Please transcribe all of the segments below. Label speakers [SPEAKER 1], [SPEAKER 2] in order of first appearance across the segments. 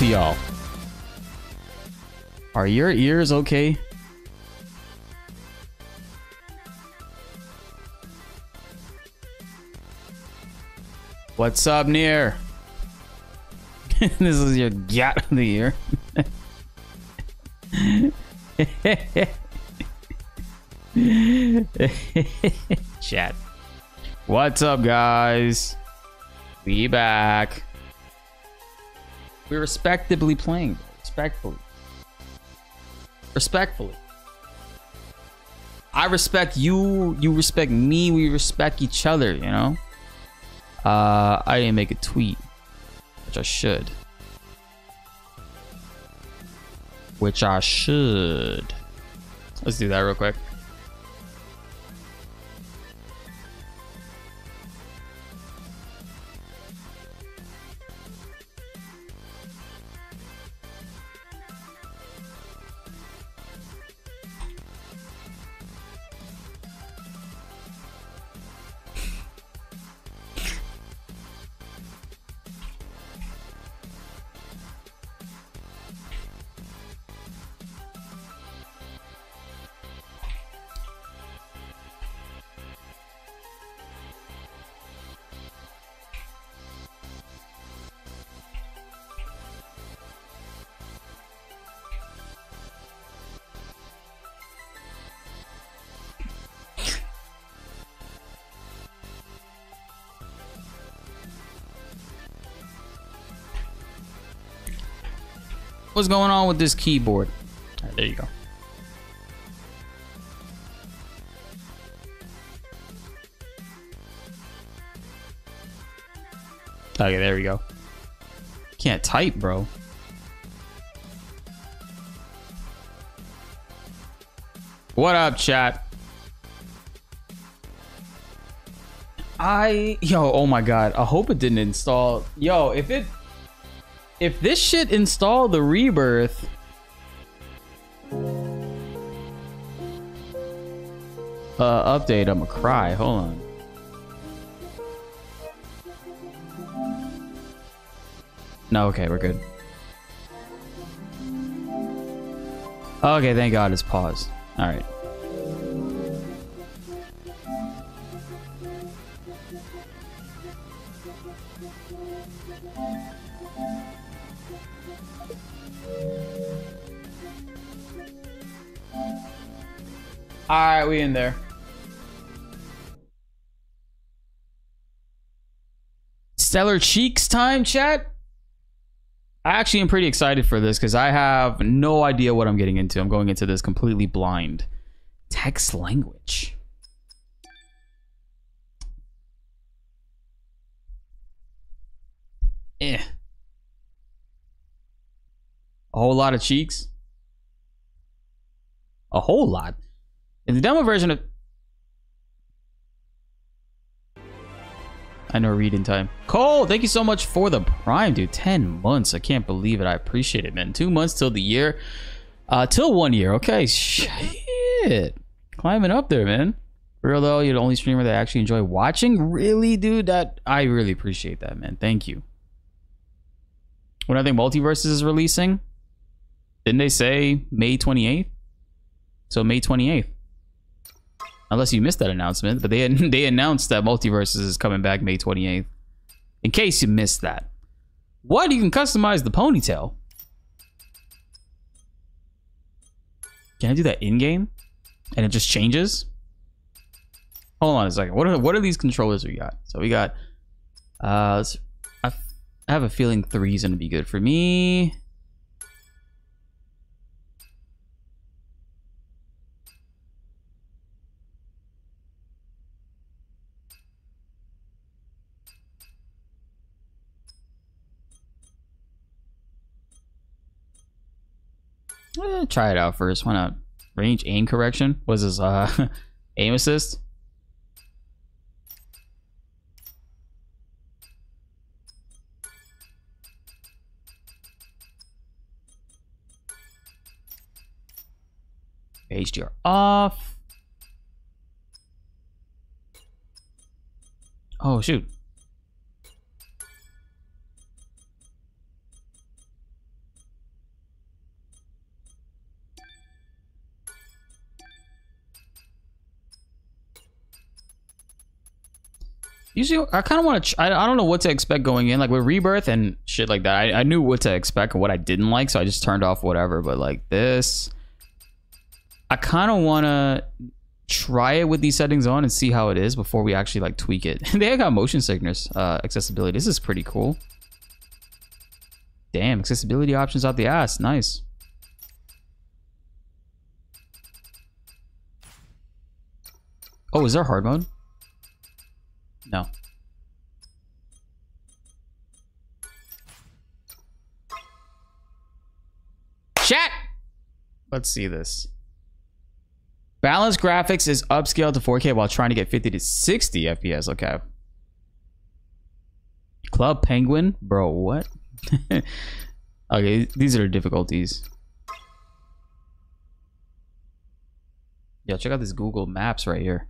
[SPEAKER 1] to y'all? Are your ears okay? What's up, Near? this is your gat of the year. Chat. What's up, guys? Be back. We're respectably playing. Respectfully. Respectfully. I respect you. You respect me. We respect each other, you know? Uh, I didn't make a tweet, which I should. Which I should. Let's do that real quick. What's going on with this keyboard? there you go. Okay, there we go. Can't type, bro. What up, chat? I yo, oh my god. I hope it didn't install. Yo, if it if this shit install the rebirth uh update, I'ma cry. Hold on. No, okay, we're good. Okay, thank God it's paused. Alright. Alright, we in there. Stellar Cheeks time, chat? I actually am pretty excited for this because I have no idea what I'm getting into. I'm going into this completely blind. Text language. Eh. A whole lot of cheeks. A whole lot. In the demo version of... I know reading time. Cole, thank you so much for the prime, dude. 10 months. I can't believe it. I appreciate it, man. Two months till the year. Uh, till one year. Okay, shit. Climbing up there, man. Real though, you're the only streamer that I actually enjoy watching. Really, dude? That I really appreciate that, man. Thank you. When I think MultiVersus is releasing, didn't they say May 28th? So May 28th. Unless you missed that announcement, but they they announced that MultiVersus is coming back May 28th. In case you missed that. What? You can customize the ponytail. Can I do that in-game? And it just changes? Hold on a second. What are what are these controllers we got? So we got uh I have a feeling three is gonna be good for me. eh, try it out first. Why not? Range aim correction was his uh, aim assist. HDR off. Oh shoot. Usually, I kind of want to. I, I don't know what to expect going in, like with rebirth and shit like that. I, I knew what to expect and what I didn't like, so I just turned off whatever. But like this, I kind of want to try it with these settings on and see how it is before we actually like tweak it. they got motion sickness uh, accessibility. This is pretty cool. Damn, accessibility options out the ass. Nice. Oh, is there hard mode? No. Chat! Let's see this. Balanced graphics is upscaled to 4K while trying to get 50 to 60 FPS. Okay. Club Penguin? Bro, what? okay, these are difficulties. Yo, check out these Google Maps right here.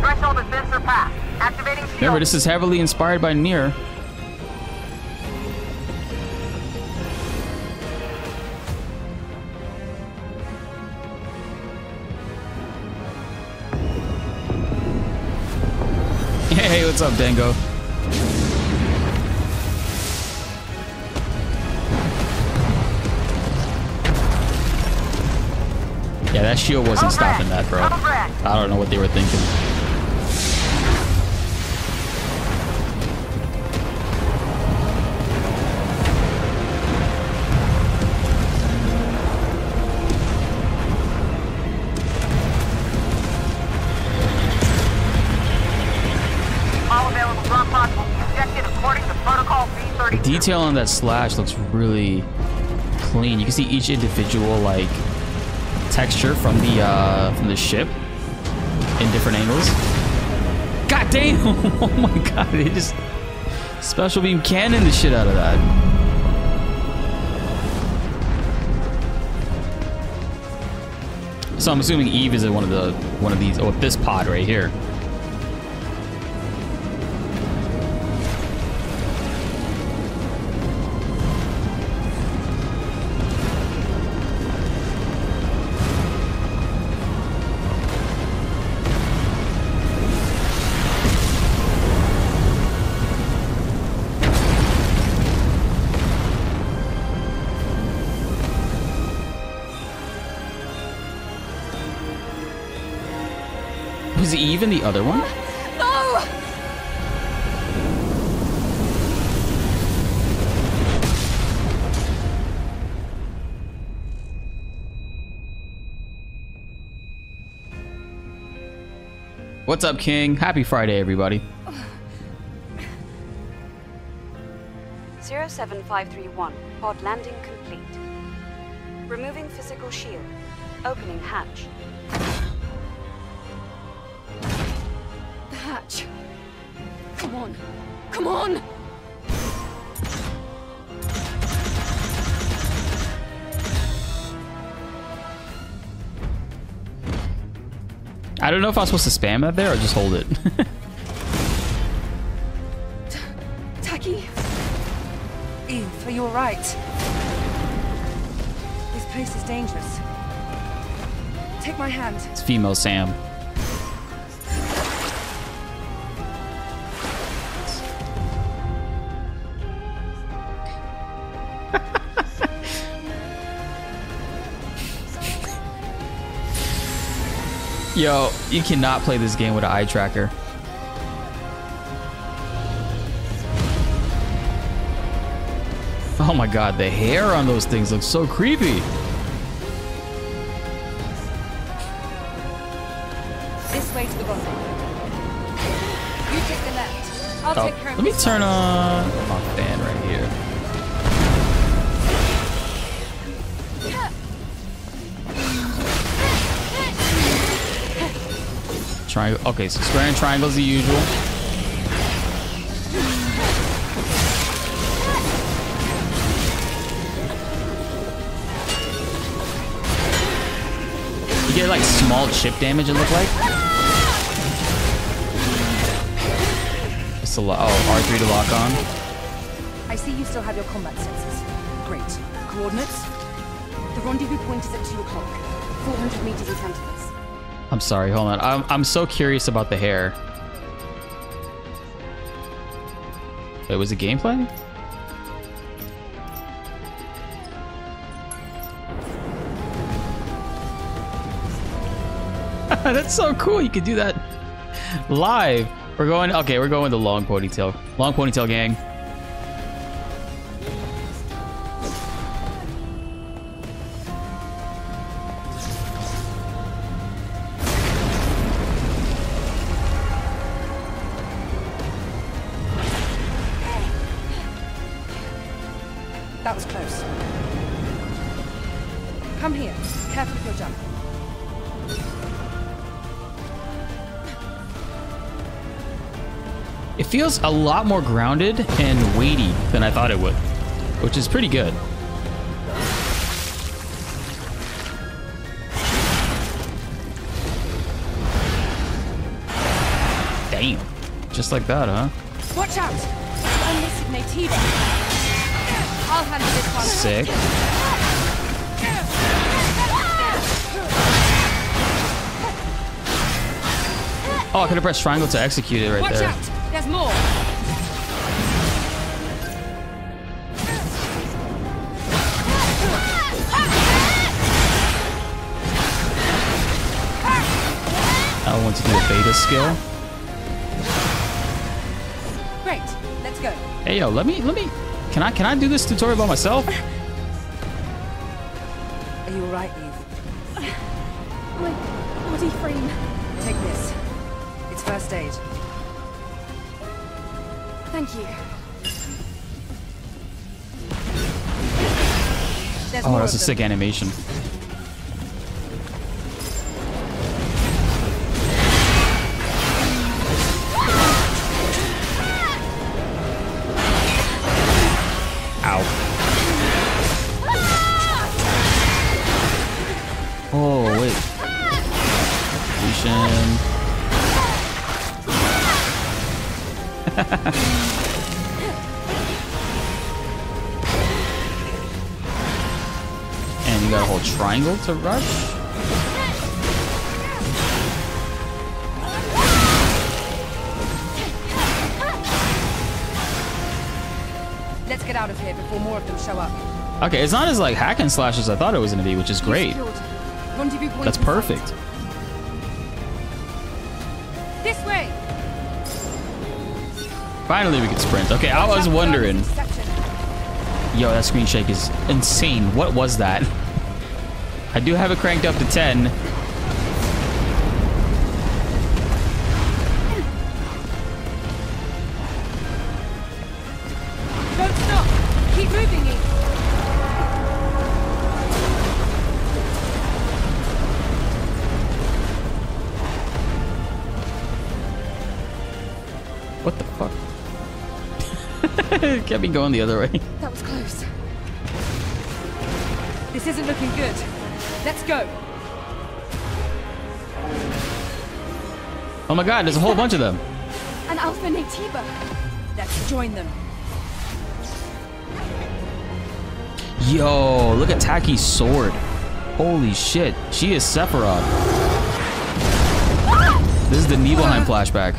[SPEAKER 2] Threshold has been surpassed. Activating shield.
[SPEAKER 1] Remember, this is heavily inspired by Nier. Hey, what's up, Dango? Yeah, that shield wasn't stopping that, bro. I don't know what they were thinking. Detail on that slash looks really clean. You can see each individual like texture from the uh, from the ship in different angles. God damn! Oh my god! It just special beam cannon the shit out of that. So I'm assuming Eve is in one of the one of these. Oh, this pod right here. The other one?
[SPEAKER 3] No!
[SPEAKER 1] What's up, King? Happy Friday, everybody.
[SPEAKER 4] 07531, pod landing complete. Removing physical shield. Opening hatch.
[SPEAKER 3] Hatch. Come on. Come on!
[SPEAKER 1] I don't know if I'm supposed to spam that there or just hold it.
[SPEAKER 3] Tachy?
[SPEAKER 5] Eve, are you alright? This place is dangerous. Take my hand.
[SPEAKER 1] it's female Sam. Yo, you cannot play this game with an eye tracker. Oh my god, the hair on those things looks so creepy.
[SPEAKER 5] This way to the rendezvous. You take the left. I'll
[SPEAKER 1] Oh,
[SPEAKER 5] take care of
[SPEAKER 1] let me turn on Triangle. Okay, so square and triangle as the usual. You get like small chip damage. It look like. It's a lot. oh R3 to lock on.
[SPEAKER 5] I see you still have your combat sensors. Great. Coordinates? The rendezvous point is at 2 o'clock. 400 meters in front of.
[SPEAKER 1] I'm sorry. Hold on. I'm I'm so curious about the hair. Wait, was it gameplay? That's so cool. You could do that live. We're going. Okay, we're going the long ponytail. Long ponytail gang. Feels a lot more grounded and weighty than I thought it would, which is pretty good. Damn. Just like that, huh?
[SPEAKER 5] Watch out! Unlisted Naytiba. I'll handle this one.
[SPEAKER 1] Sick. Oh, I could have pressed triangle to execute it right
[SPEAKER 5] Watch
[SPEAKER 1] there.
[SPEAKER 5] out!
[SPEAKER 1] Skill.
[SPEAKER 5] Great. Let's go.
[SPEAKER 1] Hey yo, let me let me can I can I do this tutorial by myself?
[SPEAKER 5] Are you alright, Eve?
[SPEAKER 6] My body frame.
[SPEAKER 5] Take this. It's first aid.
[SPEAKER 6] Thank you.
[SPEAKER 5] There's
[SPEAKER 1] Oh, that's a sick animation. To rush?
[SPEAKER 5] Let's get out of here before more of them show up.
[SPEAKER 1] Okay, it's not as like hack and slash as I thought it was gonna be, which is great.
[SPEAKER 5] Secured. Rendezvous point
[SPEAKER 1] That's
[SPEAKER 5] sight.
[SPEAKER 1] perfect.
[SPEAKER 5] This way.
[SPEAKER 1] Finally, we can sprint. Okay, I was wondering. Yo, that screen shake is insane. What was that? I do have it cranked up to 10.
[SPEAKER 5] Don't stop. Keep moving, Eve.
[SPEAKER 1] What the fuck? it kept me going the other way.
[SPEAKER 6] That was close.
[SPEAKER 5] This isn't looking good. Let's go.
[SPEAKER 1] Oh my god, there's a whole bunch of them.
[SPEAKER 6] An Alpha Naytiba.
[SPEAKER 5] Let's join them.
[SPEAKER 1] Yo, look at Tachy's sword. Holy shit, she is Sephiroth. This is the Nibelheim flashback.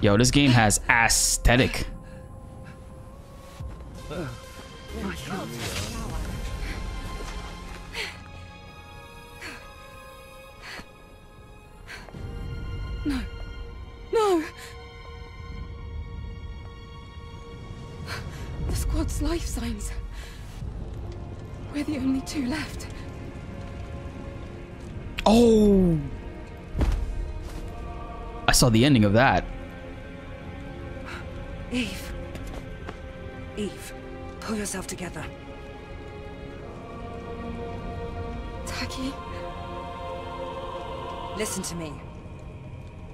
[SPEAKER 1] Yo, this game has aesthetic.
[SPEAKER 6] No. No! The squad's life signs. We're the only two left.
[SPEAKER 1] Oh! I saw the ending of that.
[SPEAKER 5] Eve. Eve, pull yourself together.
[SPEAKER 6] Tachy,
[SPEAKER 5] Listen to me.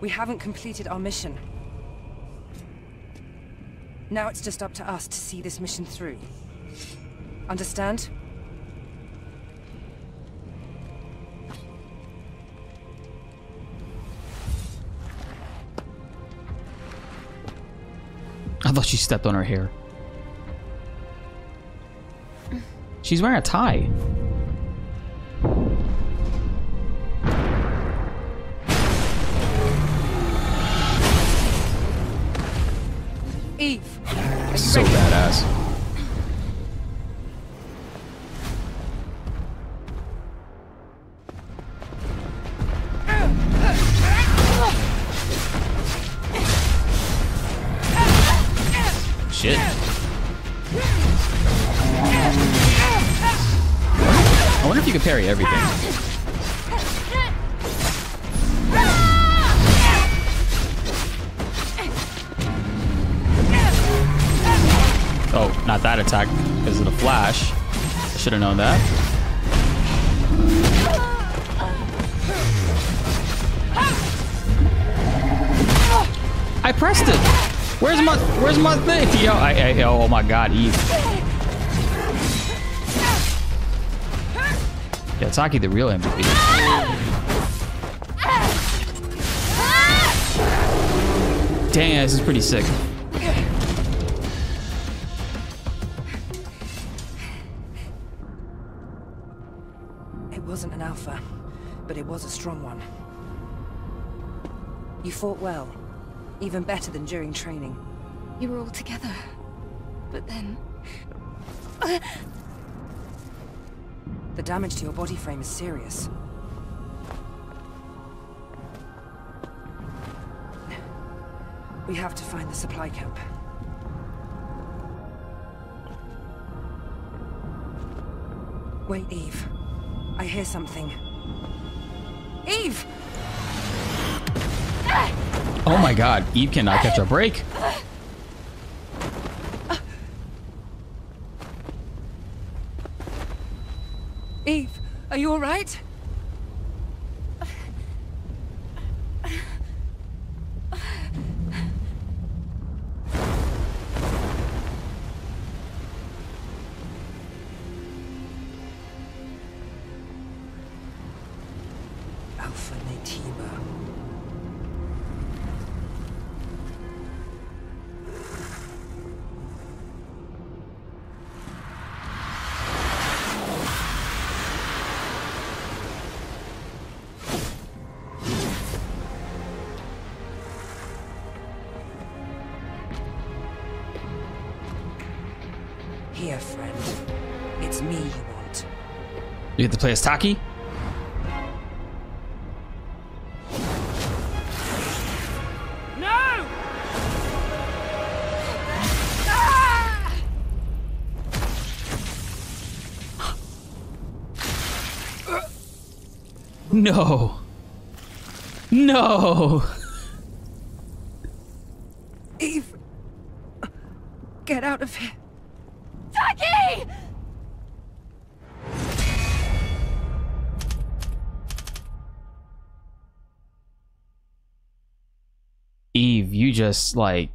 [SPEAKER 5] We haven't completed our mission. Now it's just up to us to see this mission through. Understand?
[SPEAKER 1] Thought she stepped on her hair. She's wearing a tie.
[SPEAKER 5] Eve!
[SPEAKER 1] So badass. Parry everything. Oh, not that attack because of the flash. I should have known that. I pressed it. Where's my Where's my thing? Yo, I, I oh my God, Eve. Yeah, Tachy the real MVP. Dang, this is pretty sick.
[SPEAKER 5] It wasn't an alpha, but it was a strong one. You fought well. Even better than during training.
[SPEAKER 6] you were all together. But then,
[SPEAKER 5] The damage to your body frame is serious. We have to find the supply camp. Wait, Eve. I hear something. Eve!
[SPEAKER 1] Oh my God, Eve cannot catch a break.
[SPEAKER 5] Eve, are you alright? Alpha
[SPEAKER 1] get to play as Tachy?
[SPEAKER 5] No!
[SPEAKER 1] No. No. Just like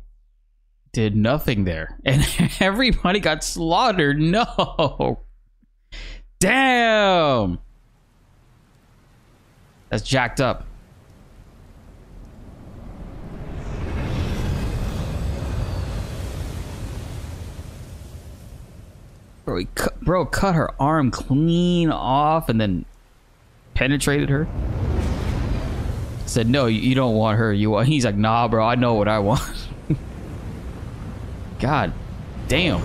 [SPEAKER 1] did nothing there. And everybody got slaughtered. No. Damn. That's jacked up. Bro, he cut, bro cut her arm clean off and then penetrated her. Said, no, you, you don't want her. You want. He's like, nah, bro. I know what I want. God, damn.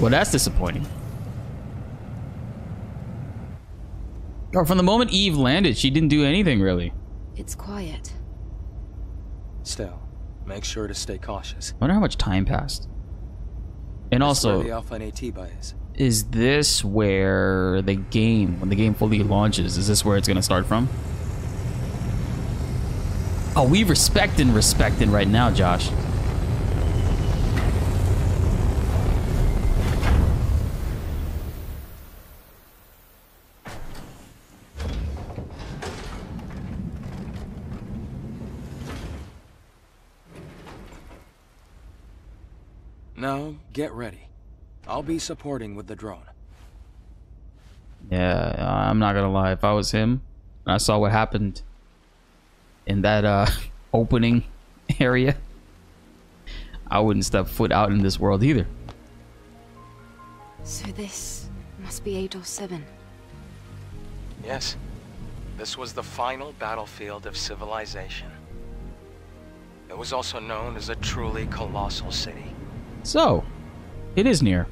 [SPEAKER 1] Well, that's disappointing. Or from the moment Eve landed, she didn't do anything really.
[SPEAKER 6] It's quiet.
[SPEAKER 7] Still, Make sure to stay cautious.
[SPEAKER 1] I wonder how much time passed. And
[SPEAKER 7] That's where
[SPEAKER 1] also,
[SPEAKER 7] the Alpha Naytiba is.
[SPEAKER 1] Is this where the game, when the game fully launches, is this where it's going to start from? Oh, we respecting respecting right now, Josh.
[SPEAKER 7] Now, get ready. I'll be supporting with the drone.
[SPEAKER 1] Yeah, I'm not gonna lie. If I was him, and I saw what happened in that uh, opening area, I wouldn't step foot out in this world either.
[SPEAKER 4] So this must be Eidos 7.
[SPEAKER 7] Yes. This was the final battlefield of civilization. It was also known as a truly colossal city.
[SPEAKER 1] So, it is near.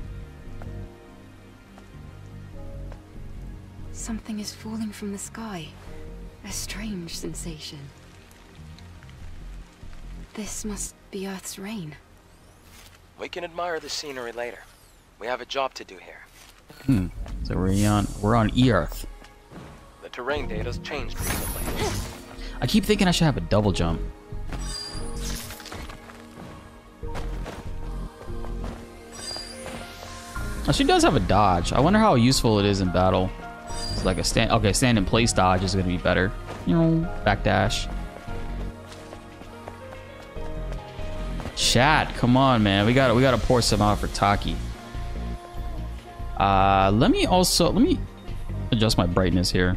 [SPEAKER 4] Something is falling from the sky. A strange sensation. This must be Earth's rain.
[SPEAKER 7] We can admire the scenery later. We have a job to do here.
[SPEAKER 1] Hmm. So we're on we're on Earth.
[SPEAKER 7] The terrain data's changed recently.
[SPEAKER 1] I keep thinking I should have a double jump. Oh, she does have a dodge. I wonder how useful it is in battle. It's like a stand. Okay, stand in place dodge is gonna be better. You know, backdash. Chat, come on, man. We got we got to pour some out for Tachy. Uh, let me also let me adjust my brightness here.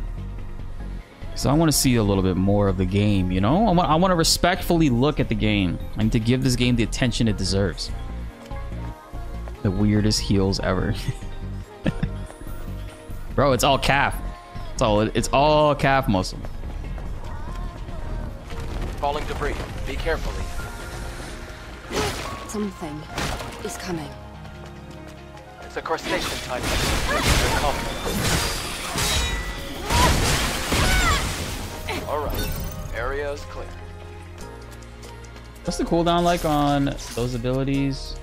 [SPEAKER 1] So I want to see a little bit more of the game, you know? I want, I want to respectfully look at the game. I need to give this game the attention it deserves. The weirdest heels ever. Bro, it's all calf. It's all it's all calf muscle.
[SPEAKER 7] Falling debris. Be careful.
[SPEAKER 4] Something is coming.
[SPEAKER 7] It's a crustacean type. They're common. All right. Area is clear.
[SPEAKER 1] What's the cooldown like on those abilities?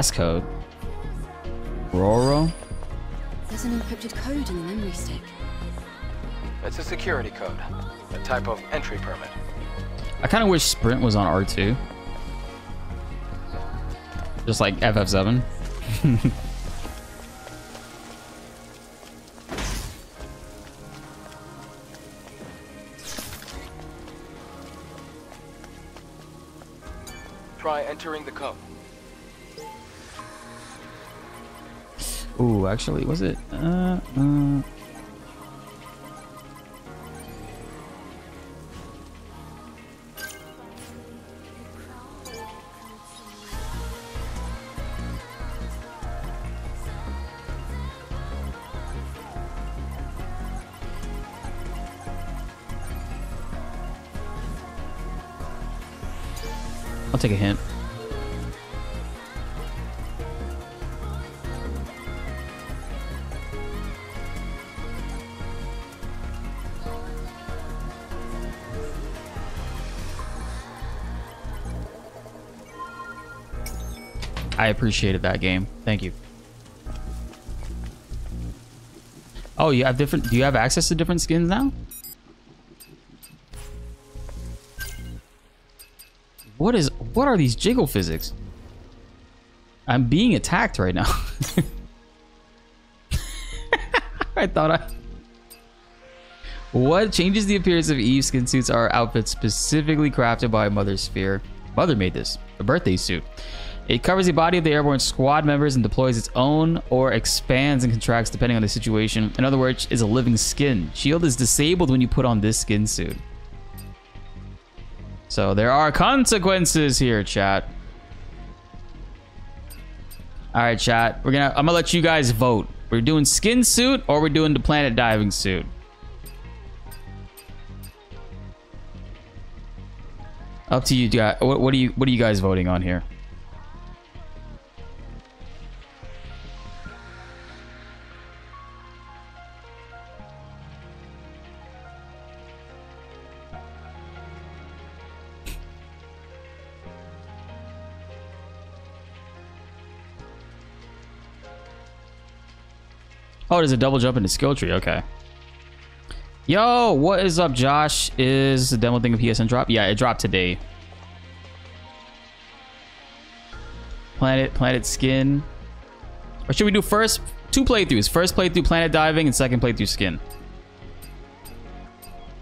[SPEAKER 1] Passcode. Roro?
[SPEAKER 4] There's an encrypted code in the memory stick.
[SPEAKER 7] It's a security code, a type of entry permit.
[SPEAKER 1] I kind of wish Sprint was on R2. Just like FF7. actually, was it? Uh, uh, I'll take a hint. Appreciated that game. Thank you. Oh, you have different. Do you have access to different skins now? What is? What are these jiggle physics? I'm being attacked right now. I thought I. What changes the appearance of Eve skin suits are outfits specifically crafted by Mother Sphere. Mother made this, a birthday suit. It covers the body of the airborne squad members and deploys its own or expands and contracts depending on the situation. In other words, is a living skin. Shield is disabled when you put on this skin suit. So there are consequences here, chat. All right, chat. We're gonna. I'm gonna let you guys vote. We're doing skin suit or we're doing the planet diving suit. Up to you guys. What, what are you What are you guys voting on here? Oh, there's a double jump into skill tree. Okay. Yo, what is up, Josh? Is the demo thing a PSN drop? Yeah, it dropped today. Planet, planet skin. Or should we do first two playthroughs? First playthrough planet diving and second playthrough skin.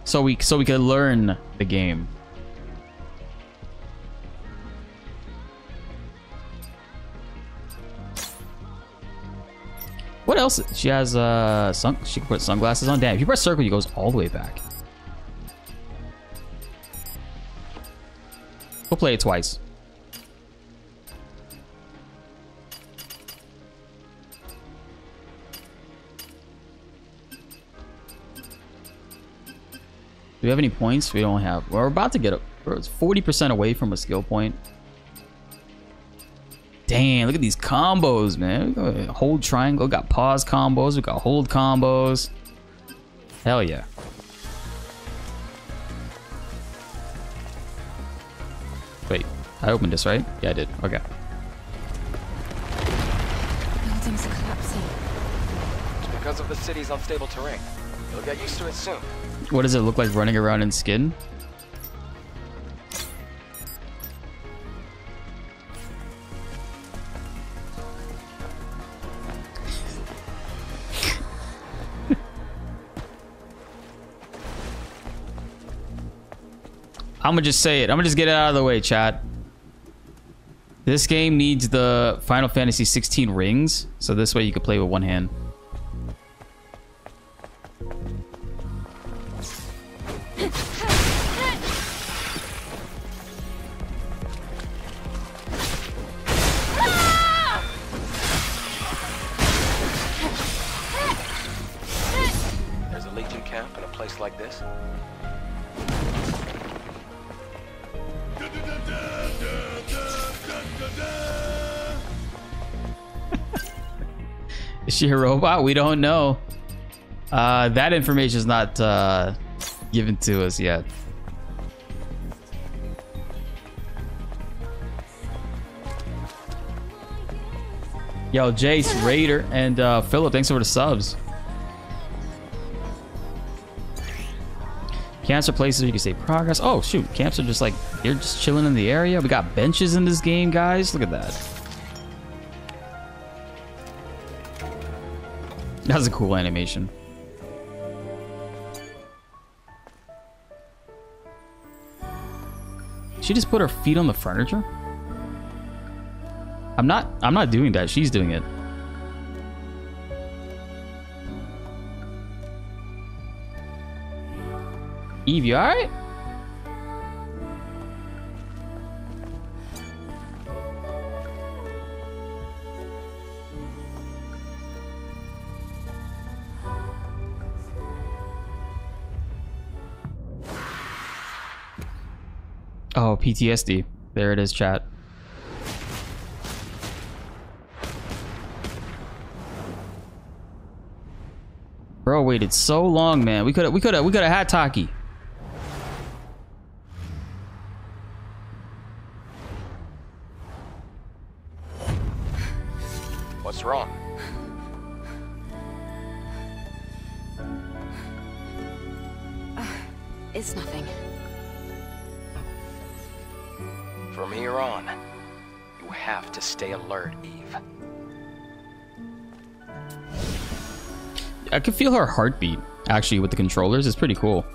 [SPEAKER 1] So we so we could learn the game. What else? She has uh sun she can put sunglasses on. Damn, if you press circle, he goes all the way back. We'll play it twice. Do we have any points? We don't have. We're about to get up. We're 40% away from a skill point. Damn, look at these combos, man. We got hold triangle, we got pause combos, we got hold combos. Hell yeah. Wait, I opened this, right? Yeah, I did. Okay.
[SPEAKER 4] Buildings are collapsing.
[SPEAKER 7] It's because of the city's unstable terrain. You'll get used to it soon.
[SPEAKER 1] What does it look like running around in skin? I'm gonna just say it. I'm gonna just get it out of the way, chat. This game needs the Final Fantasy 16 rings, so this way you can play with one hand. Is she a robot? We don't know. Uh, that information is not uh, given to us yet. Yo, Jace, Raider, and uh, Philip, thanks for the subs. Camps are places where you can save progress. Oh, shoot. Camps are just like, they're just chilling in the area. We got benches in this game, guys. Look at that. That's a cool animation. She just put her feet on the furniture? I'm not I'm not doing that. She's doing it. Eve, you alright? Oh, PTSD. There it is, chat. Bro waited so long, man. We could have we could have we could have had
[SPEAKER 7] Tachy.
[SPEAKER 1] I could feel her heartbeat actually with the controllers. It's pretty cool.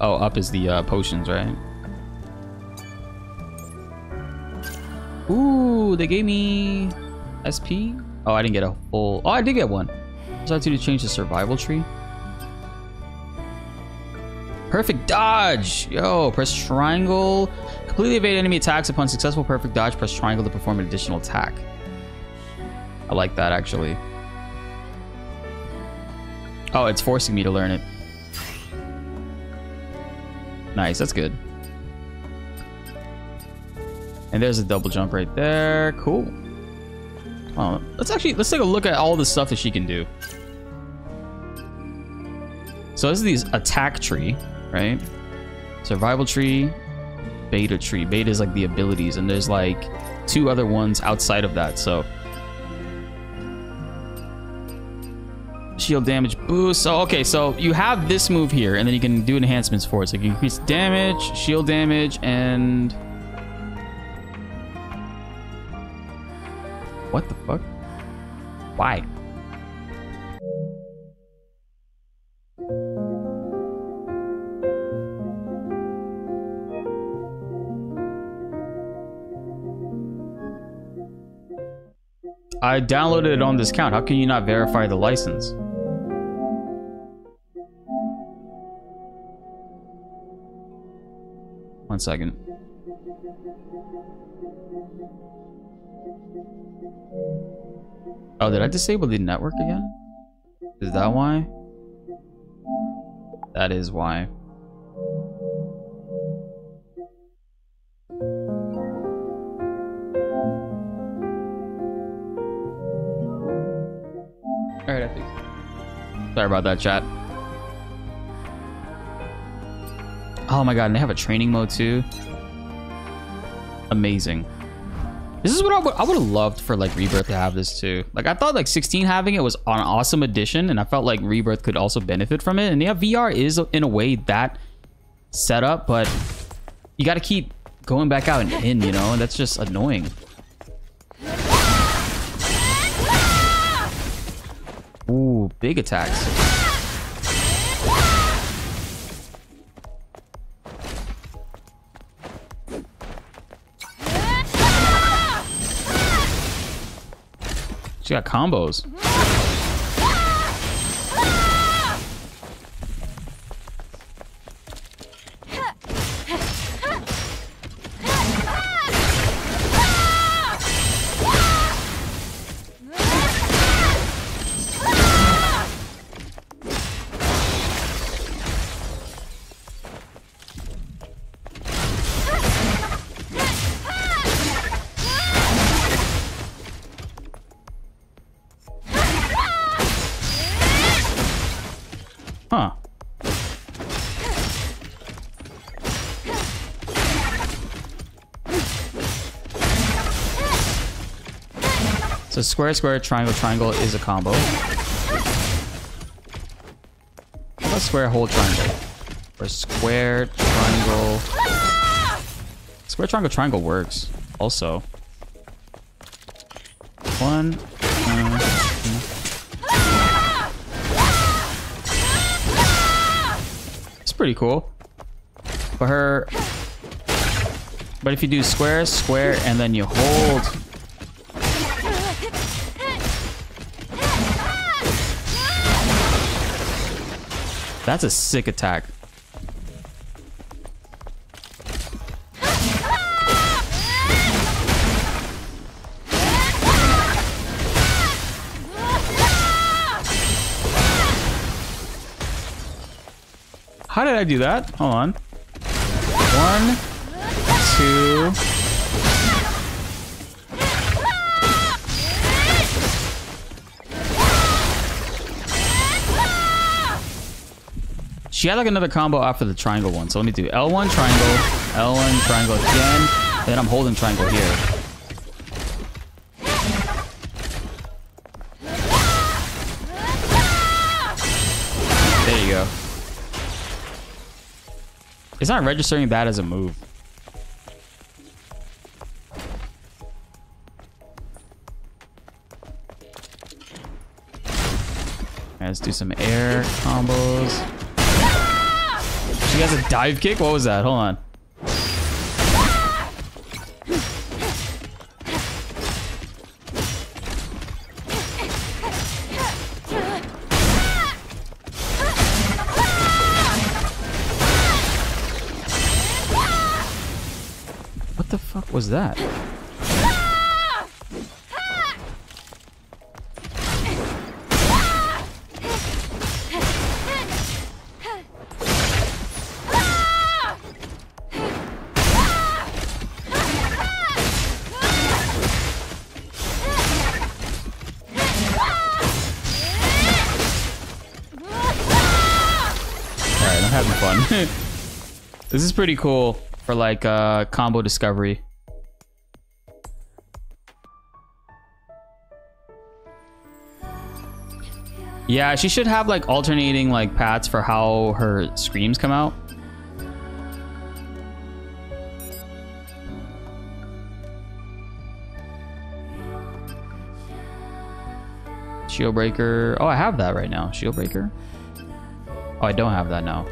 [SPEAKER 1] Oh, up is the uh, potions, right? Ooh, they gave me SP. Oh, I didn't get a full. Oh, I did get one. So I had to change the survival tree. Perfect dodge. Yo, press triangle. Completely evade enemy attacks upon successful perfect dodge. Press triangle to perform an additional attack. I like that actually. Oh, it's forcing me to learn it. Nice, that's good. And there's a double jump right there. Cool. Oh, let's actually let's take a look at all the stuff that she can do. So this is the attack tree, right? Survival tree, beta tree. Beta is like the abilities, and there's like two other ones outside of that. So shield damage boost. So okay, so you have this move here, and then you can do enhancements for it. So you can increase damage, shield damage, and what the fuck? Why? I downloaded it on this account. How can you not verify the license? Second. Oh, did I disable the network again? Is that why? That is why. Alright, I think. Sorry about that, chat. Oh my god, and they have a training mode too. Amazing. This is what I would I would have loved for like Rebirth to have this too. Like I thought like 16 having it was an awesome addition, and I felt like Rebirth could also benefit from it. And yeah, VR is in a way that setup, but you got to keep going back out and in, you know, and that's just annoying. Ooh, big attacks. She got combos. Huh. So square, square, triangle, triangle is a combo. About square, hold, triangle? Or square, triangle... Square, triangle, triangle works. Also. One, It's pretty cool. But her... But if you do square, square, and then you hold... That's a sick attack. How did I do that? Hold on. One, two. She had like another combo after the triangle one. So let me do L1 triangle, L1 triangle again, and then I'm holding triangle here. There you go. It's not registering that as a move. Let's do some air combos. She has a dive kick? What was that? Hold on. What the fuck was that? This is pretty cool for like uh, combo discovery. Yeah, she should have like alternating like paths for how her screams come out. Shield breaker. Oh, I have that right now. Shield breaker. Oh, I don't have that now.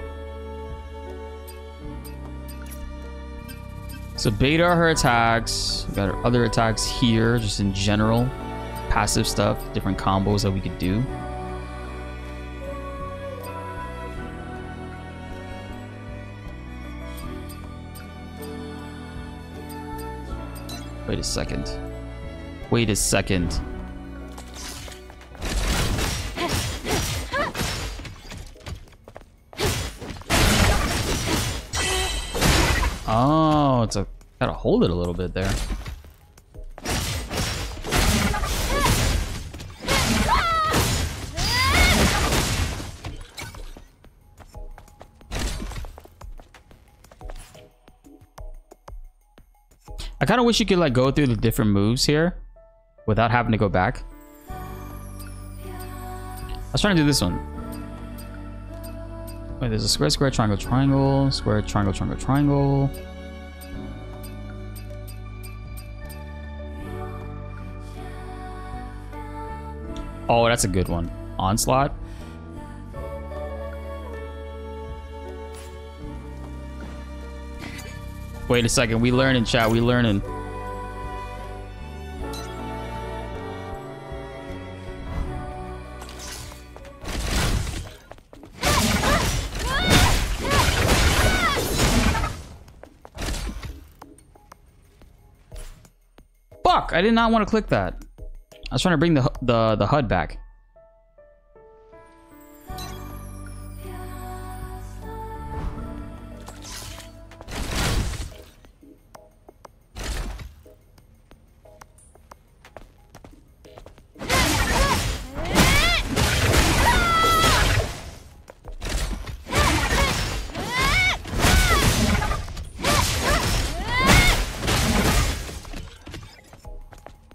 [SPEAKER 1] So beta are her attacks. We got her other attacks here, just in general. Passive stuff, different combos that we could do. Wait a second. Wait a second. Oh, it's a gotta hold it a little bit there. I kind of wish you could like go through the different moves here without having to go back. I was trying to do this one. Wait, there's a square, square, triangle, triangle, square, triangle, triangle, triangle. Oh, that's a good one. Onslaught. Wait a second. We learning, chat. We learning. Fuck! I did not want to click that. I was trying to bring the the the HUD back.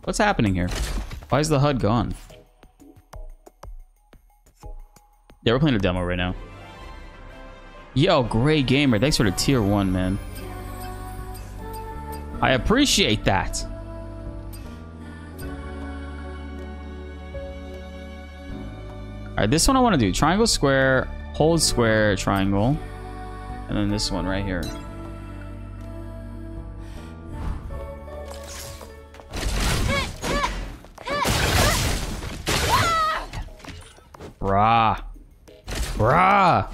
[SPEAKER 1] What's happening here? Why is the HUD gone? Yeah, we're playing a demo right now. Yo, Gray Gamer, thanks for the tier one, man. I appreciate that. All right, this one I want to do. Triangle, square, hold square, triangle. And then this one right here. Brah. Brah.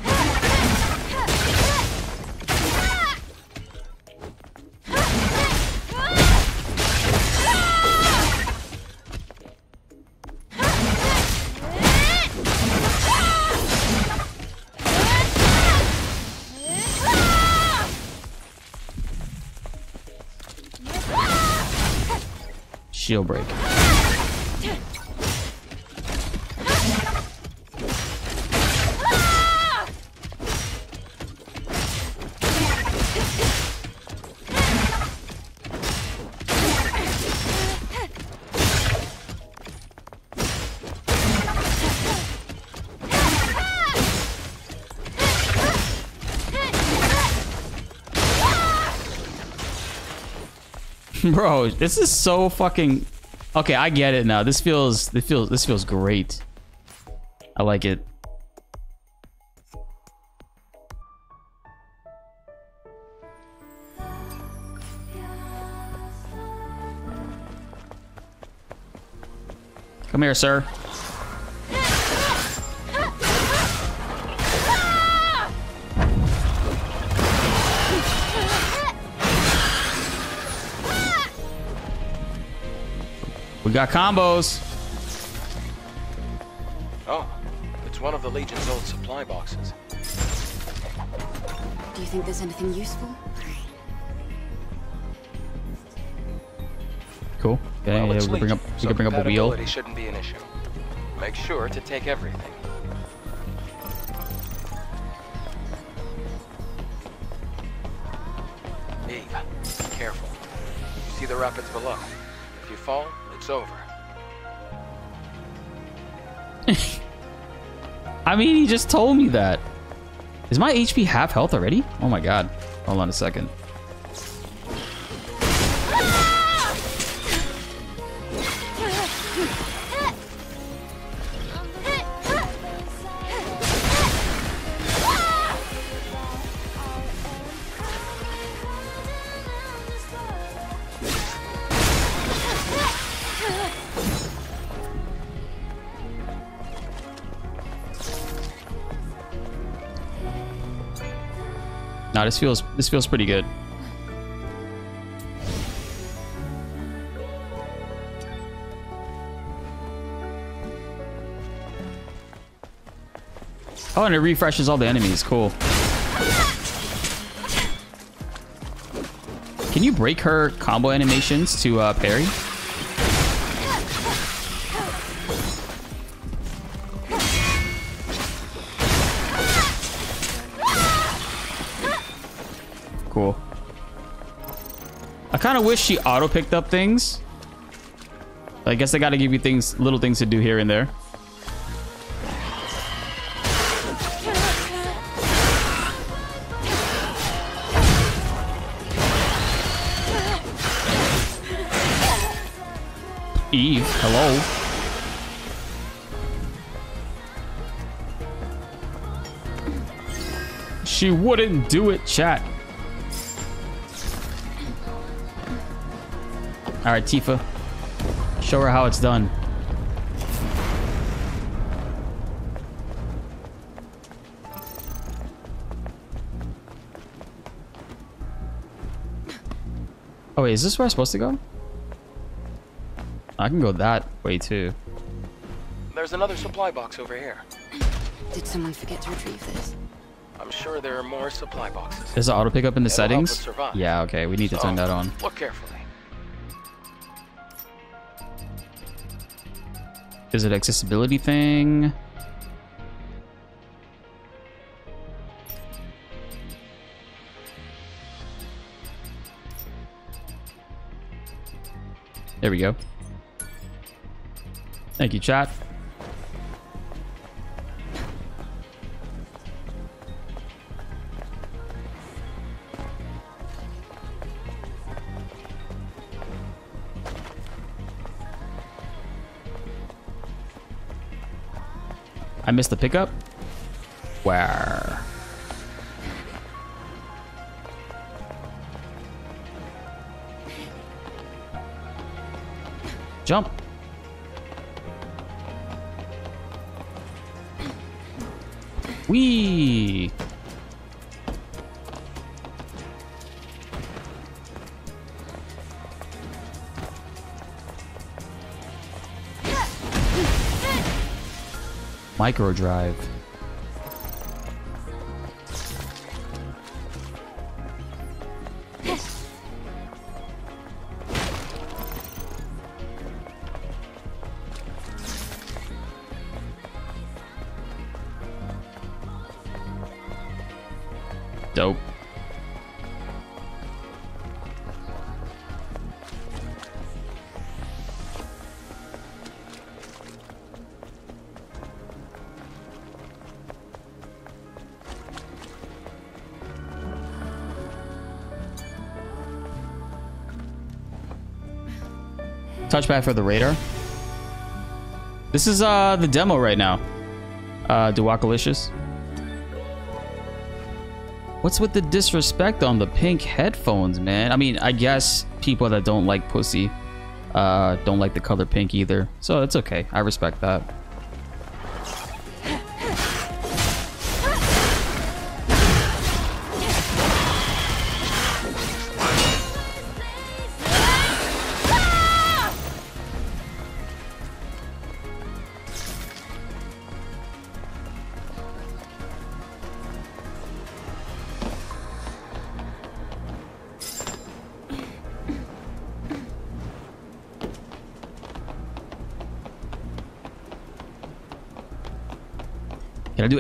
[SPEAKER 1] Shield break. Bro, this is so fucking Okay, I get it now. This feels this feels this feels great. I like it. Come here, sir. We got combos.
[SPEAKER 7] Oh, it's one of the Legion's old supply boxes.
[SPEAKER 4] Do you think there's anything useful?
[SPEAKER 1] Cool. Yeah,
[SPEAKER 7] well,
[SPEAKER 1] yeah, we can bring up we
[SPEAKER 7] so
[SPEAKER 1] can bring up a wheel.
[SPEAKER 7] compatibility shouldn't be an issue. Make sure to take everything. Eve, be careful. You see the rapids below. If you fall, it's over.
[SPEAKER 1] I mean, he just told me that. Is my HP half health already? Oh my god. Hold on a second. Nah, this feels this feels pretty good. Oh, and it refreshes all the enemies. Cool. Can you break her combo animations to uh, parry? Kind of wish she auto picked up things. I guess I got to give you things, little things to do here and there. Eve, hello. She wouldn't do it, chat. All right, Tifa. Show her how it's done. Oh wait, is this where I'm supposed to go? I can go that way too.
[SPEAKER 7] There's another supply box over here.
[SPEAKER 4] Did someone forget to retrieve this?
[SPEAKER 7] I'm sure there are more supply boxes.
[SPEAKER 1] Is the auto pickup in the
[SPEAKER 7] It'll
[SPEAKER 1] settings? Yeah, okay. We need to turn that on.
[SPEAKER 7] Look carefully.
[SPEAKER 1] Is it accessibility thing? There we go. Thank you, chat. I missed the pickup? Where? Jump. Wee. Micro Touchpad for the radar. This is uh the demo right now. Uh Duwakalicious. What's with the disrespect on the pink headphones, man? I mean, I guess people that don't like pussy uh don't like the color pink either. So it's okay. I respect that.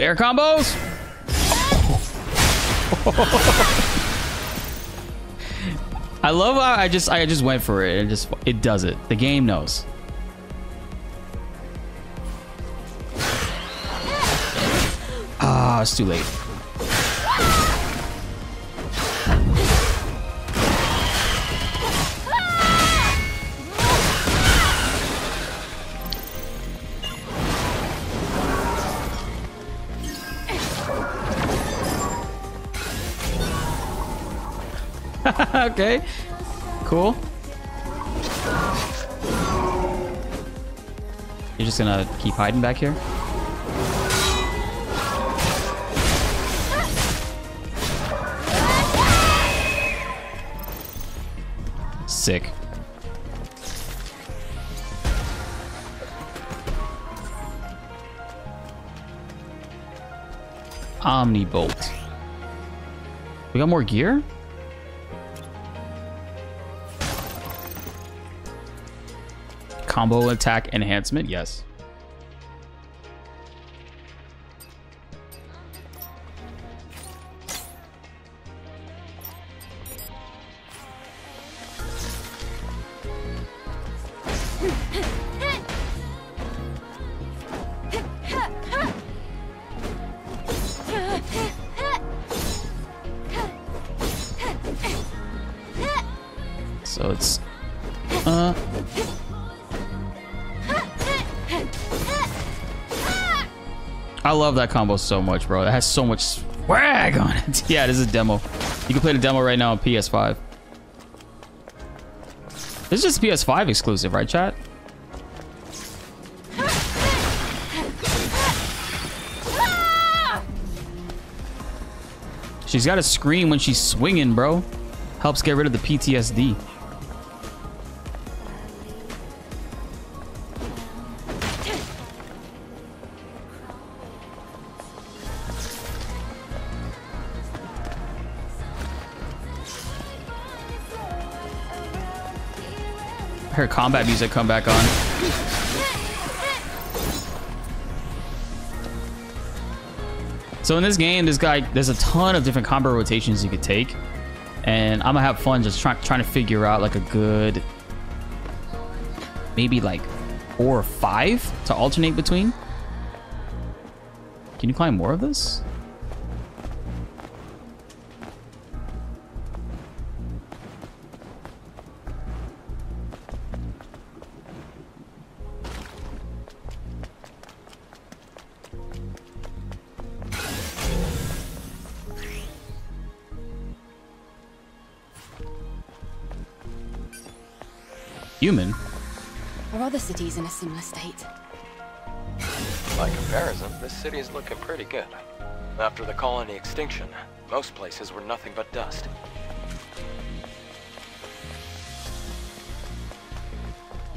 [SPEAKER 1] Air combos? I love how I just I just went for it and just it does it. The game knows. Ah, it's too late. Okay. Cool. You're just gonna keep hiding back here? Sick. Omnibolt. We got more gear? Combo attack enhancement, yes. That combo so much, bro. It has so much swag on it. yeah, this is a demo. You can play the demo right now on PS5. This is just PS5 exclusive, right, chat? She's got to scream when she's swinging, bro. Helps get rid of the PTSD. Combat music come back on. So in this game, this guy, there's a ton of different combo rotations you could take. And I'm gonna have fun just trying trying to figure out like a good, maybe like four or five to alternate between. Can you climb more of this? Human?
[SPEAKER 4] Are other cities in a similar state?
[SPEAKER 7] By comparison, this city is looking pretty good. After the colony extinction, most places were nothing but dust.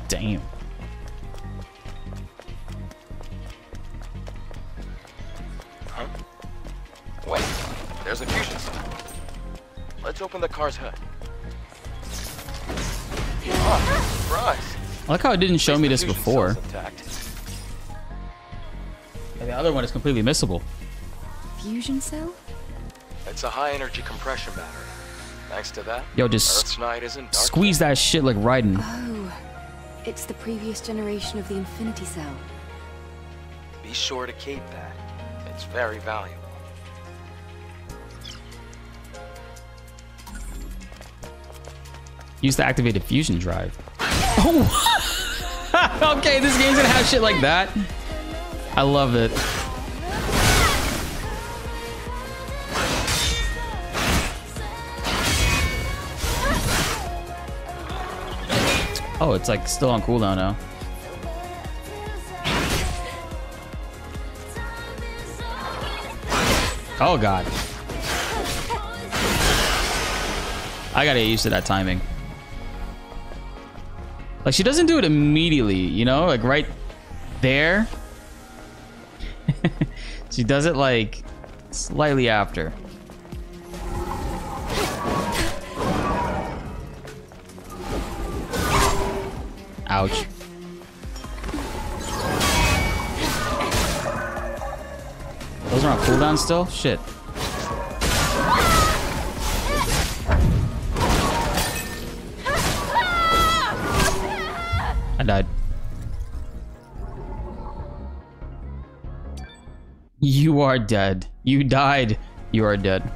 [SPEAKER 1] Damn.
[SPEAKER 7] Huh? Wait, there's a fusion cell. Let's open the car's hood. Oh, surprise.
[SPEAKER 1] I like how it didn't show me this before. And the other one is completely missable.
[SPEAKER 4] Fusion cell?
[SPEAKER 7] It's a high energy compression battery. Thanks to that,
[SPEAKER 1] Yo, just
[SPEAKER 7] isn't dark
[SPEAKER 1] Squeeze that shit like Raiden.
[SPEAKER 4] Oh, it's the previous generation of the Infinity Cell.
[SPEAKER 7] Be sure to keep that. It's very valuable.
[SPEAKER 1] Use to activate a fusion drive. Oh! okay, this game's gonna have shit like that. I love it. Oh, it's like still on cooldown now. Oh god. I gotta get used to that timing. Like she doesn't do it immediately, you know, like right there. she does it like slightly after. Ouch. Those are on cooldown still? Shit. I died. You are dead. You died. You are dead.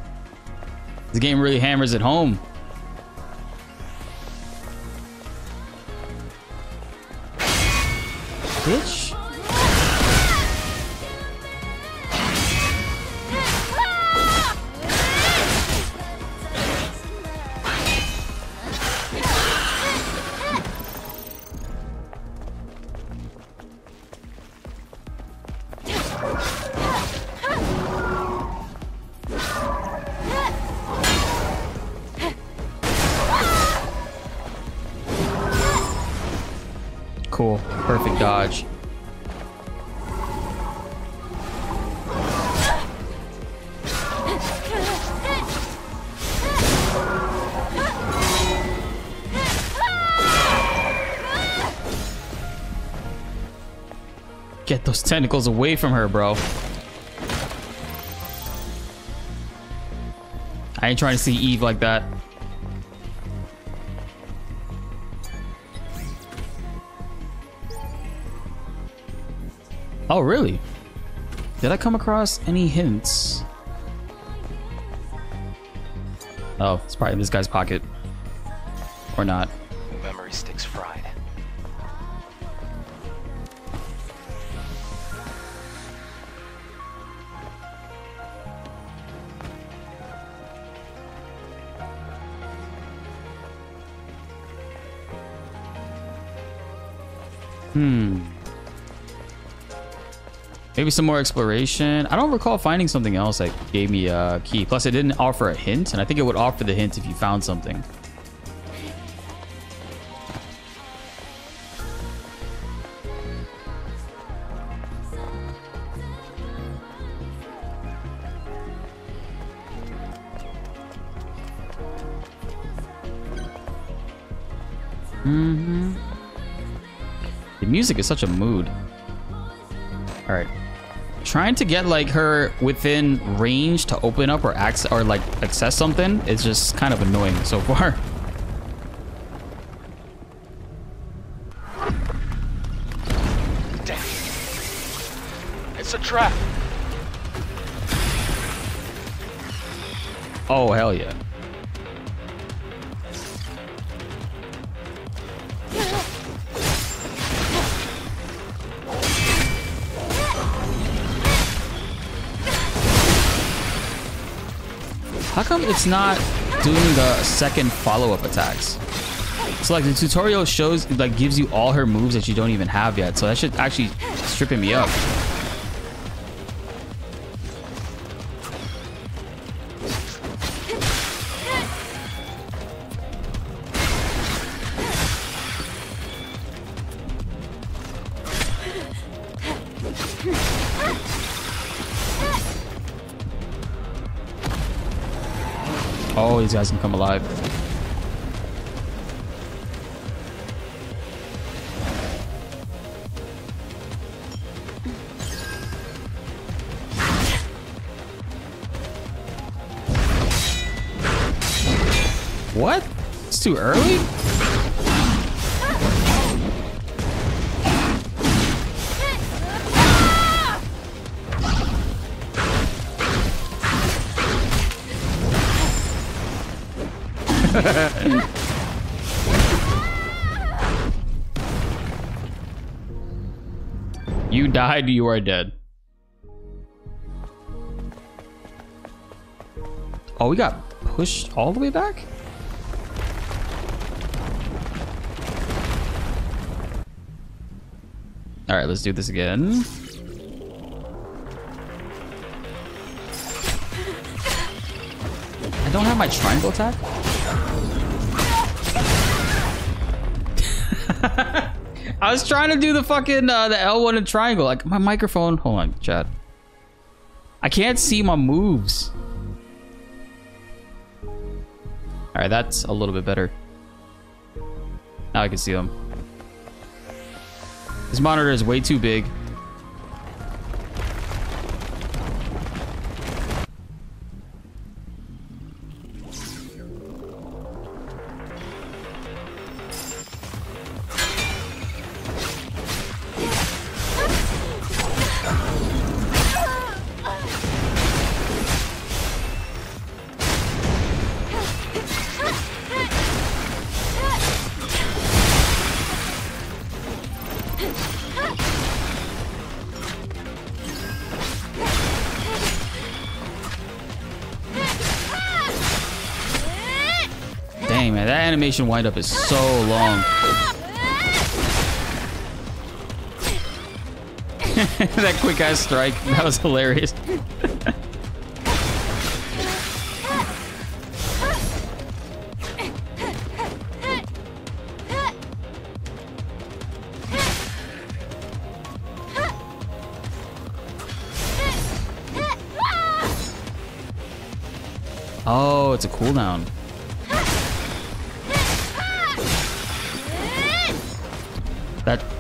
[SPEAKER 1] This game really hammers it home. Bitch. Tentacles away from her, bro. I ain't trying to see Eve like that. Oh, really? Did I come across any hints? Oh, it's probably in this guy's pocket. Or not. Maybe some more exploration. I don't recall finding something else that gave me a key. Plus, it didn't offer a hint, and I think it would offer the hint if you found something. Mm-hmm. The music is such a mood. All right. Trying to get like her within range to open up or access or like access something is just kind of annoying so far.
[SPEAKER 7] Damn. It's a trap.
[SPEAKER 1] Oh hell yeah. Come it's not doing the second follow-up attacks? So like the tutorial shows like gives you all her moves that you don't even have yet. So that should actually stripping me up. These guys can come alive. What? It's too early? You died, you are dead. Oh, we got pushed all the way back? All right, let's do this again. I don't have my triangle attack. I was trying to do the fucking uh, the L1 and triangle. Like my microphone. Hold on, chat. I can't see my moves. All right, that's a little bit better. Now I can see them. This monitor is way too big. Animation windup is so long. that quick ass strike, that was hilarious. Oh, it's a cooldown.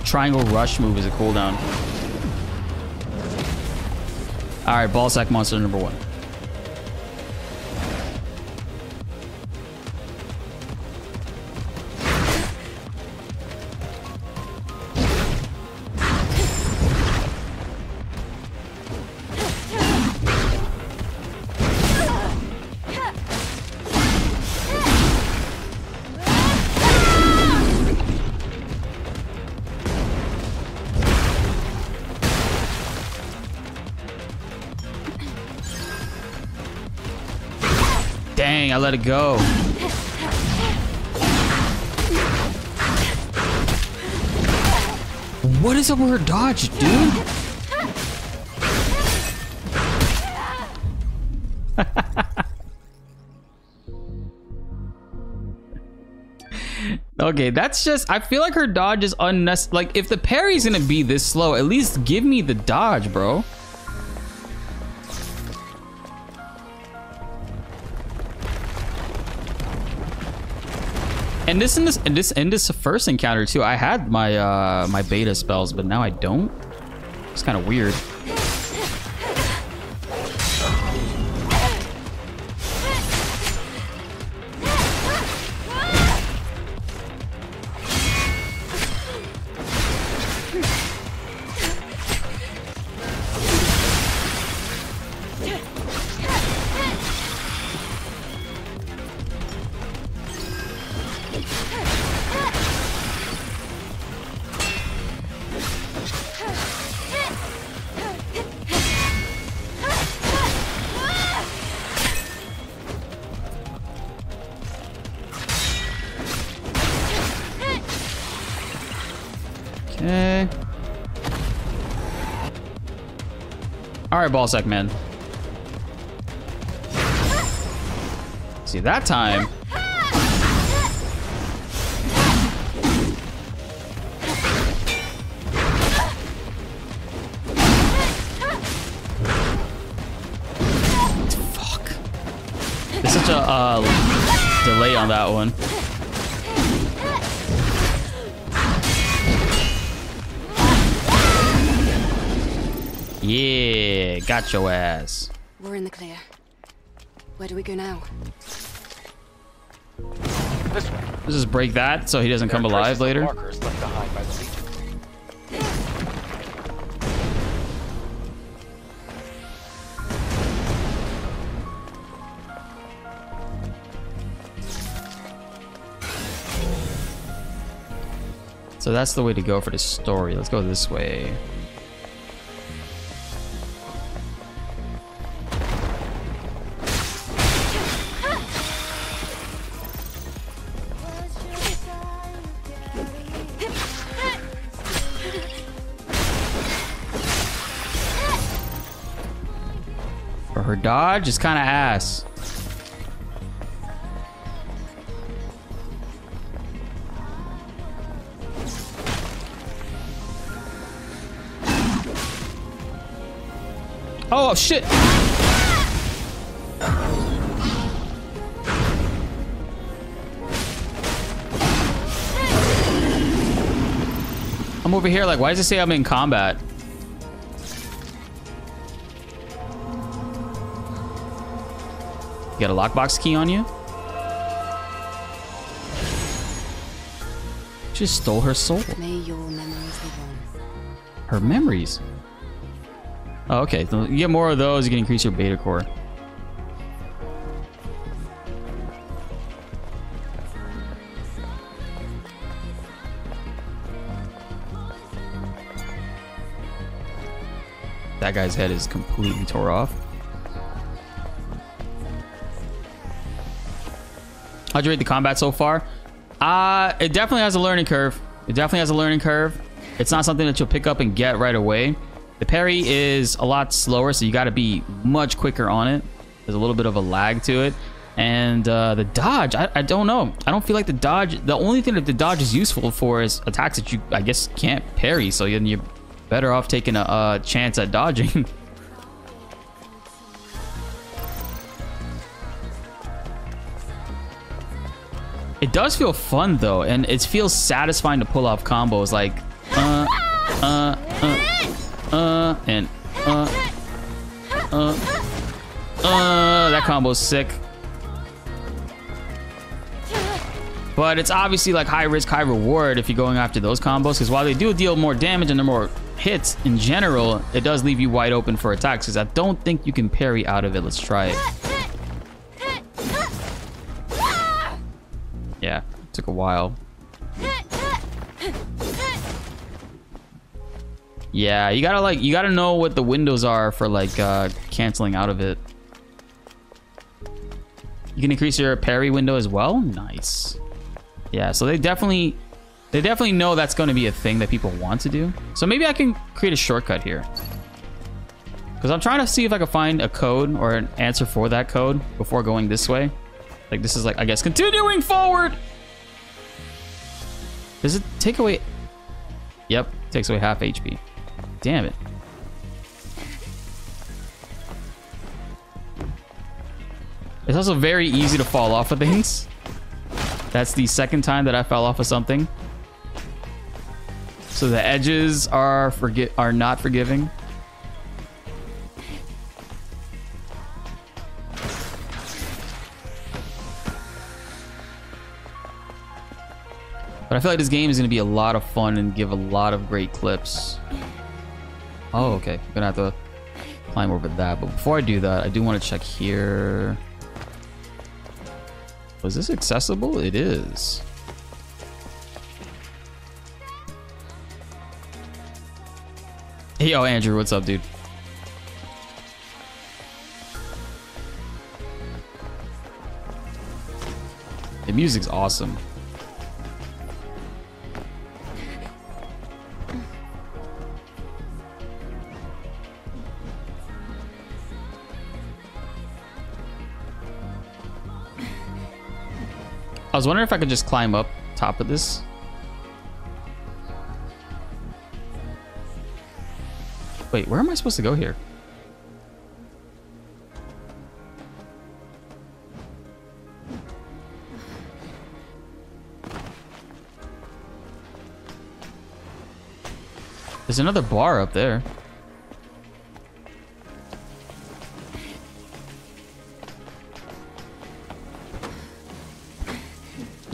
[SPEAKER 1] Triangle rush move is a cooldown. Alright, ball sack monster number one. Let it go. What is up with her dodge, dude? okay, that's just. I feel like her dodge is unnecessary. Like, if the parry's gonna be this slow, at least give me the dodge, bro. And this in this in this this first encounter too, I had my uh my beta spells, but now I don't. It's kind of weird. All right, ballsack man. See that time. Got your ass.
[SPEAKER 4] We're in the clear. Where do we go now?
[SPEAKER 7] This way.
[SPEAKER 1] Let's just break that so he doesn't come
[SPEAKER 7] There are
[SPEAKER 1] alive later.
[SPEAKER 7] Markers left behind by the Legion.
[SPEAKER 1] So that's the way to go for the story. Let's go this way. Dodge is kind of ass. Oh shit! I'm over here like, why does it say I'm in combat? You got a lockbox key on you? Just stole her soul.
[SPEAKER 4] Memories
[SPEAKER 1] her memories? Oh, okay. So you get more of those, you can increase your beta core. That guy's head is completely tore off. How'd you rate the combat so far? Uh, it definitely has a learning curve. It definitely has a learning curve. It's not something that you'll pick up and get right away. The parry is a lot slower, so you got to be much quicker on it. There's a little bit of a lag to it. And uh, the dodge, I, I don't know. I don't feel like the dodge, the only thing that the dodge is useful for is attacks that you, I guess, can't parry. So then you're better off taking a, a chance at dodging. does feel fun though, and it feels satisfying to pull off combos like uh, uh, uh, uh, and uh, uh, uh. That combo's sick. But it's obviously like high risk, high reward if you're going after those combos, because while they do deal more damage and they're more hits in general, it does leave you wide open for attacks, because I don't think you can parry out of it. Let's try it. Took a while. Yeah, you gotta like, you gotta know what the windows are for like uh, canceling out of it. You can increase your parry window as well? Nice. Yeah, so they definitely, they definitely know that's gonna be a thing that people want to do. So maybe I can create a shortcut here. Because I'm trying to see if I can find a code or an answer for that code before going this way. Like this is like, I guess, continuing forward. Does it take away? Yep, takes away half HP. Damn it. It's also very easy to fall off of things. That's the second time that I fell off of something. So the edges are forget are not forgiving. But I feel like this game is going to be a lot of fun and give a lot of great clips. Oh, okay. I'm going to have to climb over that. But before I do that, I do want to check here. Was this accessible? It is. Hey, yo, Andrew, what's up, dude? The music's awesome. I was wondering if I could just climb up top of this. Wait, where am I supposed to go here? There's another bar up there.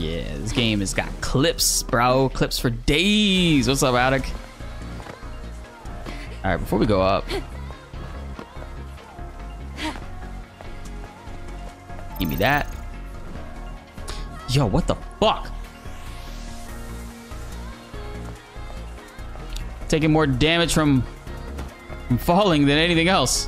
[SPEAKER 1] Yeah, this game has got clips, bro. Clips for days. What's up, Attic? All right, before we go up. Give me that. Yo, what the fuck? Taking more damage from, from falling than anything else.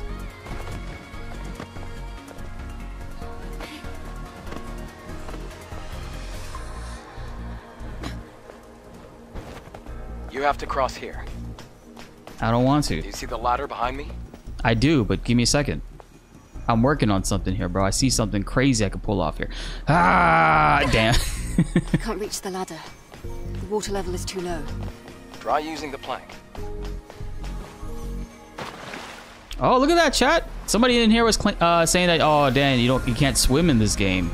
[SPEAKER 7] You have to cross here.
[SPEAKER 1] I don't want to.
[SPEAKER 7] Do you see the ladder behind me?
[SPEAKER 1] I do, but give me a second. I'm working on something here, bro. I see something crazy I can pull off here. Ah, damn.
[SPEAKER 4] I Can't reach the ladder. The water level is too low.
[SPEAKER 7] Try using the plank.
[SPEAKER 1] oh, look at that chat. Somebody in here was uh, saying that. Oh, Dan, you don't, you can't swim in this game.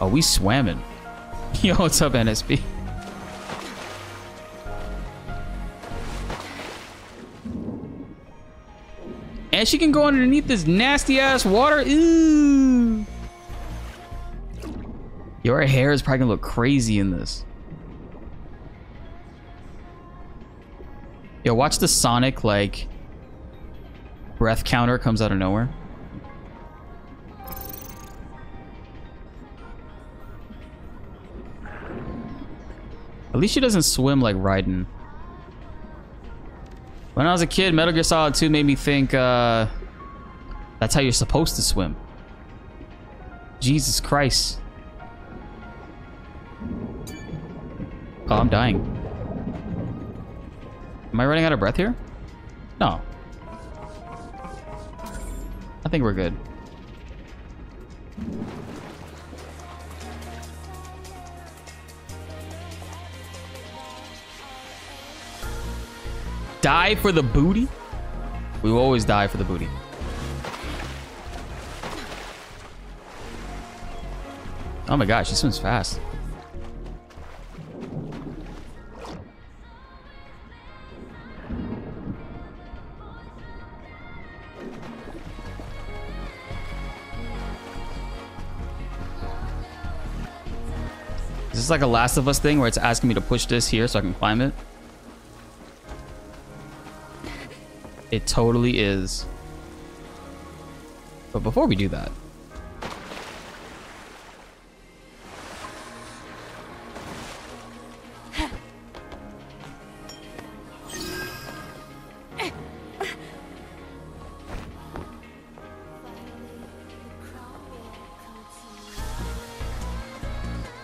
[SPEAKER 1] Oh, we swamming. Yo, what's up, NSP? And she can go underneath this nasty ass water. Ooh. Your hair is probably gonna look crazy in this. Yo, watch the Sonic like breath counter comes out of nowhere. At least she doesn't swim like Raiden. When I was a kid, Metal Gear Solid 2 made me think uh, that's how you're supposed to swim. Jesus Christ. Oh, I'm dying. Am I running out of breath here? No. I think we're good. Die for the booty? We will always die for the booty. Oh my gosh, she swims fast. Is this like a Last of Us thing where it's asking me to push this here so I can climb it? It totally is. But before we do that,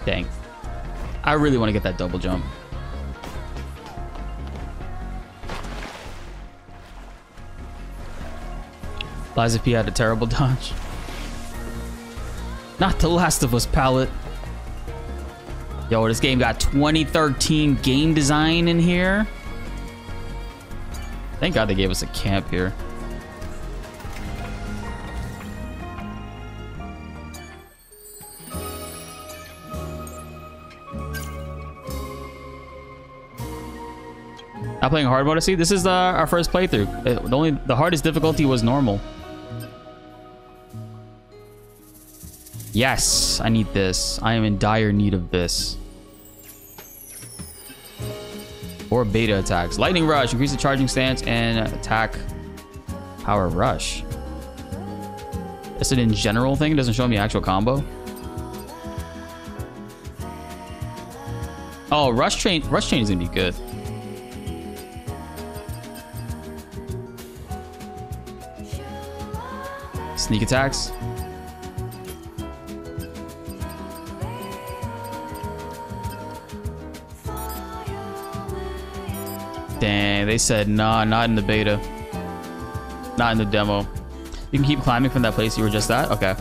[SPEAKER 1] Dang. I really want to get that double jump. Lies of P had a terrible dodge. Not the Last of Us palette. Yo, this game got 2013 game design in here. Thank God they gave us a camp here. Not playing hard mode. See, this is uh, our first playthrough. It, the only the hardest difficulty was normal. Yes, I need this. I am in dire need of this. Or beta attacks. Lightning Rush. Increase the charging stance and attack power rush. Is it in general thing? It doesn't show me actual combo. Oh, rush train. Rush train is gonna be good. Sneak attacks. They said nah, not in the beta. Not in the demo. You can keep climbing from that place you were just at? Okay.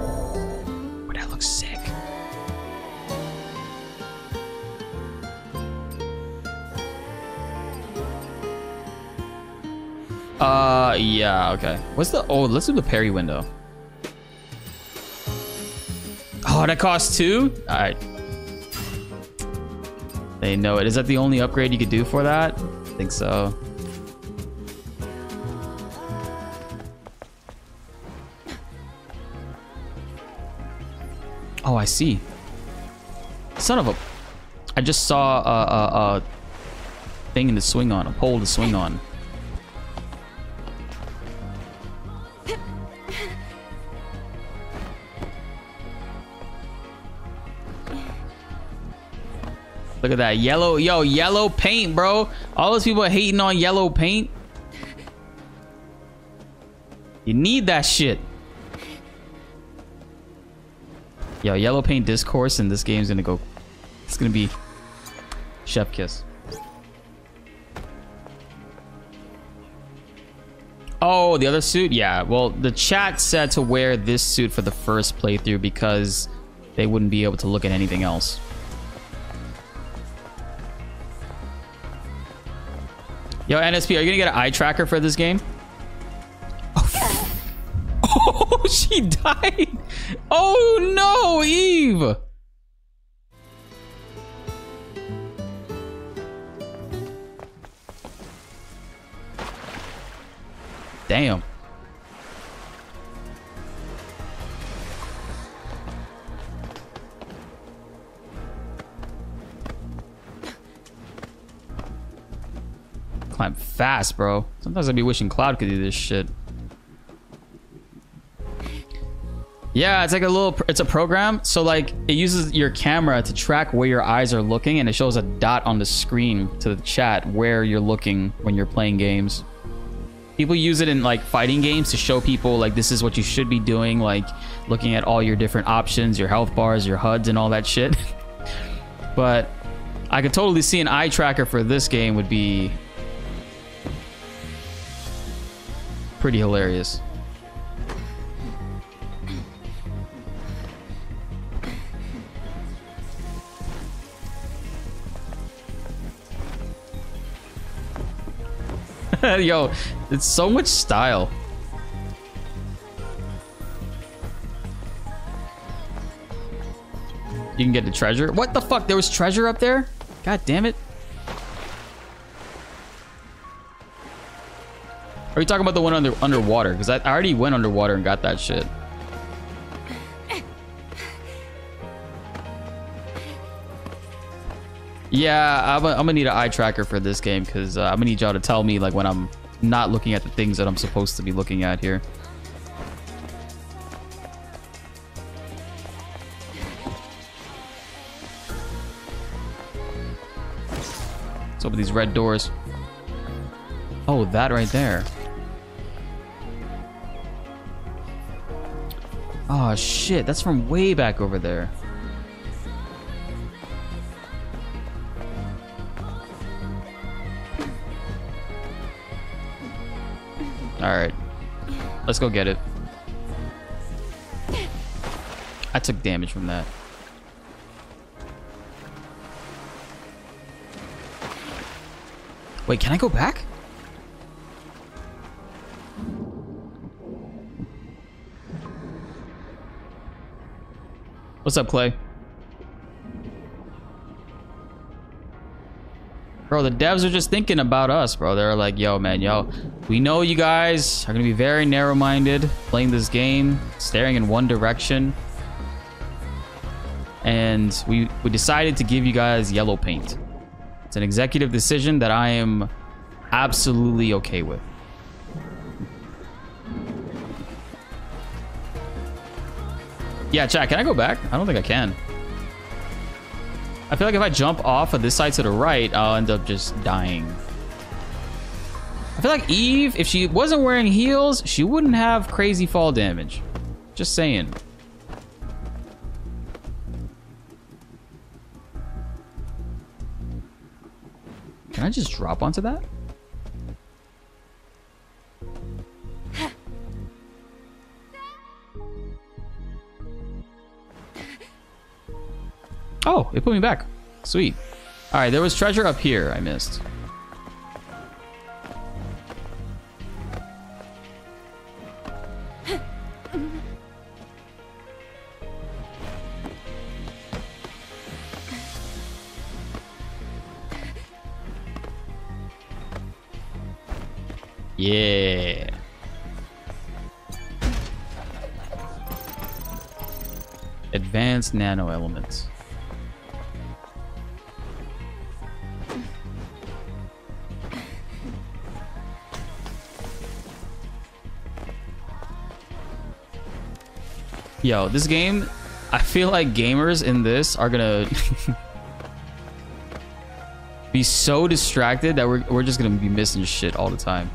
[SPEAKER 1] Ooh, that looks sick. Uh, yeah, okay. What's the... Oh, let's do the parry window. That costs two? Alright. They know it. Is that the only upgrade you could do for that? I think so. Oh, I see. Son of a... I just saw a, a, a thing to swing on, a pole to swing on. Look at that yellow, yo, yellow paint, bro. All those people hating on yellow paint. You need that shit. Yo, yellow paint discourse in this game is gonna go. It's gonna be chef kiss. Oh, the other suit? Yeah. Well, the chat said to wear this suit for the first playthrough because they wouldn't be able to look at anything else. Yo, NSP, are you gonna get an eye tracker for this game? Oh, oh she died. Oh no, Eve. Damn. Climb fast, bro. Sometimes I'd be wishing Cloud could do this shit. Yeah, it's like a little. It's a program. So like it uses your camera to track where your eyes are looking, and it shows a dot on the screen to the chat where you're looking when you're playing games. People use it in like fighting games to show people like this is what you should be doing, like looking at all your different options, your health bars, your HUDs, and all that shit. but I could totally see an eye tracker for this game would be pretty hilarious. Yo, it's so much style. You can get the treasure. What the fuck? There was treasure up there? God damn it. Are you talking about the one under underwater? Because I, I already went underwater and got that shit. Yeah, I'm, I'm gonna need an eye tracker for this game because uh, I'm gonna need y'all to tell me like when I'm not looking at the things that I'm supposed to be looking at here. Let's open these red doors. Oh, that right there. Oh shit, that's from way back over there. Alright. Let's go get it. I took damage from that. Wait, can I go back? What's up, Clay? Bro, the devs are just thinking about us, bro. They're like, yo, man, yo, we know you guys are going to be very narrow-minded playing this game, staring in one direction. And we, we decided to give you guys yellow paint. It's an executive decision that I am absolutely okay with. Yeah, chat, can I go back? I don't think I can. I feel like if I jump off of this side to the right, I'll end up just dying. I feel like Eve, if she wasn't wearing heels, she wouldn't have crazy fall damage. Just saying. Can I just drop onto that? Oh, it put me back. Sweet. All right, there was treasure up here I missed. Yeah. Advanced nano elements. Yo, this game, I feel like gamers in this are gonna be so distracted that we're, we're just gonna be missing shit all the time.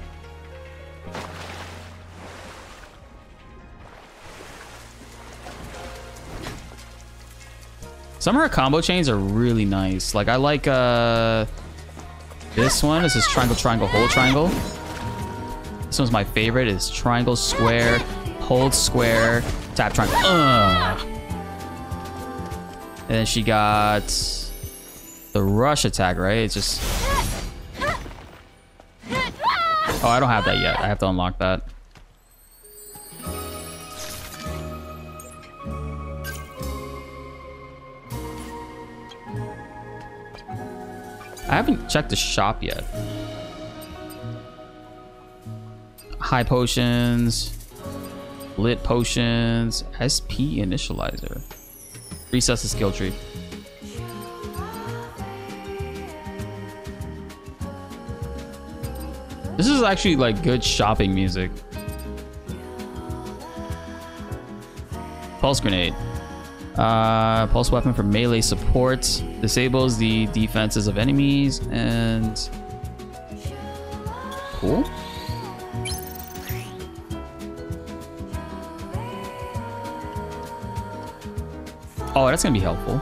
[SPEAKER 1] Some of her combo chains are really nice. Like I like uh this one. This is triangle, triangle, hold triangle. This one's my favorite. Is triangle, square, hold square, tap triangle. Uh. And then she got the rush attack, right? It's just. Oh, I don't have that yet. I have to unlock that. I haven't checked the shop yet. High potions, lit potions, SP initializer. Recess the skill tree. This is actually like good shopping music. Pulse grenade. Uh, pulse weapon for melee support. Disables the defenses of enemies and... Cool. Oh, that's gonna be helpful.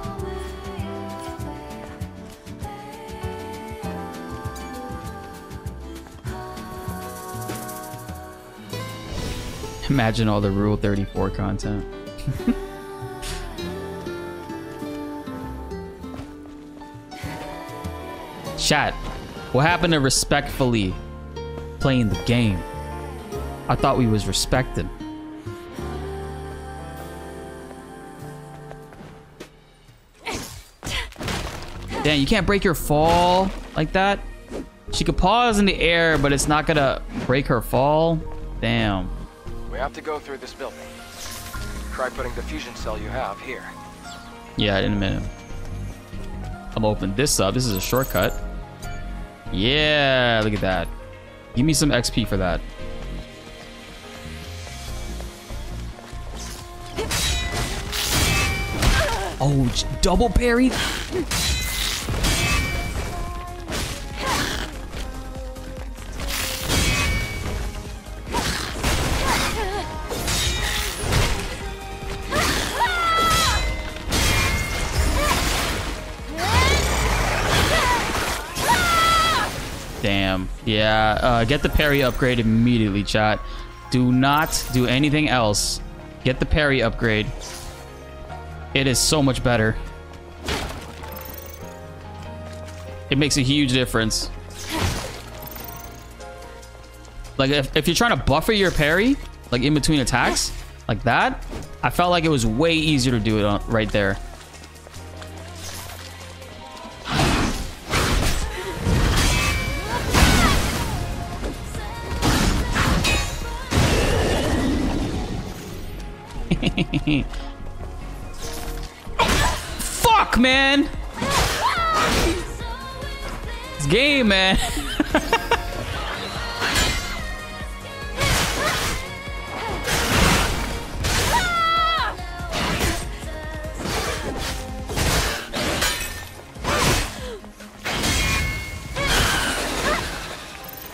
[SPEAKER 1] Imagine all the Rule 34 content. Chat, what happened to respectfully playing the game? I thought we was respected. Damn, you can't break your fall like that? She could pause in the air, but it's not gonna break her fall? Damn.
[SPEAKER 7] We have to go through this building. Try putting the fusion cell you have here.
[SPEAKER 1] Yeah, in a minute. I'm gonna open this up. This is a shortcut. Yeah, look at that. Give me some XP for that. Oh, double parry? Yeah, uh, get the parry upgrade immediately, chat. Do not do anything else. Get the parry upgrade. It is so much better. It makes a huge difference. Like, if, if you're trying to buffer your parry, like in between attacks, like that, I felt like it was way easier to do it on, right there. Fuck, man! It's game, man.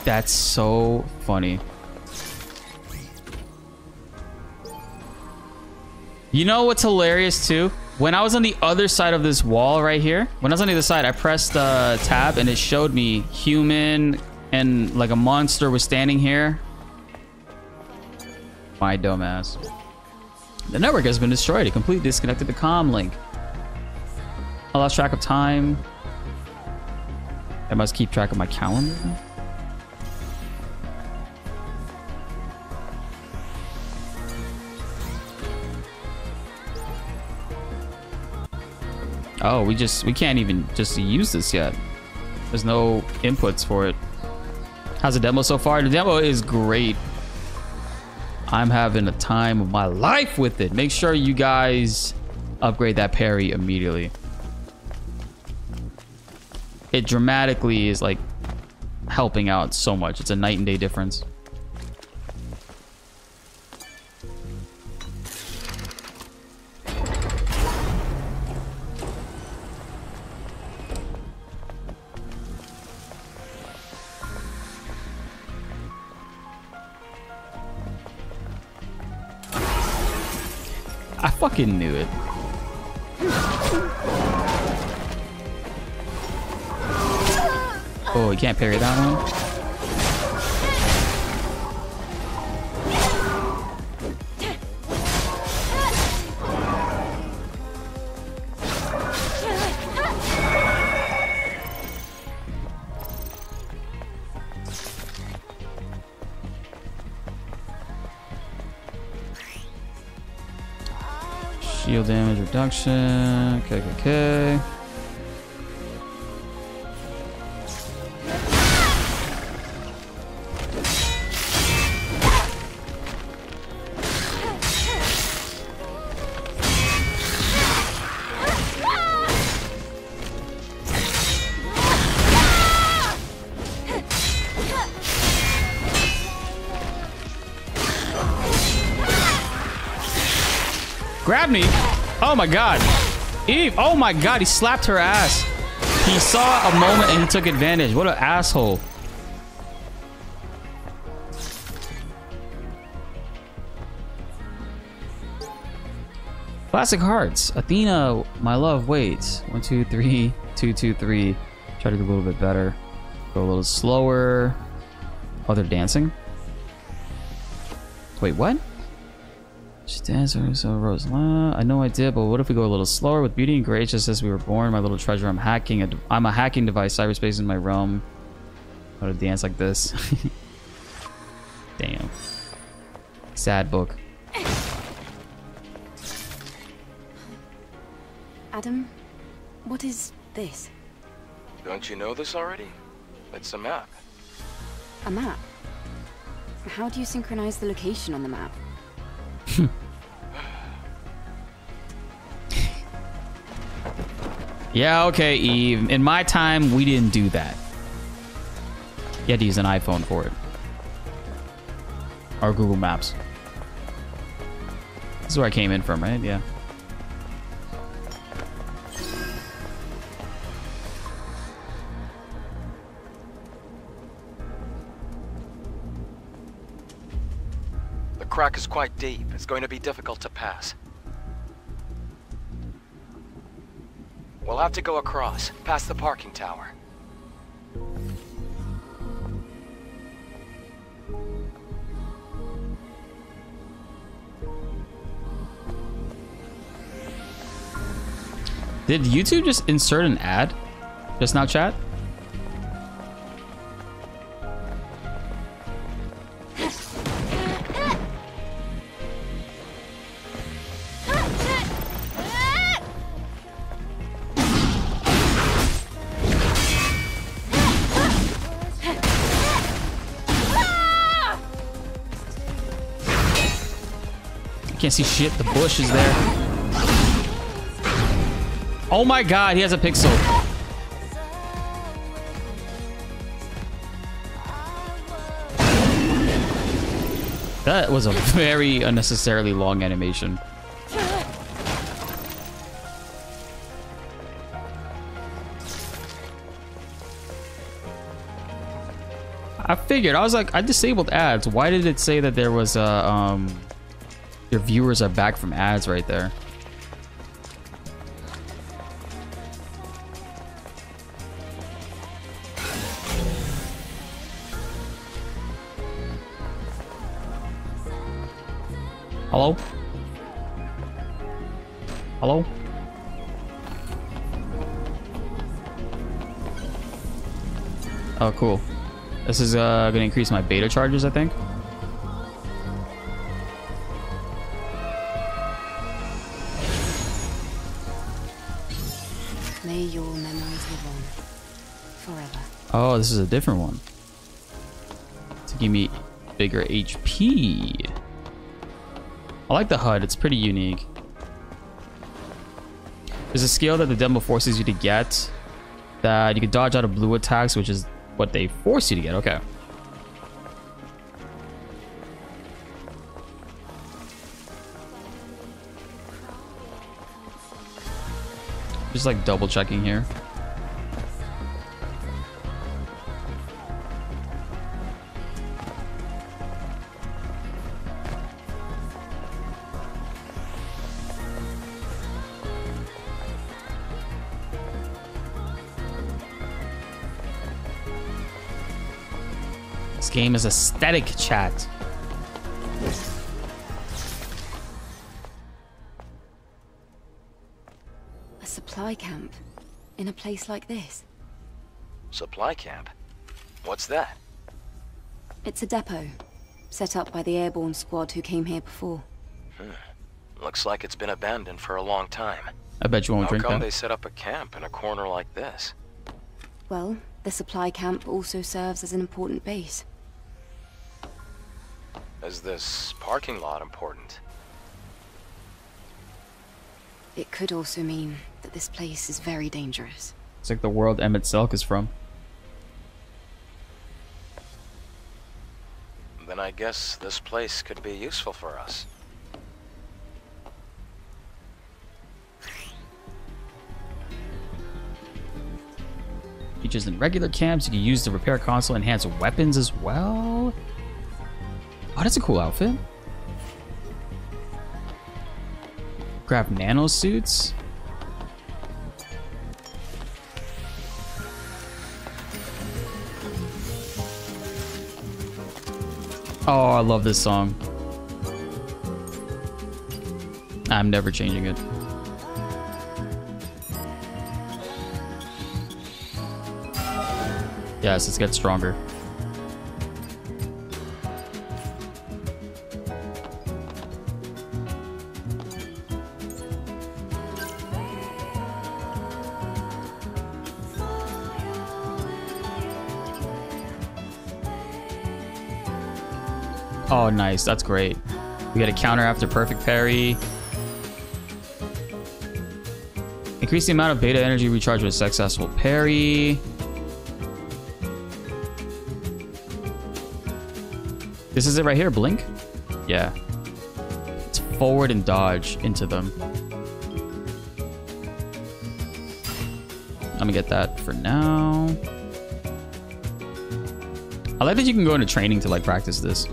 [SPEAKER 1] That's so funny. You know what's hilarious too? When I was on the other side of this wall right here, when I was on the other side, I pressed uh, tab and it showed me human and like a monster was standing here. My dumbass. The network has been destroyed. It completely disconnected the comm link. I lost track of time. I must keep track of my calendar. Oh, we just we can't even just use this yet. There's no inputs for it. How's the demo so far? The demo is great. I'm having a time of my life with it. Make sure you guys upgrade that parry immediately. It dramatically is like helping out so much. It's a night and day difference. Fucking knew it. Oh, you can't parry that one? Reduction. Okay, okay, okay. My god. Eve. Oh my god. He slapped her ass. He saw a moment and he took advantage. What an asshole. Classic hearts. Athena, my love, wait. One, two, three, two, two, three. Try to do a little bit better. Go a little slower. Oh, they're dancing? Wait, what? She dancing so Rose. Uh, I know I did, but what if we go a little slower? With beauty and grace, just as we were born, my little treasure. I'm hacking. A, I'm a hacking device. Cyberspace is my realm. How to dance like this? Damn. Sad book.
[SPEAKER 4] Adam, what is this?
[SPEAKER 7] Don't you know this already? It's a map.
[SPEAKER 4] A map? How do you synchronize the location on the map?
[SPEAKER 1] Yeah, okay, Eve. In my time, we didn't do that. You had to use an iPhone for it. Or Google Maps. This is where I came in from, right? Yeah.
[SPEAKER 7] The crack is quite deep. It's going to be difficult to pass. We'll have to go across, past the parking tower.
[SPEAKER 1] Did YouTube just insert an ad? Just now, chat? Can't see shit. The bush is there. Oh my god, he has a pixel. That was a very unnecessarily long animation. I figured. I was like, I disabled ads. Why did it say that there was a, um, your viewers are back from ads right there? Hello? Hello? Oh, cool. This is uh, gonna increase my beta charges, I think. Oh, this is a different one. To give me bigger HP. I like the HUD, it's pretty unique. There's a skill that the demo forces you to get that you can dodge out of blue attacks, which is what they force you to get. Okay. Just like double checking here. Game is aesthetic, chat.
[SPEAKER 4] A supply camp. In a place like this.
[SPEAKER 7] Supply camp? What's that?
[SPEAKER 4] It's a depot. Set up by the airborne squad who came here before. Hmm.
[SPEAKER 7] Looks like it's been abandoned for a long time.
[SPEAKER 1] I bet you won't
[SPEAKER 7] How
[SPEAKER 1] drink
[SPEAKER 7] come
[SPEAKER 1] that.
[SPEAKER 7] they set up a camp in a corner like this?
[SPEAKER 4] Well, the supply camp also serves as an important base.
[SPEAKER 7] Is this parking lot important?
[SPEAKER 4] It could also mean that this place is very dangerous.
[SPEAKER 1] It's like the world Emet-Selch is from.
[SPEAKER 7] Then I guess this place could be useful for us.
[SPEAKER 1] Features in regular camps, you can use the repair console, enhance weapons as well. Oh, that's a cool outfit. Grab nano suits. Oh, I love this song. I'm never changing it. Yes, let's get stronger. Oh, nice. That's great. We get a counter after perfect parry. Increase the amount of beta energy recharge with successful parry. This is it right here, blink? Yeah. It's forward and dodge into them. I'm gonna get that for now. I like that you can go into training to like practice this.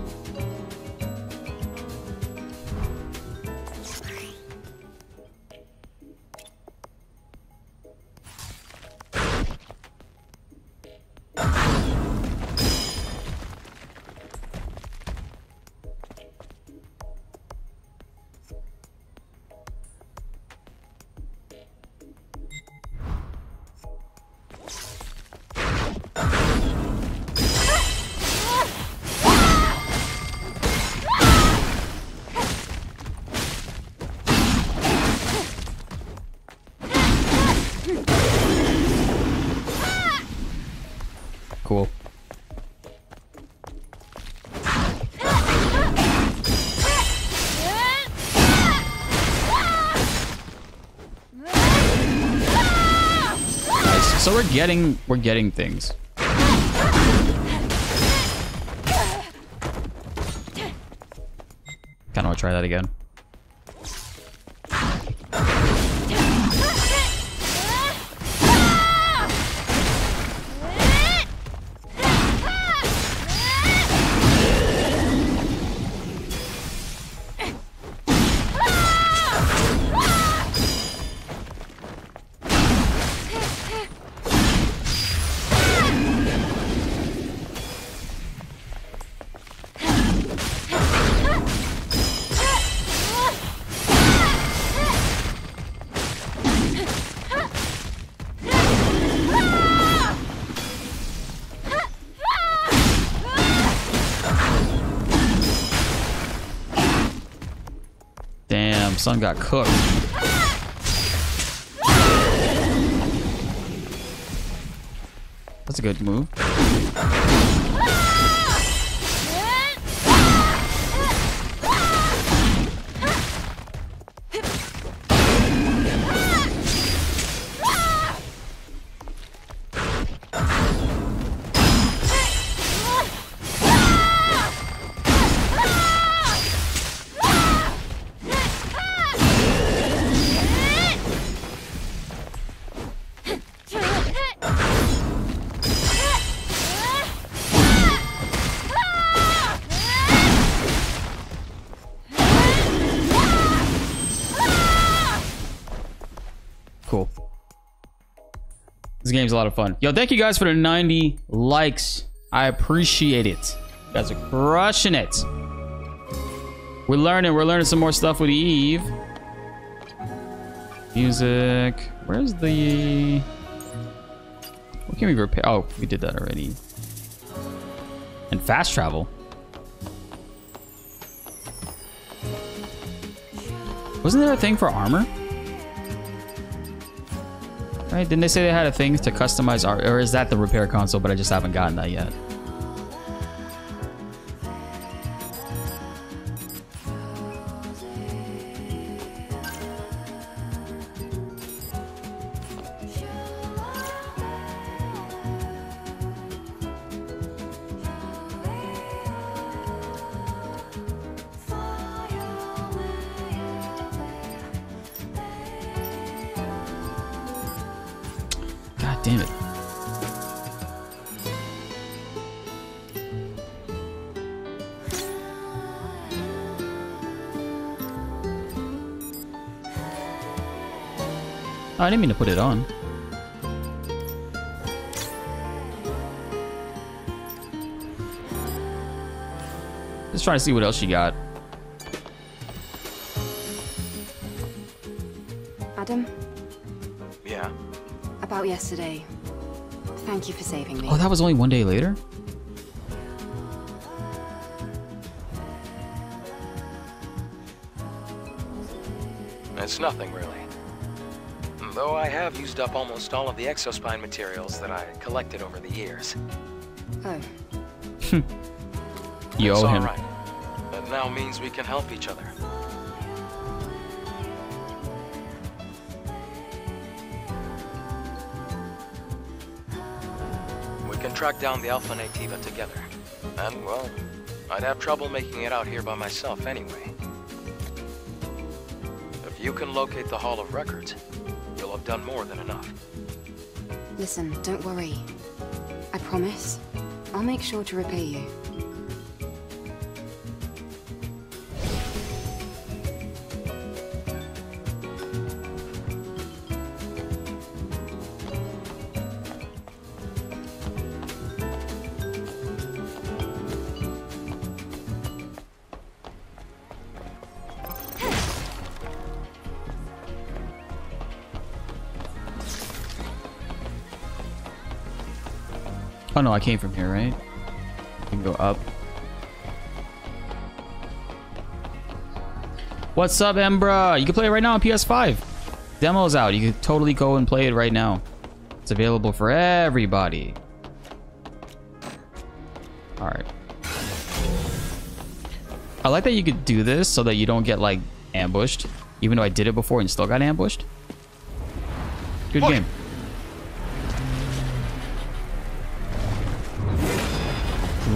[SPEAKER 1] Getting we're getting things. Kinda wanna try that again. Got cooked. That's a good move. Game's a lot of fun. Yo, thank you guys for the 90 likes. I appreciate it. You guys are crushing it. We're learning. We're learning some more stuff with Eve. Music. Where's the... What can we repair? Oh, we did that already. And fast travel. Wasn't there a thing for armor? Right? Didn't they say they had a thing to customize art? Or is that the repair console, but I just haven't gotten that yet? I didn't mean to put it on. Just trying to see what else she got.
[SPEAKER 4] Adam,
[SPEAKER 7] Yeah.
[SPEAKER 4] about yesterday. Thank you for saving me.
[SPEAKER 1] Oh, that was only one day later?
[SPEAKER 7] Used up almost all of the exospine materials that I collected over the years.
[SPEAKER 4] Oh,
[SPEAKER 1] hmm.
[SPEAKER 7] You
[SPEAKER 1] owe him.
[SPEAKER 7] alright. That now means we can help each other. We can track down the Alpha Naytiba together. And, well, I'd have trouble making it out here by myself anyway. If you can locate the Hall of Records, you'll have done more than enough.
[SPEAKER 4] listen, don't worry. I promise. I'll make sure to repay you.
[SPEAKER 1] Oh no, I came from here, right? I can go up. What's up, Embra? You can play it right now on PS5. Demo's out. You can totally go and play it right now. It's available for everybody. Alright. I like that you could do this so that you don't get, like, ambushed. Even though I did it before and still got ambushed. Good
[SPEAKER 7] Look.
[SPEAKER 1] game.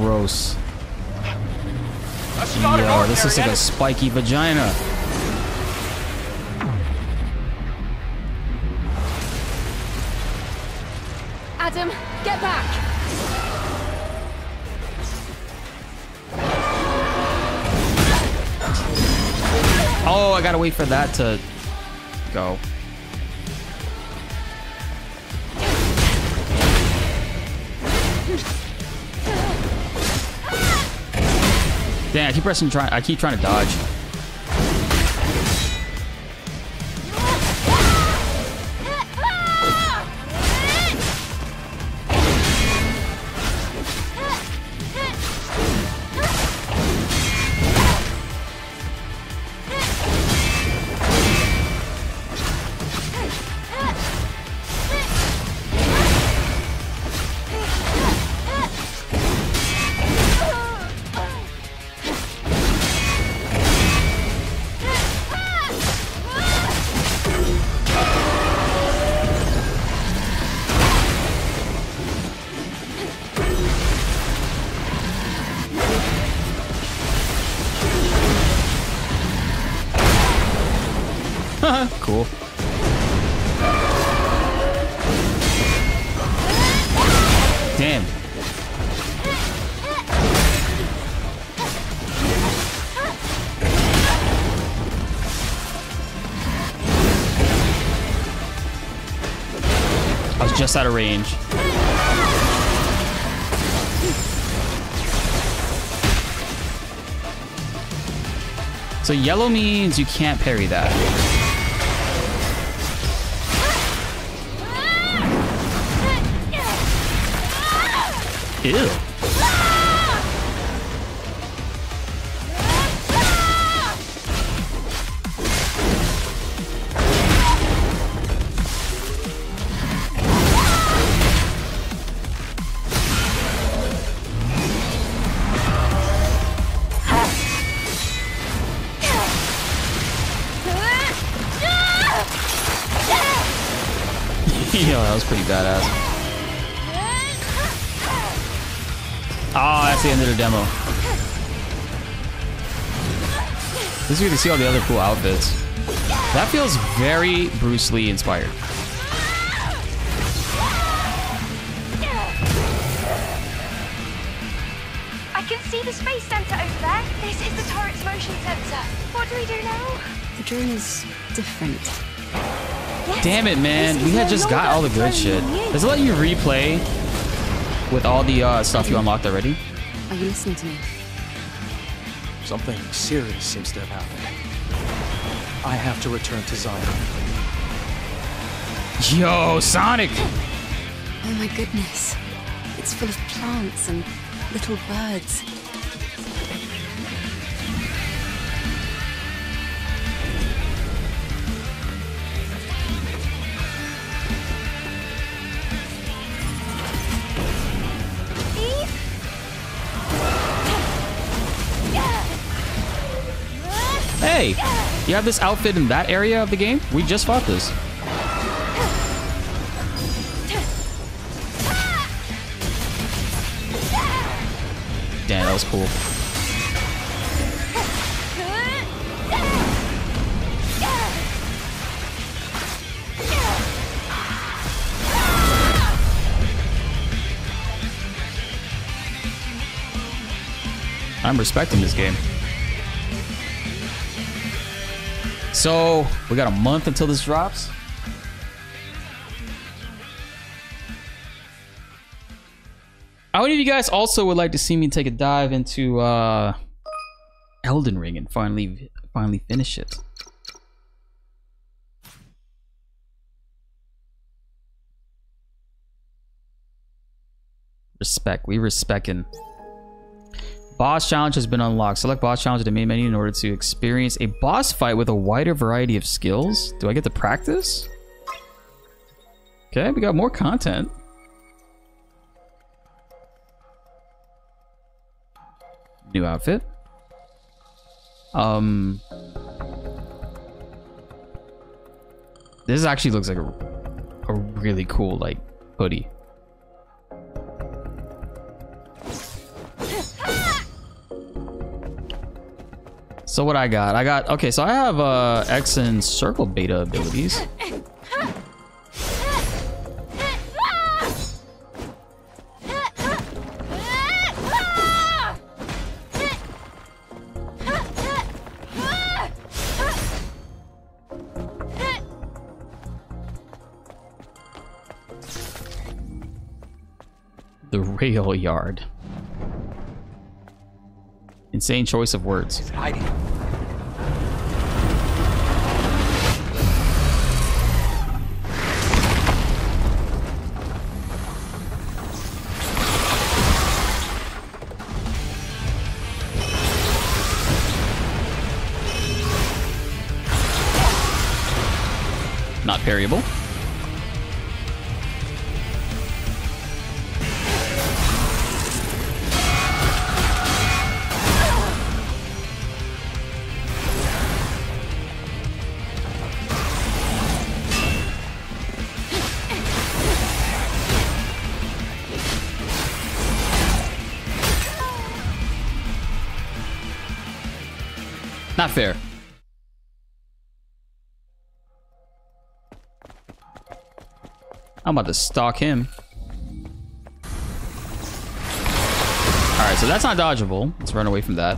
[SPEAKER 1] Gross.
[SPEAKER 2] That's not an
[SPEAKER 1] Yo, this
[SPEAKER 2] ordinary
[SPEAKER 1] is like a spiky vagina.
[SPEAKER 5] Adam, get back!
[SPEAKER 1] Oh, I gotta wait for that to go. Damn, I keep pressing try I keep trying to dodge. Just out of range. So yellow means you can't parry that. Ew. Pretty badass. Oh, that's the end of the demo. This is where you see all the other cool outfits. That feels very Bruce Lee inspired.
[SPEAKER 8] I can see the space center over there. This is the turret's motion sensor. What do we do now?
[SPEAKER 4] The drone is different.
[SPEAKER 1] Damn it, man. We had just got all the good shit. Does it let you replay with all the uh, stuff you unlocked already?
[SPEAKER 4] Are you listening to me?
[SPEAKER 9] Something serious seems to have happened. I have to return to Xion.
[SPEAKER 1] Yo, Sonic!
[SPEAKER 4] Oh my goodness. It's full of plants and little birds.
[SPEAKER 1] You have this outfit in that area of the game? We just fought this. Damn, that was cool. I'm respecting this game. So, we got a month until this drops. How many of you guys also would like to see me take a dive into uh, Elden Ring and finally finally finish it? Respect. We respecting. Boss challenge has been unlocked. Select boss challenge in the main menu in order to experience a boss fight with a wider variety of skills. Do I get to practice? Okay, we got more content. New outfit. Um, this actually looks like a, a really cool like hoodie. So what I got? I got okay. So I have uh, X and Circle Beta abilities. The rail yard. Insane choice of words. Not variable. Fair. I'm about to stalk him. Alright, so that's not dodgeable. Let's run away from that.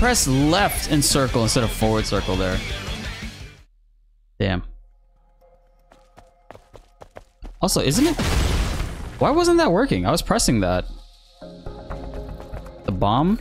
[SPEAKER 1] I pressed left in circle instead of forward circle there. Damn. Also, isn't it? Why wasn't that working? I was pressing that. The bomb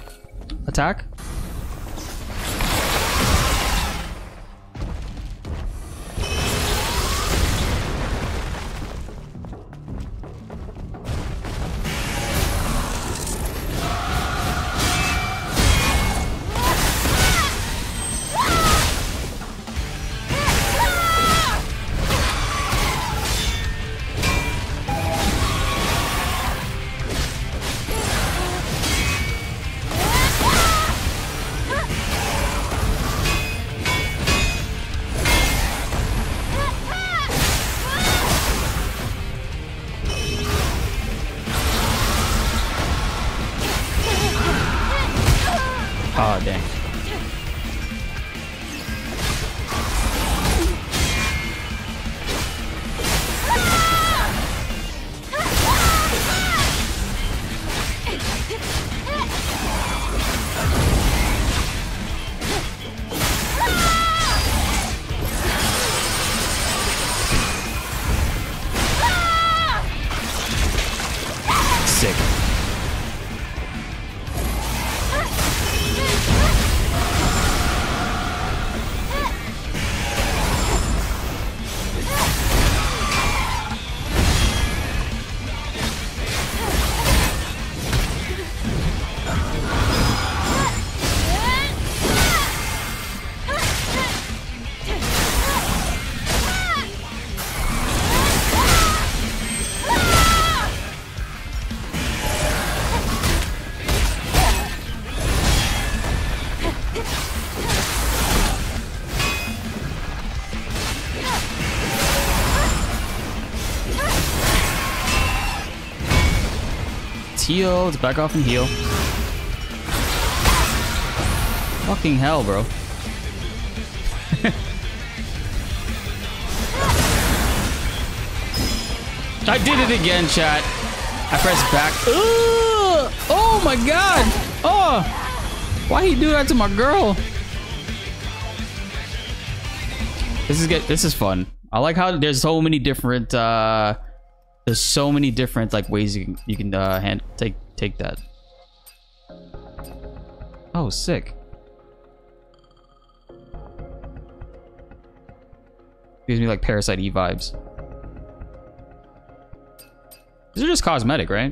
[SPEAKER 1] heal. Let's back off and heal. Fucking hell, bro. I did it again, chat. I pressed back. Oh my god! Oh! Why he do that to my girl? This is good. This is fun. I like how there's so many different. uh There's so many different like ways you can you can uh, hand take take that. Oh, sick. Gives me like Parasite E vibes. These are just cosmetic, right?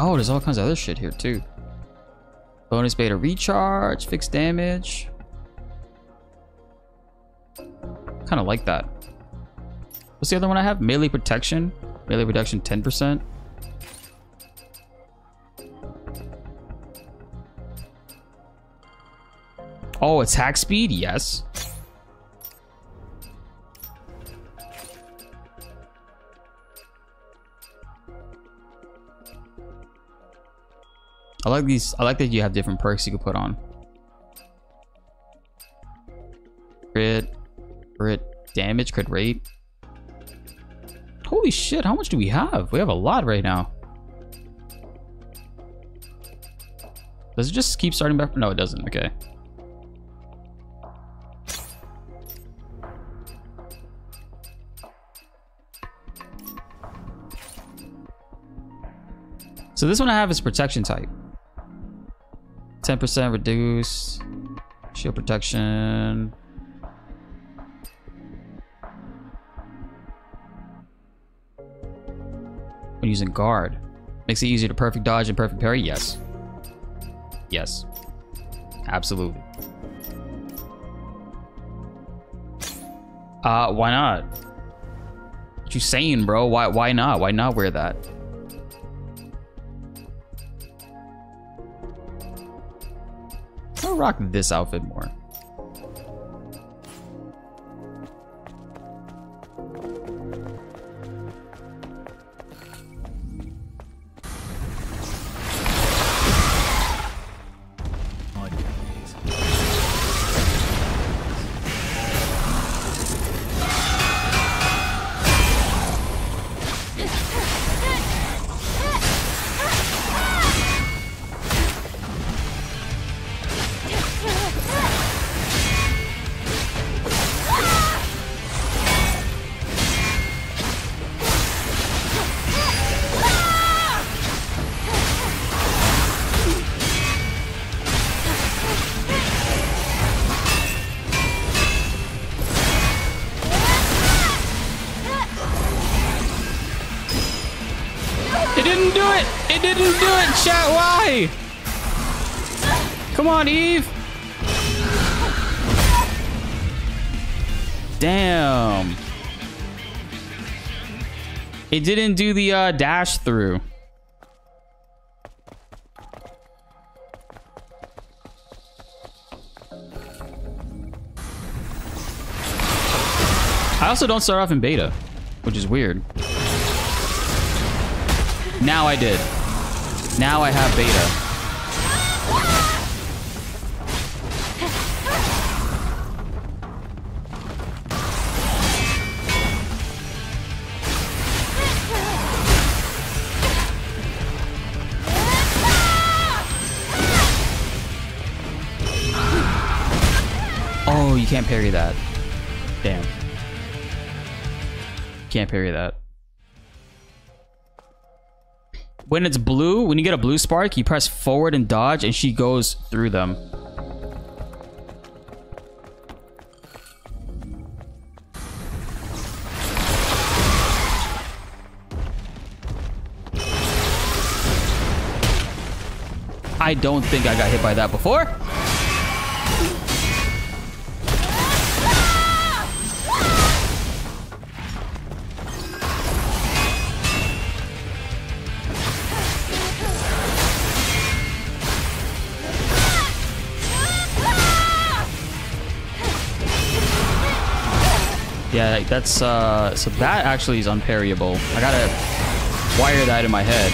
[SPEAKER 1] Oh, there's all kinds of other shit here too. Bonus beta recharge, fixed damage. Kind of like that. What's the other one I have? Melee protection. Melee protection 10%. Oh, attack speed? Yes. I like these. I like that you have different perks you can put on. Crit, crit damage, crit rate. Holy shit, how much do we have? We have a lot right now. Does it just keep starting back? No, it doesn't. Okay. So this one I have is protection type. 10% reduced. Shield protection. When using guard. Makes it easier to perfect dodge and perfect parry? Yes. Yes. Absolutely. Uh, why not? What you saying, bro? Why why not? Why not wear that? Rock this outfit more. Didn't do the uh, dash through. I also don't start off in beta, which is weird. Now I did. Now I have beta. Can't parry that. Damn. Can't parry that. When it's blue, when you get a blue spark, you press forward and dodge, and she goes through them. I don't think I got hit by that before. That's uh so that actually is unparryable. I gotta wire that in my head.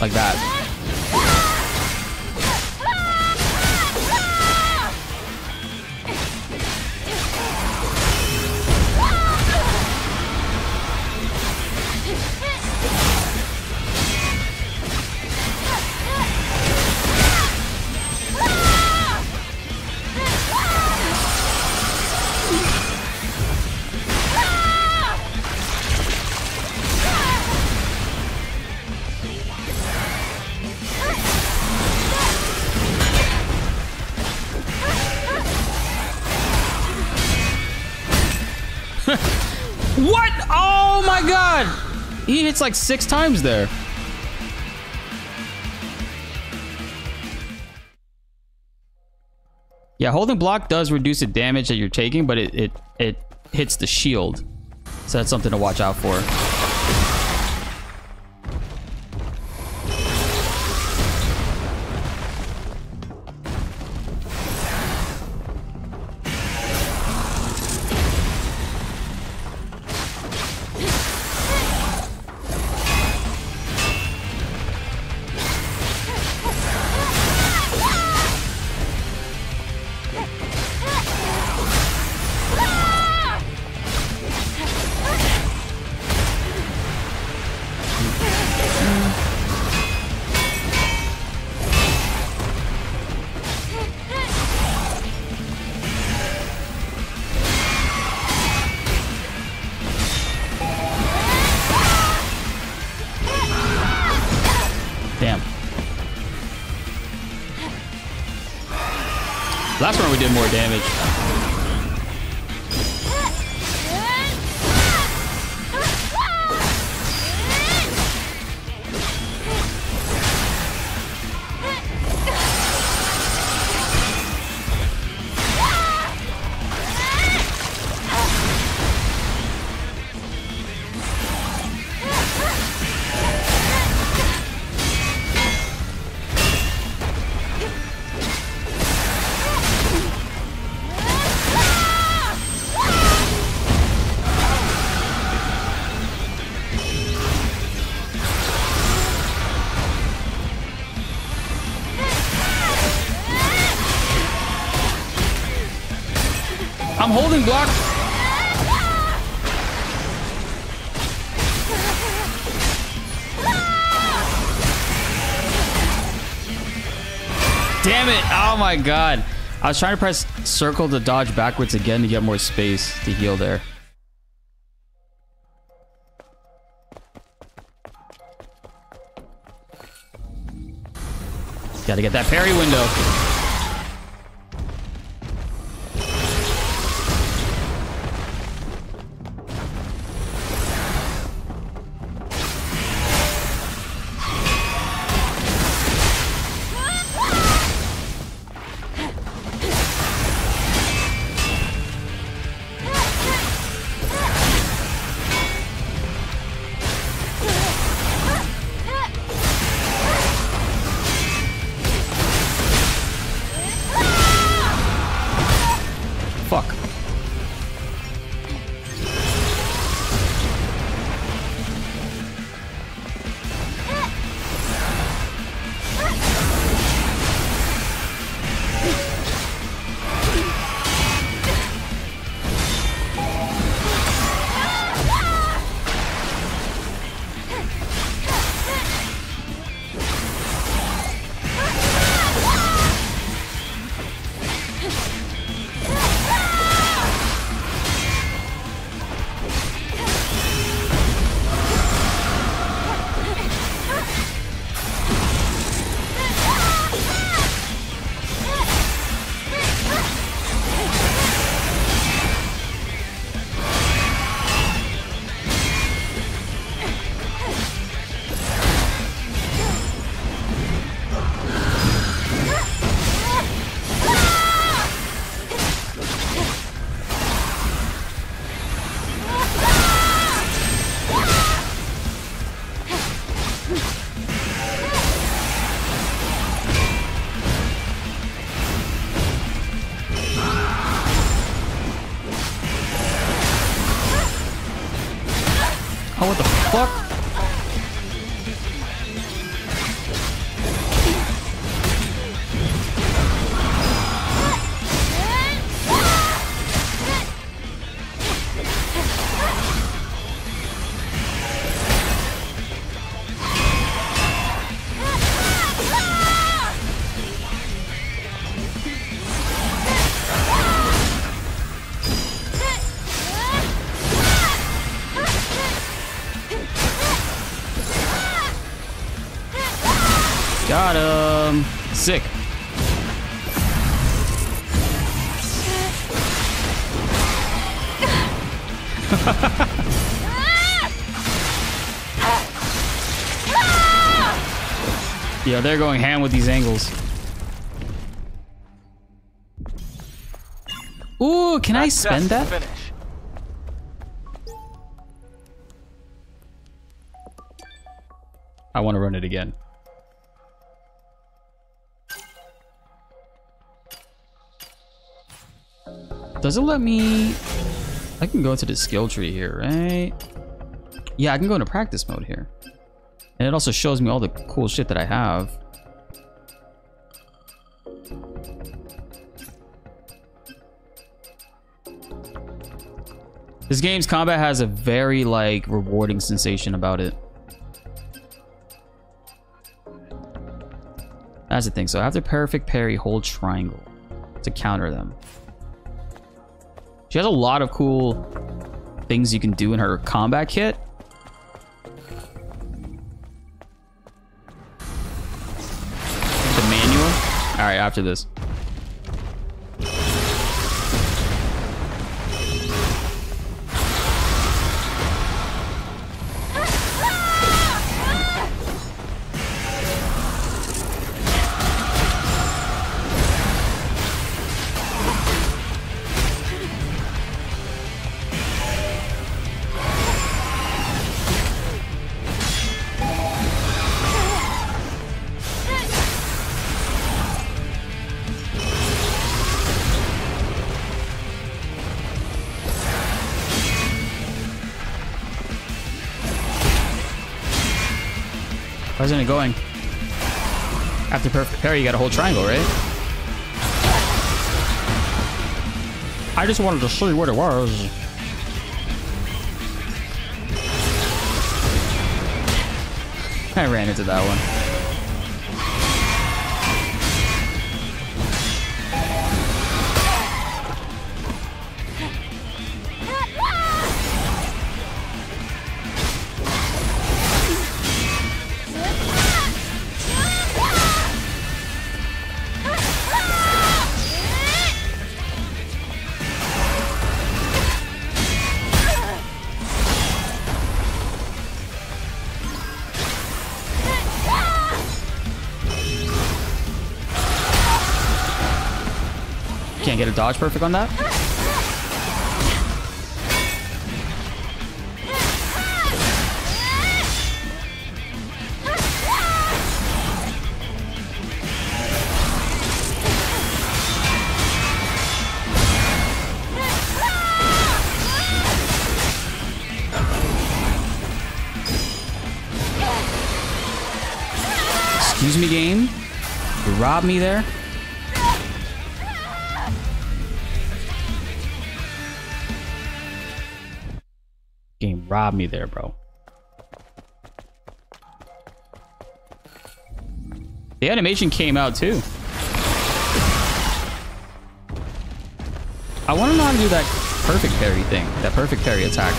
[SPEAKER 1] Like that. Hits like six times there. Yeah, holding block does reduce the damage that you're taking, but it, it, it hits the shield. So that's something to watch out for. More damage. I'm holding block. Damn it. Oh my god. I was trying to press circle to dodge backwards again to get more space to heal there. Gotta get that parry window. They're going ham with these angles. Ooh, can I spend that?
[SPEAKER 7] Finish.
[SPEAKER 1] I want to run it again. Does it let me... I can go into the skill tree here, right? Yeah, I can go into practice mode here. And it also shows me all the cool shit that I have. This game's combat has a very, like, rewarding sensation about it. That's the thing. So after perfect parry, hold triangle to counter them. She has a lot of cool things you can do in her combat kit. Right, after this. You got to hold triangle, right? I just wanted to see what it was. I ran into that one. Get a dodge perfect on that? Excuse me, game? You robbed me there? Robbed me there, bro. The animation came out too. I want to know how to do that perfect parry thing, that perfect parry attack.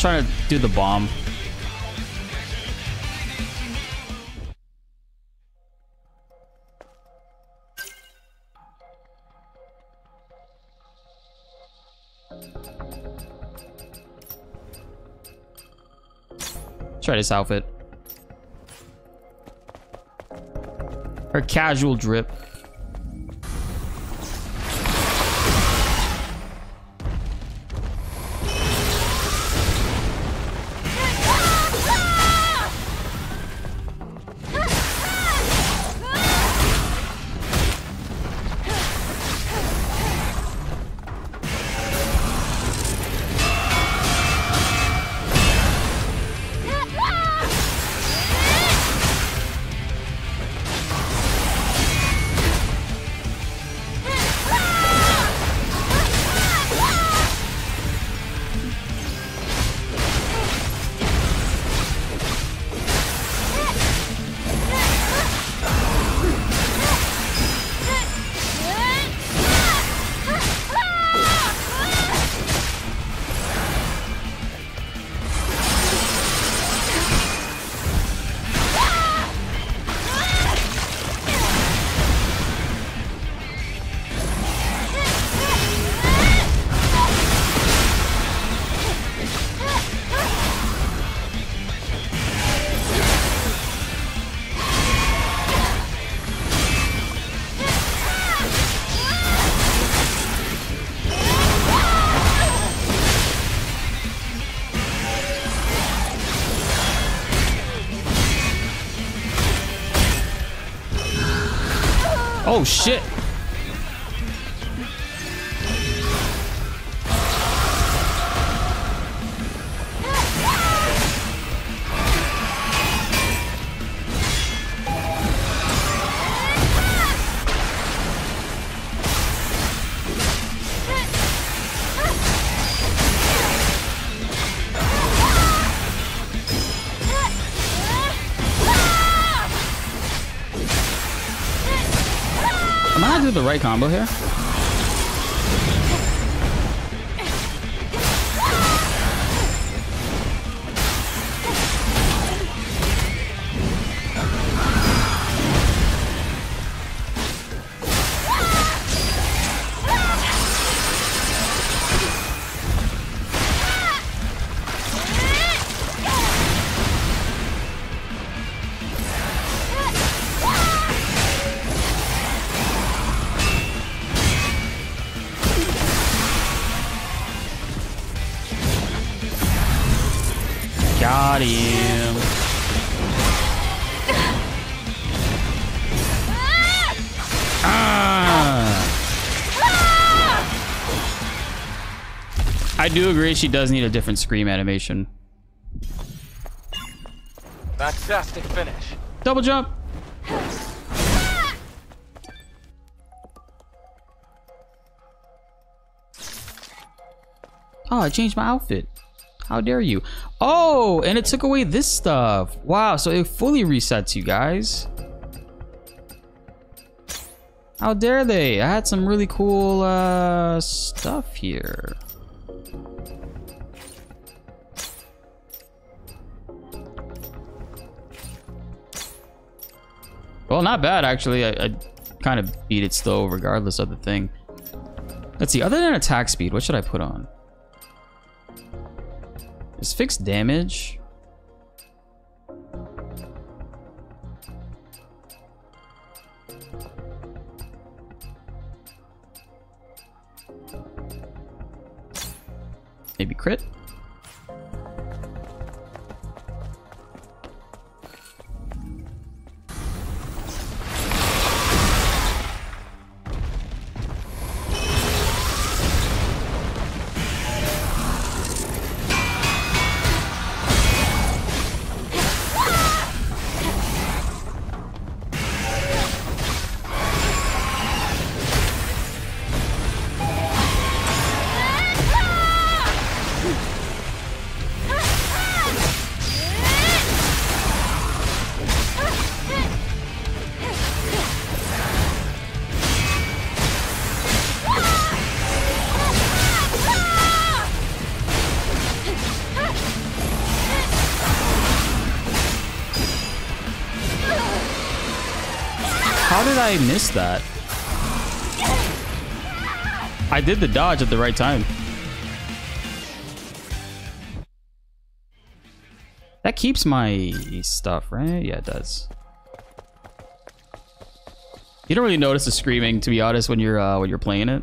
[SPEAKER 1] Was trying to do the bomb. Try this outfit. Her casual drip. Oh shit. Doing the right combo here? Do agree she does need a different scream animation.
[SPEAKER 7] Fantastic finish.
[SPEAKER 1] Double jump. Oh, I changed my outfit. How dare you? Oh, and it took away this stuff. Wow, so it fully resets you guys. How dare they? I had some really cool uh, stuff here. Well, not bad actually. I, I kind of beat it still, regardless of the thing. Let's see. Other than attack speed, what should I put on? Is fixed damage? Maybe crit? I miss that? I did the dodge at the right time. That keeps my stuff, right? Yeah, it does. You don't really notice the screaming, to be honest, when you're uh, when you're playing it.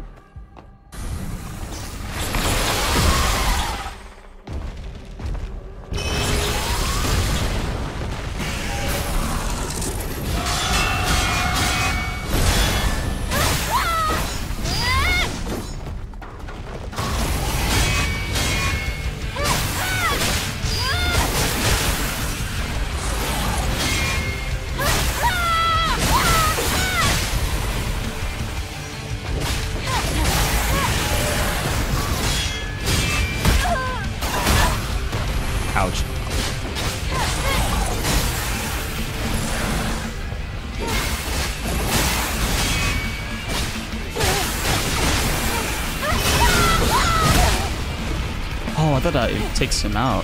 [SPEAKER 1] Takes him out.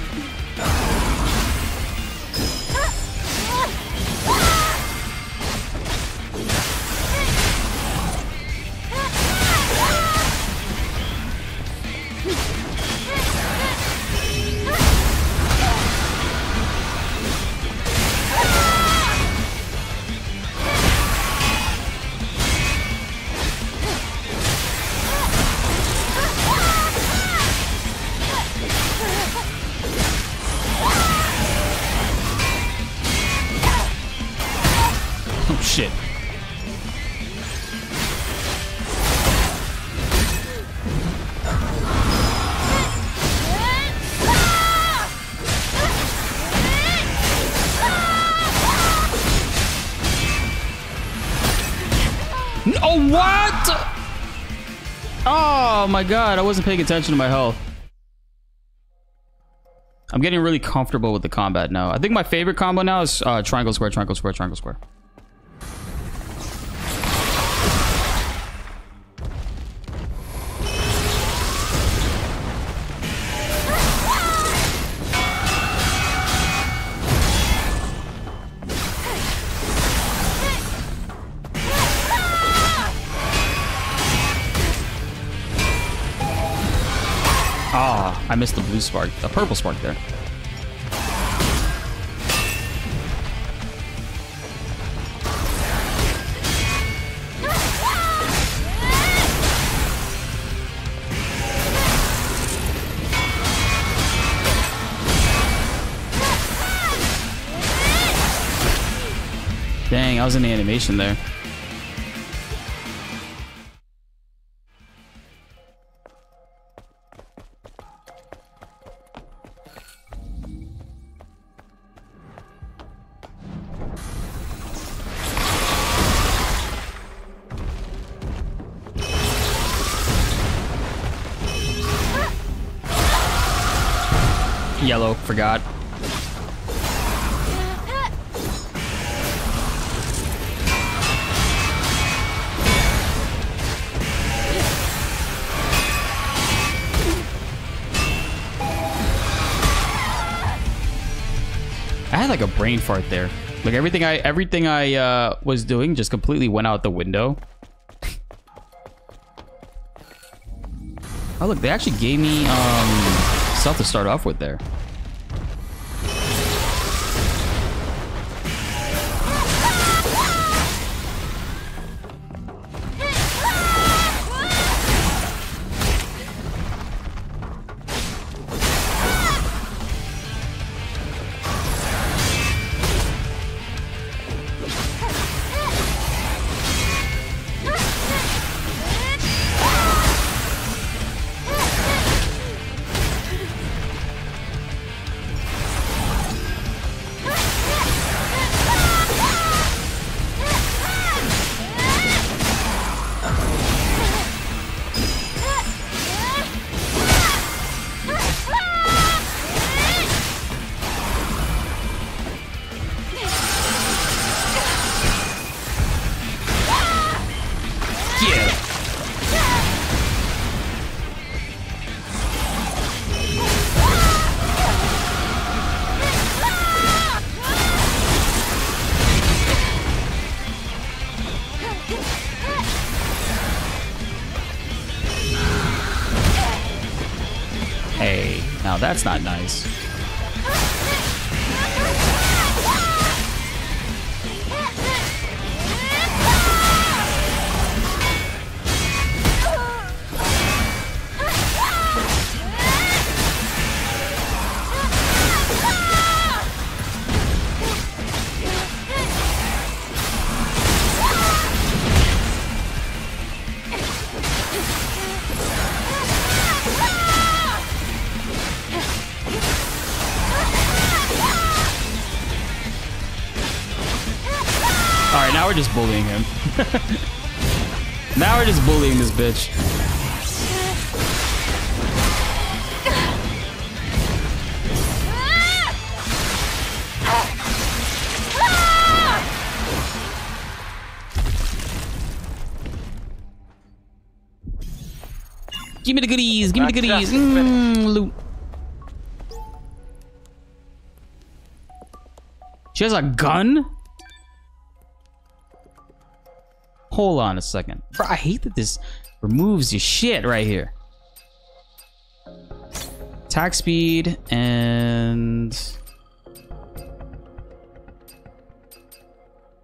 [SPEAKER 1] Wasn't paying attention to my health. I'm getting really comfortable with the combat now. I think my favorite combo now is uh, triangle square, triangle square, triangle square. Missed the blue spark, the purple spark there. Dang, I was in the animation there. Forgot. I had like a brain fart there. Like everything I everything I uh, was doing just completely went out the window. oh look, they actually gave me um, stuff to start off with there. That's not nice. We're just bullying him. now we're just bullying this bitch. Give me the goodies. Give me the goodies. Mm, loot. She has a gun? Hold on a second. Bro, I hate that this removes your shit right here. Attack speed and...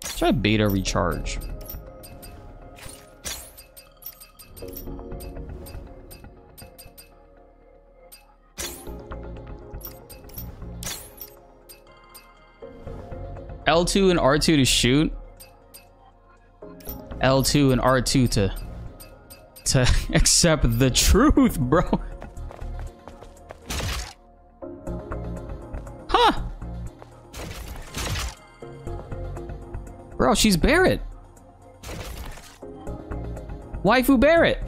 [SPEAKER 1] Try beta recharge. L2 and R2 to shoot. L2 and R2 to to accept the truth, bro. Huh. Bro, she's Barret. Waifu Barret.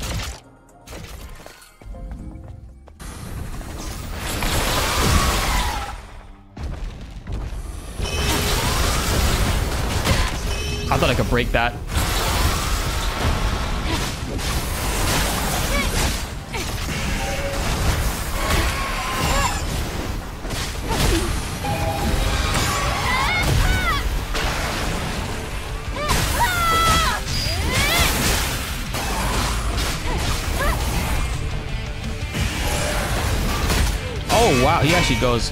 [SPEAKER 1] I thought I could break that. Wow. He actually goes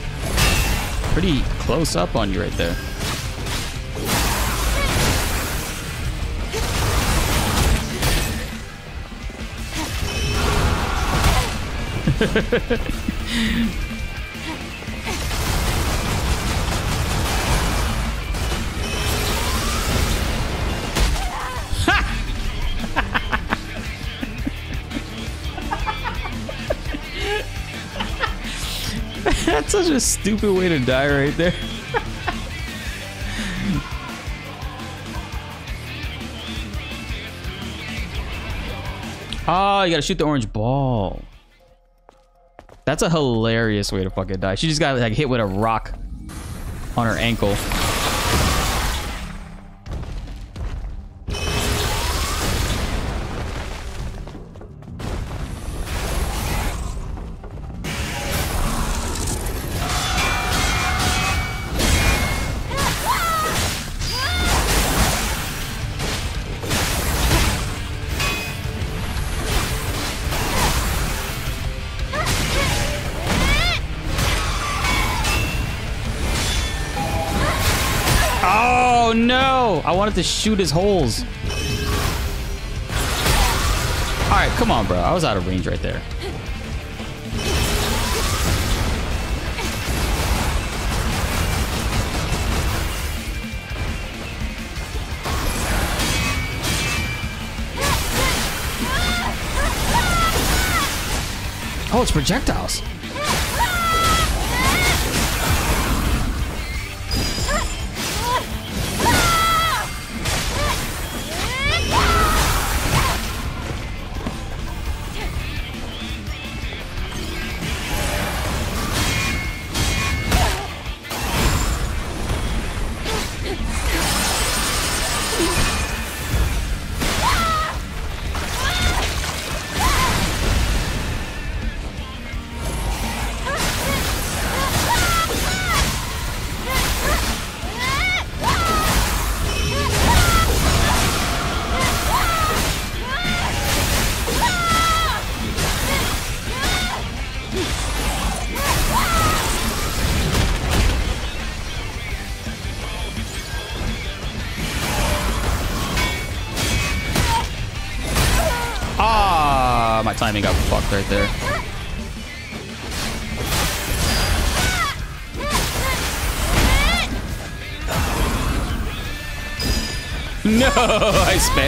[SPEAKER 1] pretty close up on you right there. a stupid way to die right there. oh, you gotta shoot the orange ball. That's a hilarious way to fucking die. She just got like hit with a rock on her ankle. Wanted to shoot his holes. Alright, come on, bro. I was out of range right there. Oh, it's projectiles.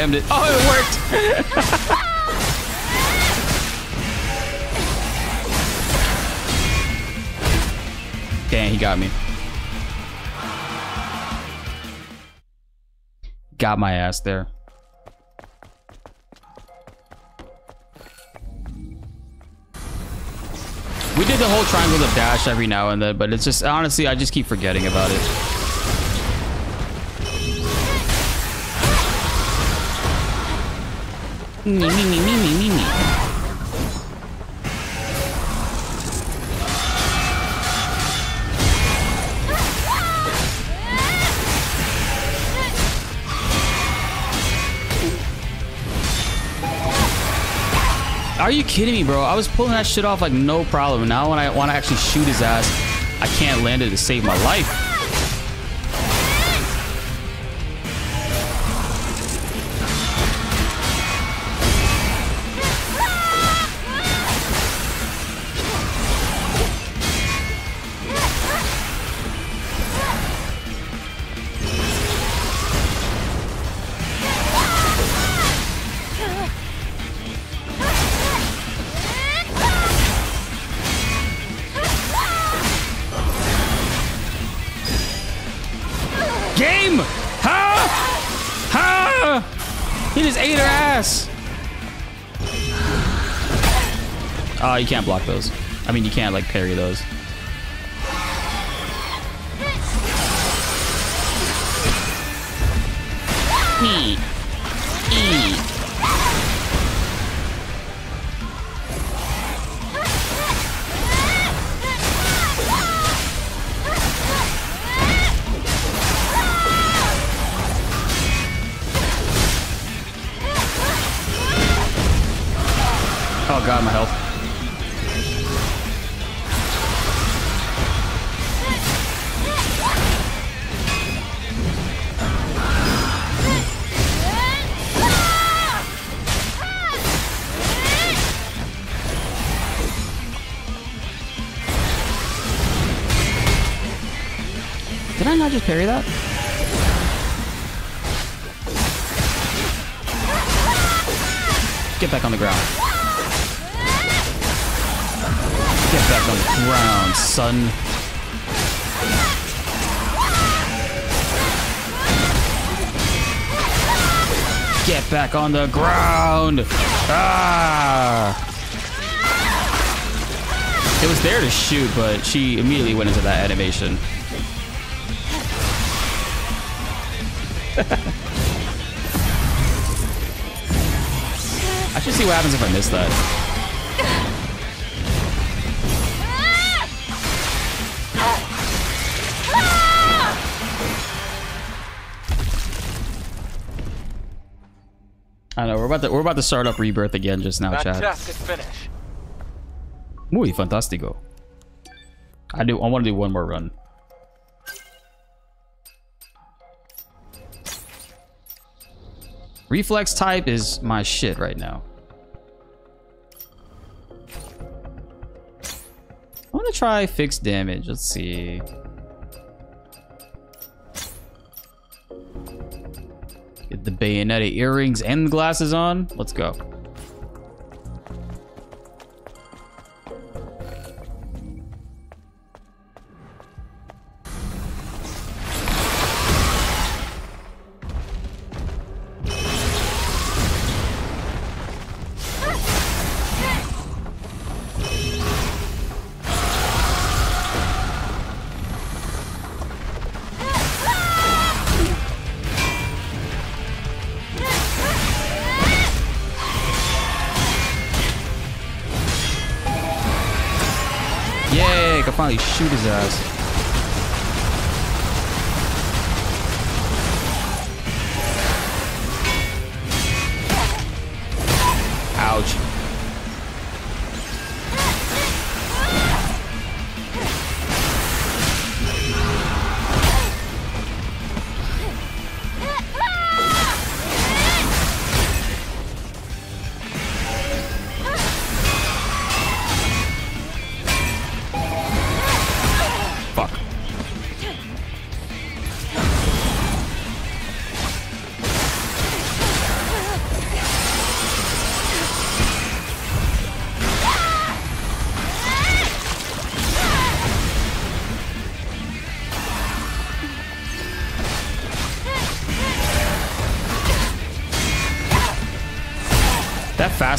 [SPEAKER 1] Spammed it. Oh, it worked. Damn, he got me. Got my ass there. We did the whole triangle of dash every now and then, but it's just honestly, I just keep forgetting about it. Me, me, me, me, me, me, me. Are you kidding me, bro? I was pulling that shit off like no problem. Now when I want to actually shoot his ass, I can't land it to save my life. You can't block those. I mean, you can't like parry those. Get back on the ground. Ah. It was there to shoot, but she immediately went into that animation. I should see what happens if I miss that. I know we're about to we're about to start up rebirth again just now, chat.
[SPEAKER 7] Fantastic finish.
[SPEAKER 1] Muy fantástico. I do. I want to do one more run. Reflex type is my shit right now. I want to try fixed damage. Let's see. Get the Bayonetta earrings and the glasses on. Let's go.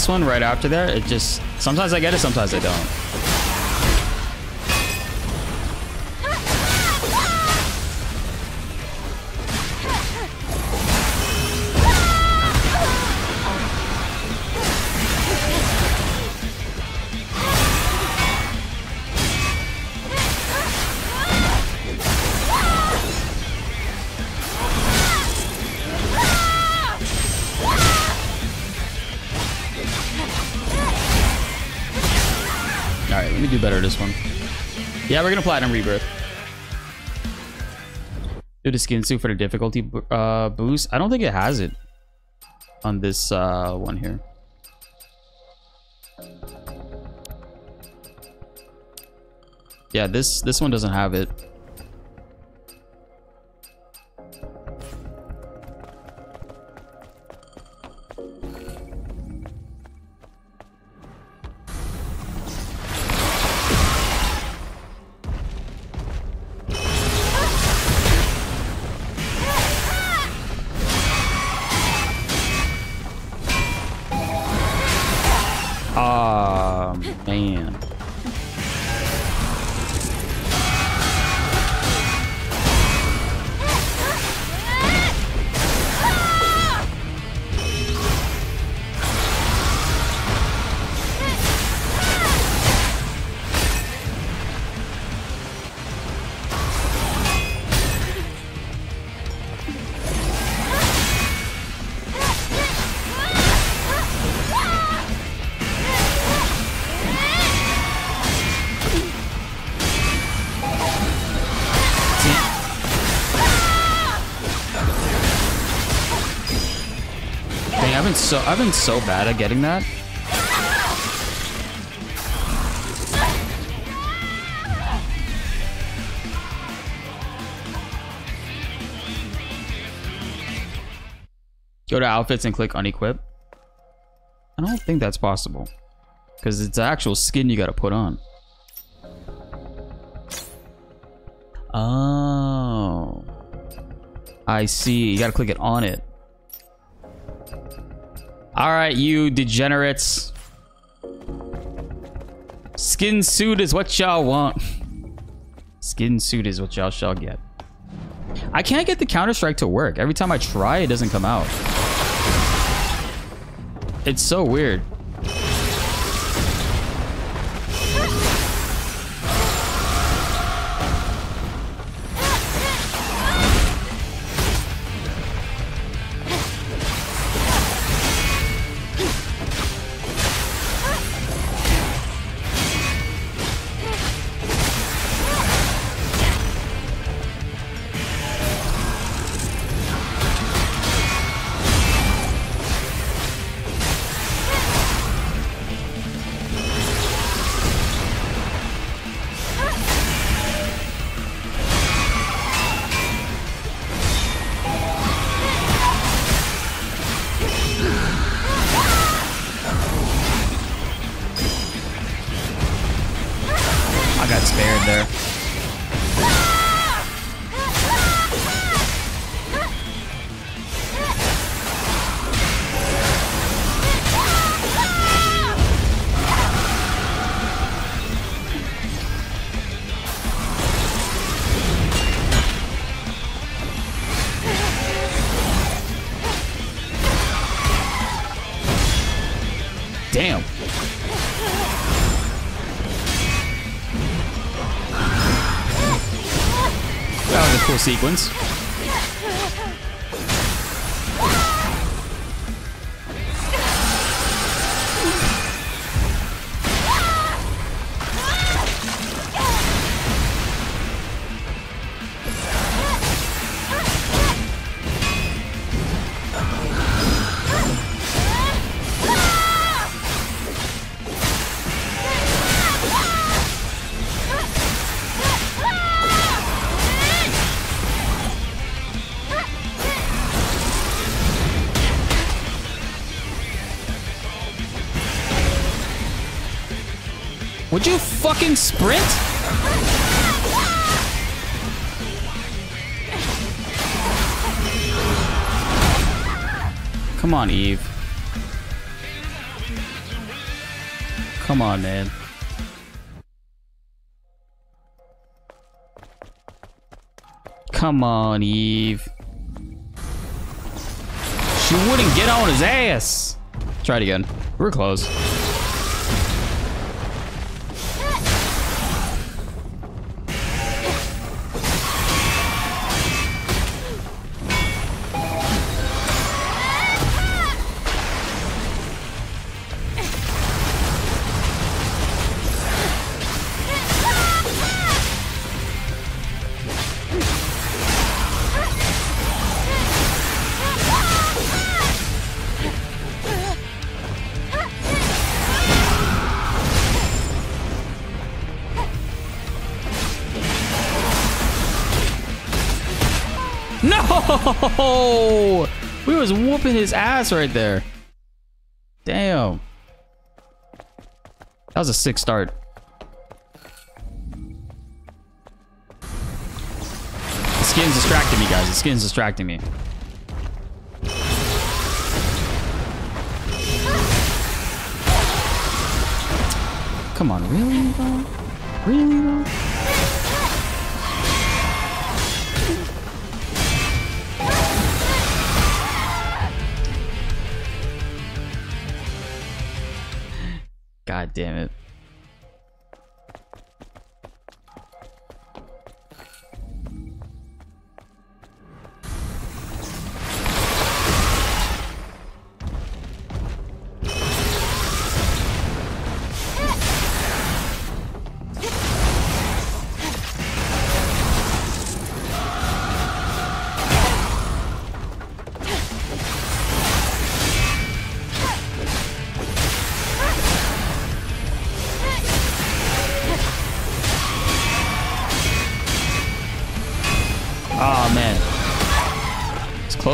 [SPEAKER 1] Fast one right after there, it just sometimes I get it, sometimes I don't. Better this one. Yeah, we're gonna platinum rebirth. Do the skin suit for the difficulty uh, boost. I don't think it has it on this uh, one here. Yeah, this this one doesn't have it. So I've been so bad at getting that. Go to outfits and click unequip. I don't think that's possible. Because it's the actual skin you gotta put on. Oh. I see. You gotta click it on it. Alright, you degenerates. Skin suit is what y'all want. Skin suit is what y'all shall get. I can't get the Counter-Strike to work. Every time I try, it doesn't come out. It's so weird. Sequence. Sprint? Come on, Eve. Come on, man. Come on, Eve. She wouldn't get on his ass. Try it again. We're close. No! We was whooping his ass right there. Damn. That was a sick start. The skin's distracting me, guys. The skin's distracting me. Come on, really, though? Really, though?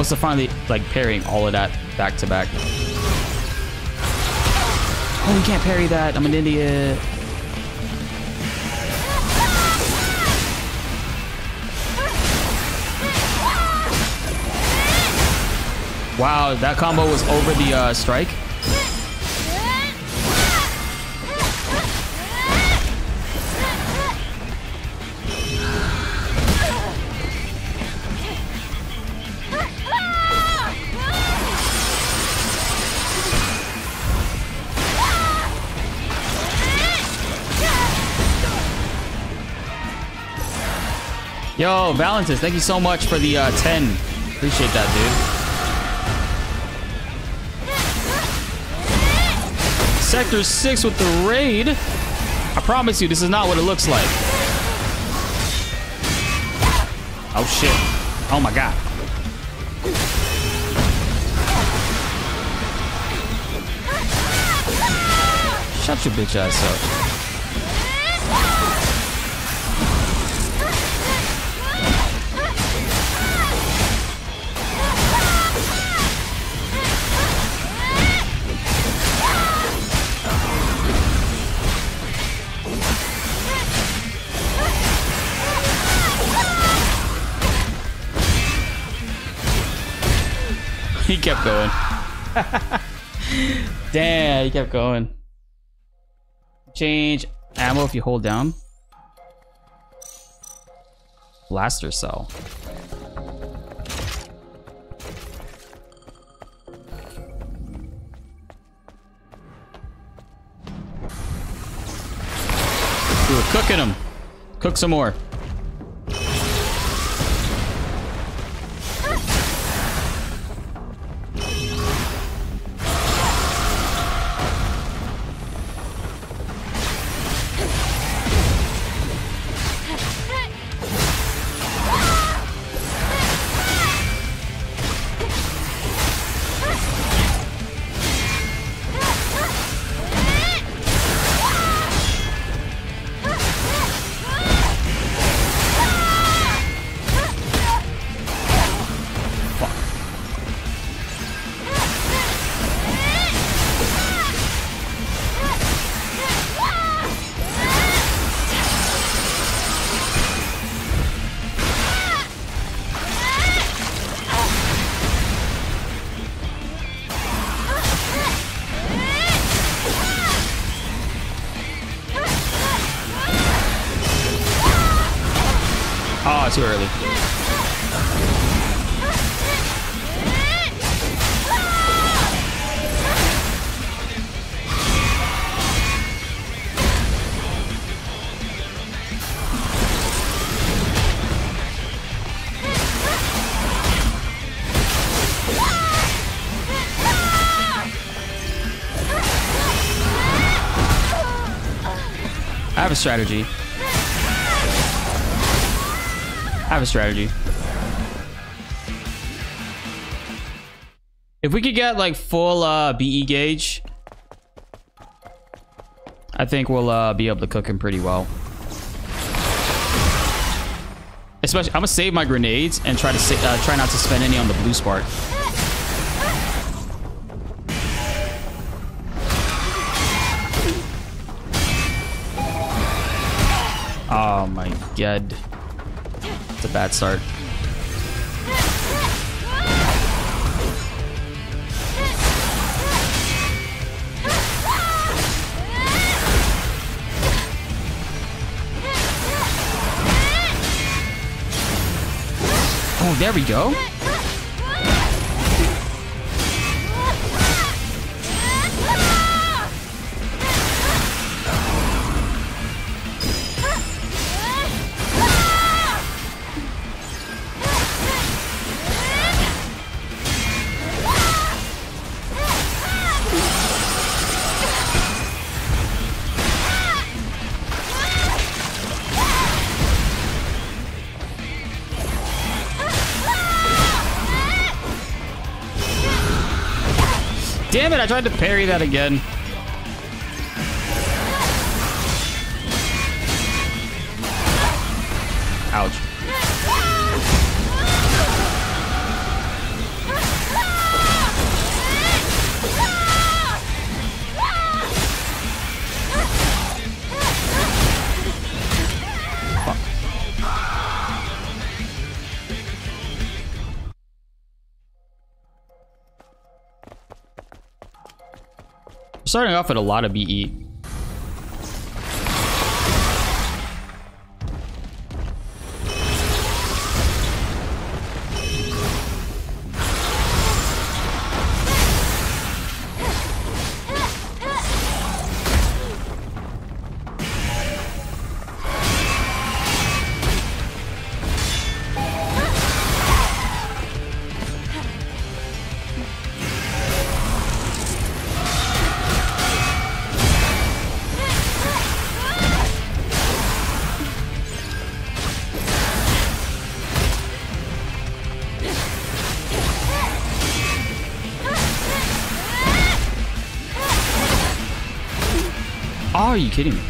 [SPEAKER 1] To finally like parrying all of that back to back. Oh, we can't parry that. I'm an idiot. Wow, that combo was over the uh, strike. Yo, Valentis, thank you so much for the uh, 10. Appreciate that, dude. Sector 6 with the raid. I promise you, this is not what it looks like. Oh, shit. Oh, my God. Shut your bitch ass up. Kept going. Damn, he kept going. Change ammo if you hold down. Blaster cell. We were cooking them. Cook some more. Strategy. I have a strategy. If we could get like full uh, BE gauge, I think we'll uh, be able to cook him pretty well. Especially, I'm gonna save my grenades and try to uh, try not to spend any on the blue spark. It's a bad start. Oh, there we go. I tried to parry that again. Starting off with a lot of. BE. Are you kidding me?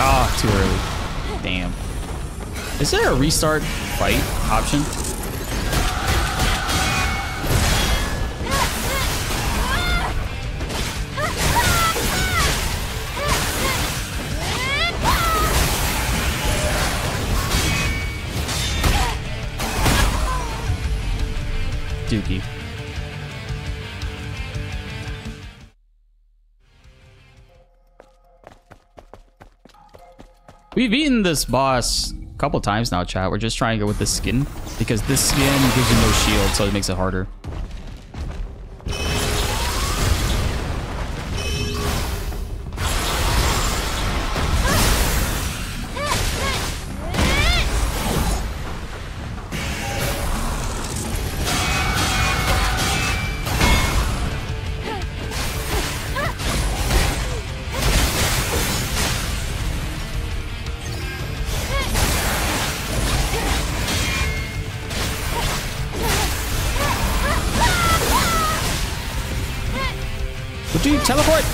[SPEAKER 1] Ah, too early. Damn. Is there a restart fight option? This boss a couple times now, chat. We're just trying to go with the skin because this skin gives you no shield, so it makes it harder. Teleport?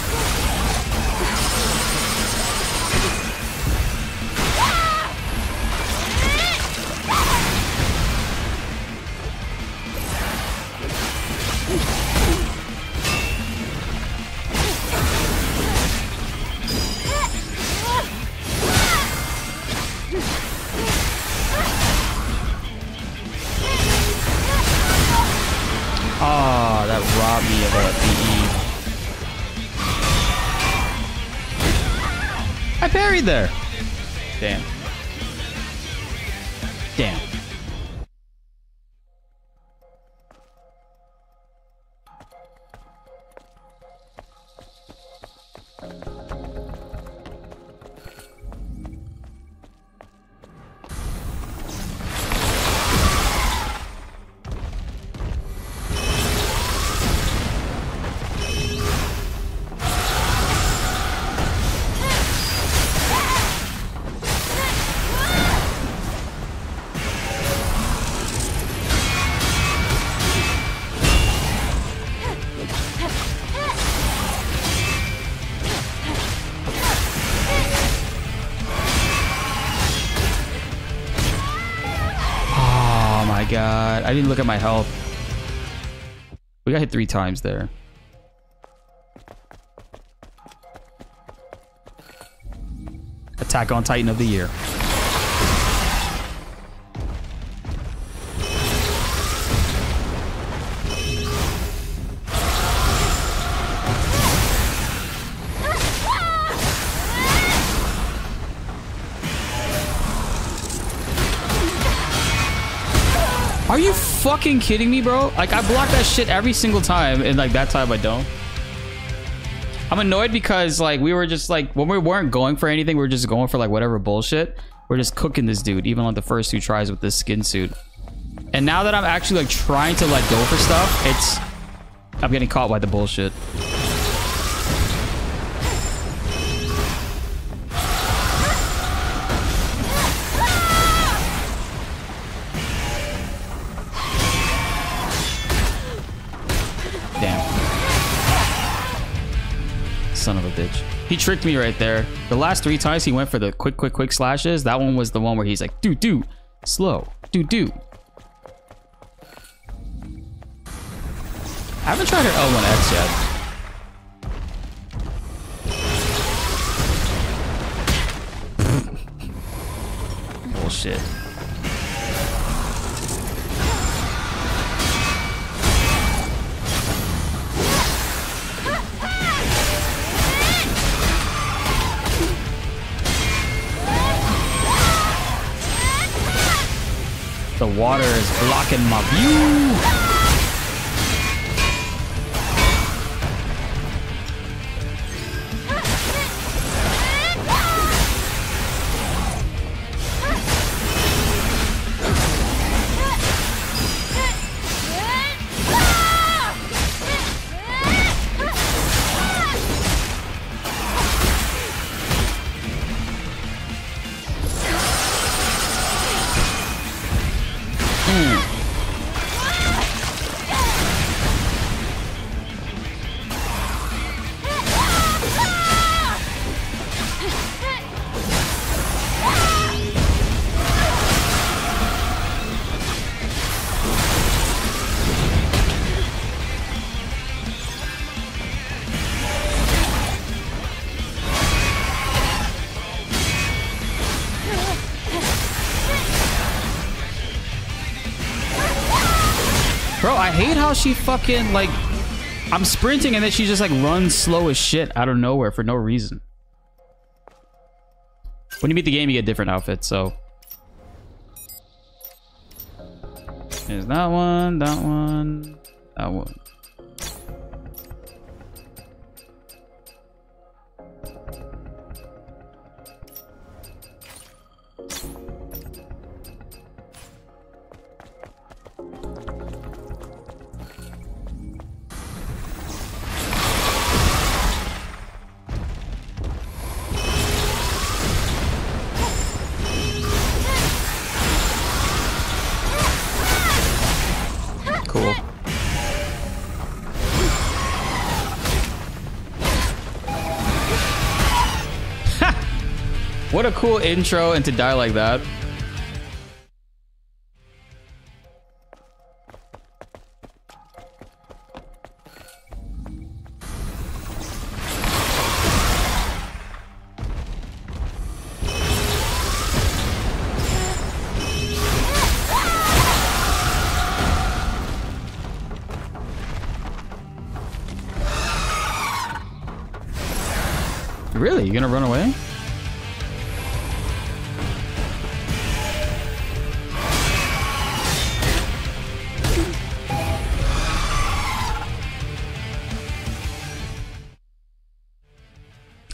[SPEAKER 1] Parried there. I didn't look at my health. We got hit three times there. Attack on Titan of the year. Fucking kidding me, bro? Like, I block that shit every single time, and like that time I don't. I'm annoyed because like we were just like when we weren't going for anything, we were just going for like whatever bullshit. We're just cooking this dude, even on the first two tries with this skin suit. And now that I'm actually like trying to let go for stuff, it's I'm getting caught by the bullshit. tricked me right there. The last three times he went for the quick, quick, quick slashes, that one was the one where he's like, dude, dude, slow, dude, dude. I haven't tried her L1X yet. Bullshit. The water is blocking my view. How she fucking like I'm sprinting and then she just like runs slow as shit out of nowhere for no reason. When you beat the game, you get different outfits, so. There's that one, that one, that one. Cool intro and to die like that. Really? You gonna run away?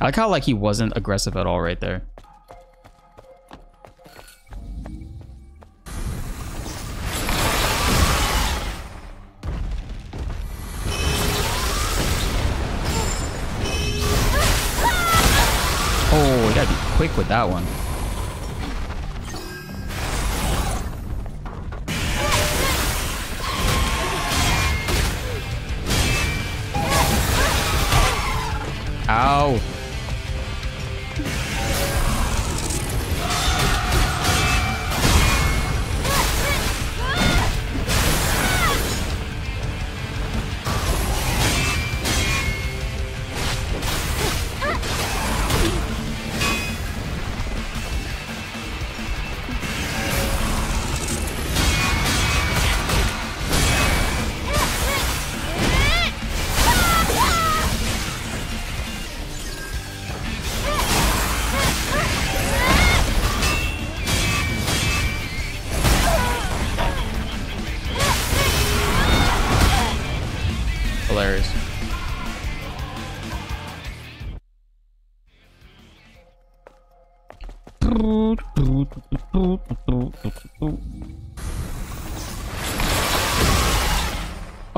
[SPEAKER 1] I like how like he wasn't aggressive at all right there. Oh, you gotta be quick with that one.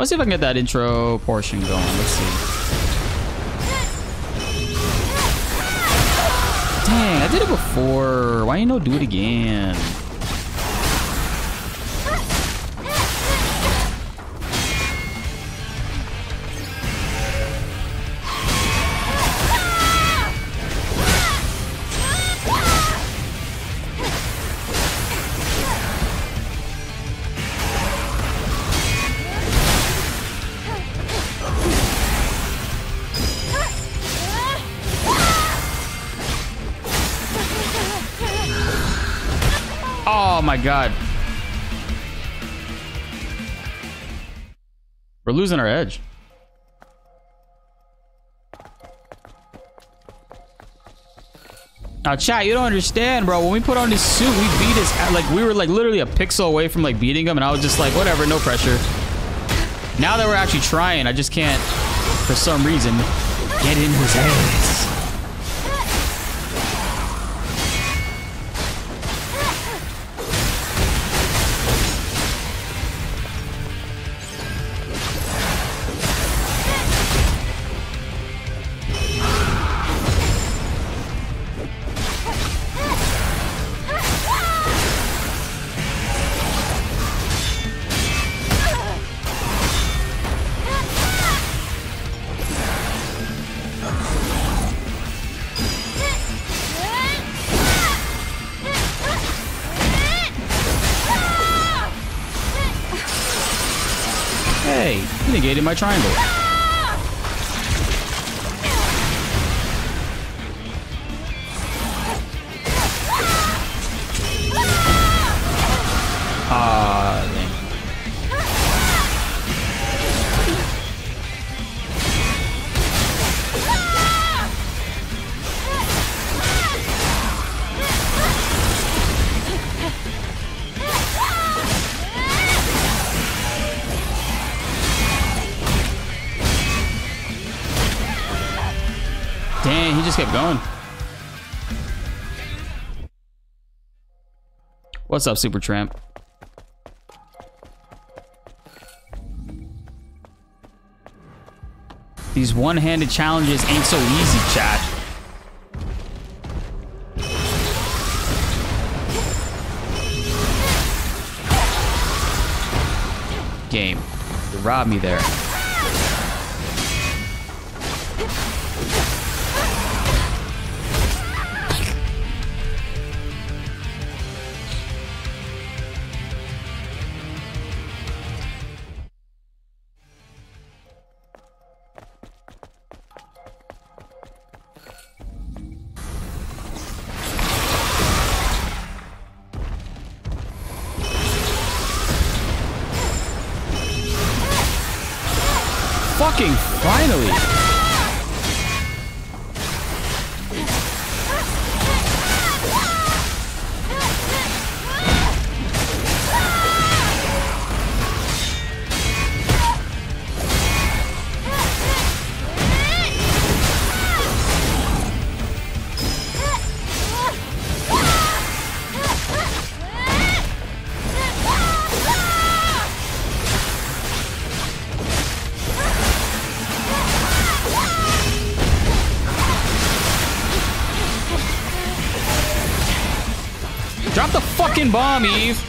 [SPEAKER 1] Let's see if I can get that intro portion going. Let's see. Dang, I did it before. Why you no do it again? God. We're losing our edge. Now, chat, you don't understand, bro. When we put on this suit, we beat his like we were like literally a pixel away from like beating him, and I was just like, whatever, no pressure. Now that we're actually trying, I just can't, for some reason, get in his ass. My triangle. What's up, Super Tramp? These one-handed challenges ain't so easy, chat. Game. You robbed me there. Bomb, Eve!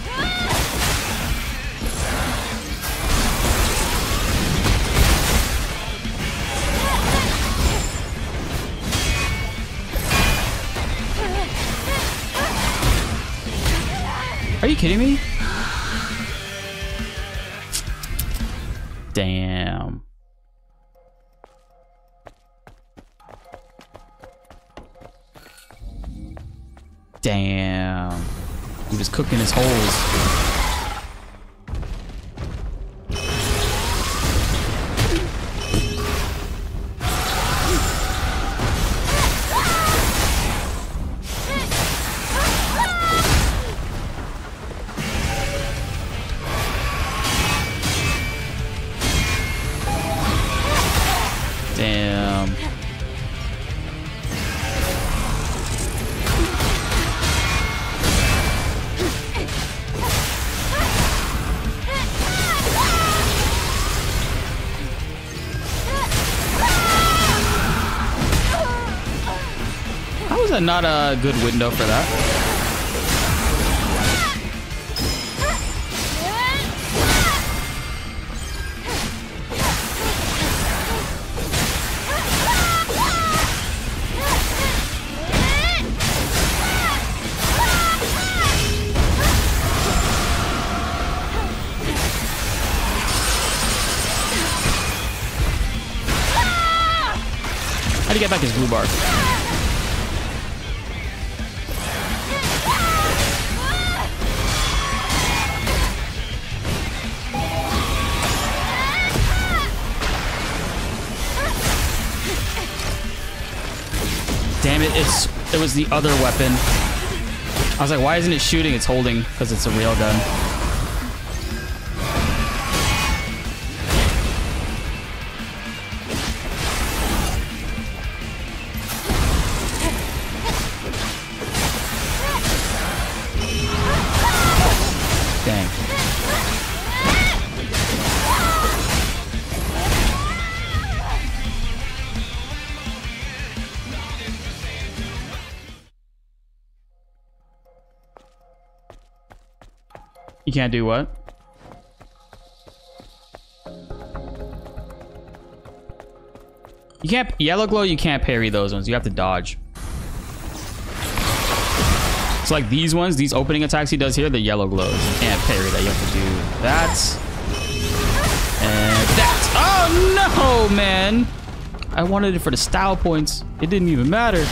[SPEAKER 1] Are you kidding me? Not a good window for that? How'd he get back his blue bar? It's it was the other weapon. I was like, why isn't it shooting? It's holding because it's a real can't do what? You can't yellow glow. You can't parry those ones. You have to dodge. So like these ones, these opening attacks he does here, the yellow glows. You can't parry that. You have to do that and that. Oh no, man! I wanted it for the style points. It didn't even matter.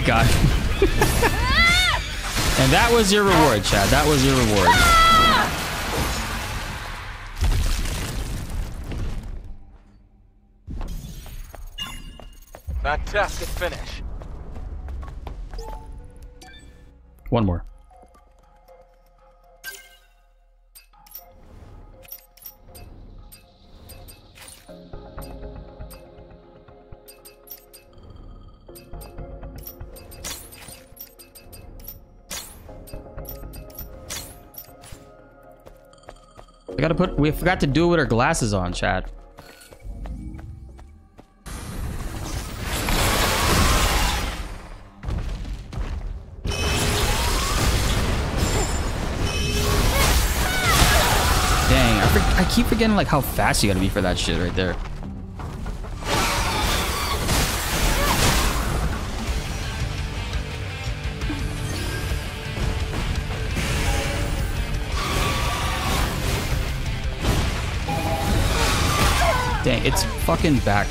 [SPEAKER 1] My god. and that was your reward, Chad. That was your reward.
[SPEAKER 7] Fantastic finish.
[SPEAKER 1] One more. Put. We forgot to do it with our glasses on, Chad. Dang, I, I keep forgetting like how fast you gotta be for that shit right there. It's fucking back.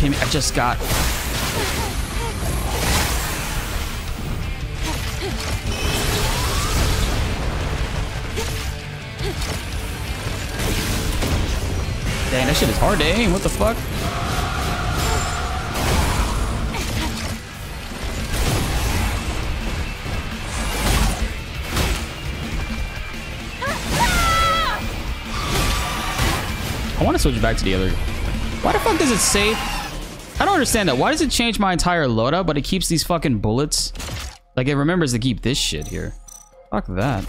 [SPEAKER 1] Kidding? I just got... Dang, that shit is hard to aim. What the fuck? I want to switch back to the other. Why the fuck does it say? Understand that. Why does it change my entire loadout, but it keeps these fucking bullets? Like it remembers to keep this shit here. Fuck that.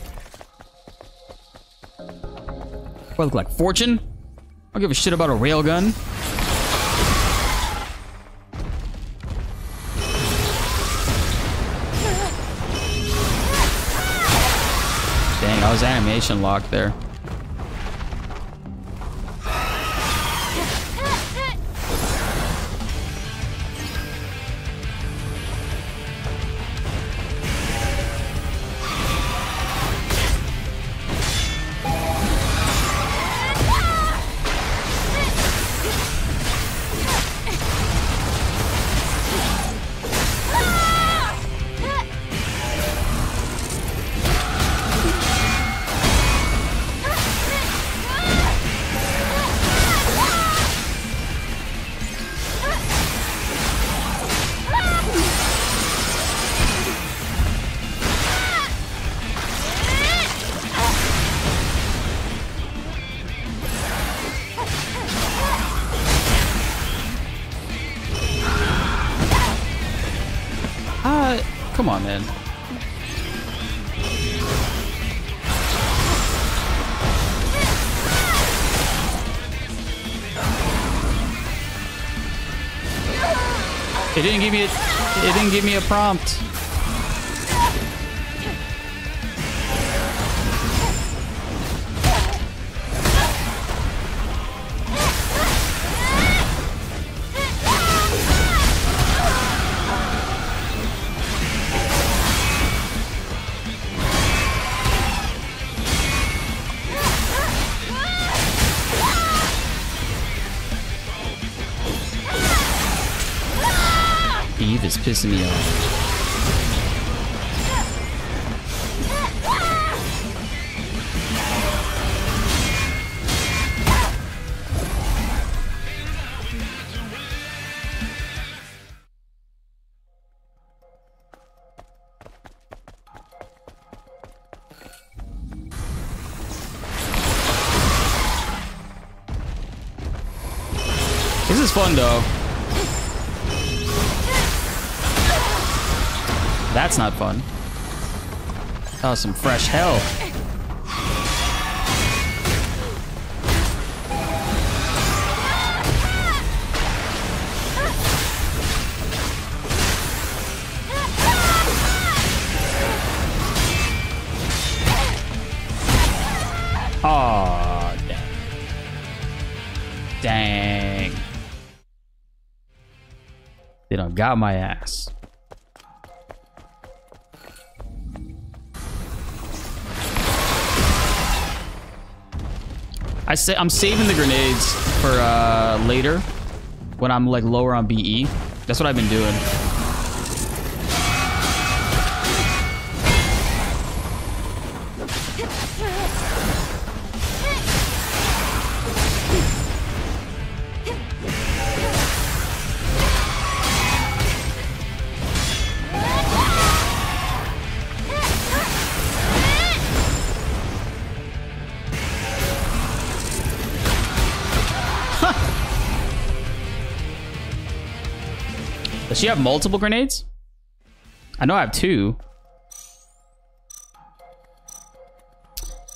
[SPEAKER 1] What I look like Fortune? I don't give a shit about a railgun. Dang, I was animation locked there. It didn't give me a prompt. Pissing me off. This is fun though. That's not fun. Oh, some fresh hell. Aw, dang. Dang. They done got my ass. I say I'm saving the grenades for uh, later when I'm like lower on BE. That's what I've been doing. She have multiple grenades? I know I have two.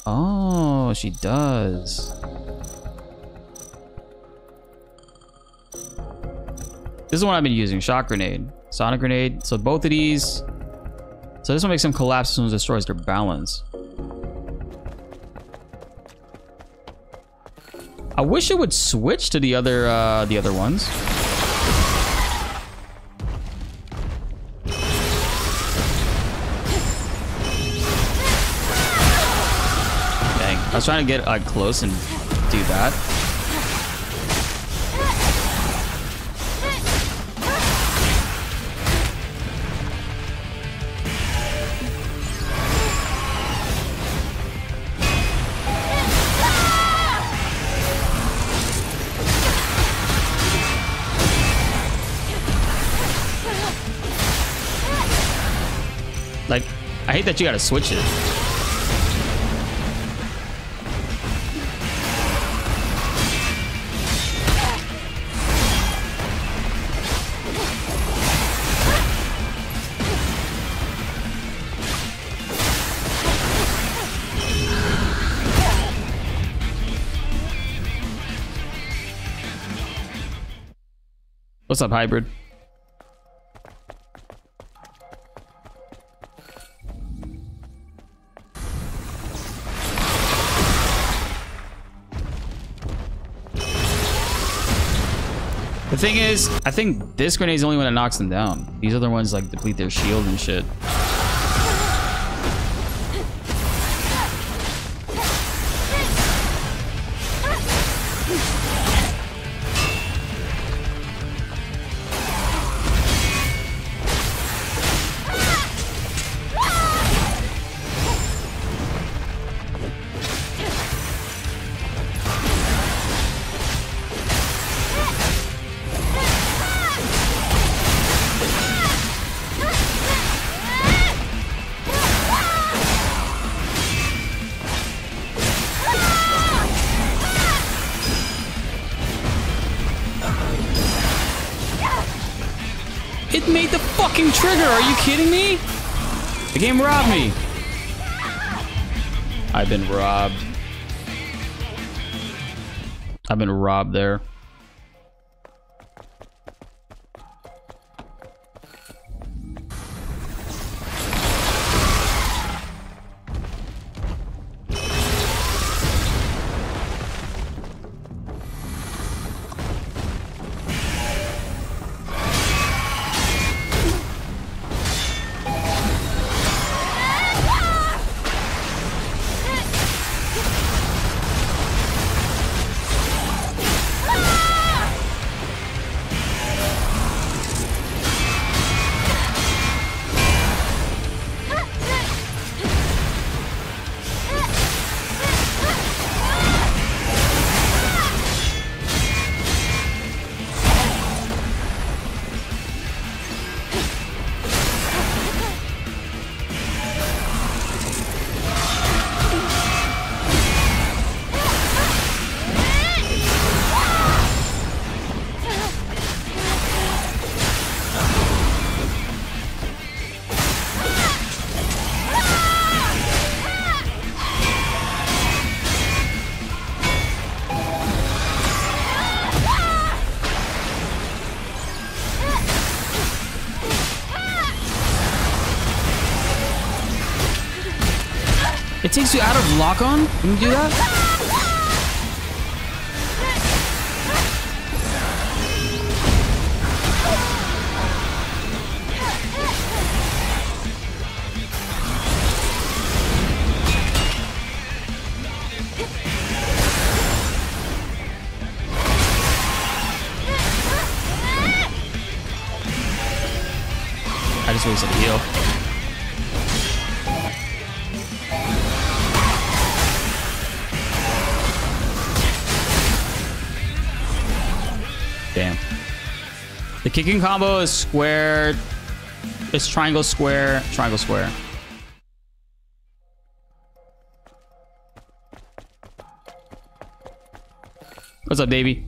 [SPEAKER 1] Oh, she does. This is what I've been using. Shock grenade. Sonic grenade. So both of these. So this one makes them collapse as it destroys their balance. I wish it would switch to the other uh, the other ones. I was trying to get like close and do that. Like, I hate that you gotta switch it. What's up, hybrid? The thing is, I think this grenade is the only one that knocks them down. These other ones like deplete their shield and shit. Kidding me? The game robbed me. I've been robbed. I've been robbed there. Takes you out of lock on? Can you do that? Kicking combo is square. It's triangle, square, triangle, square. What's up, baby?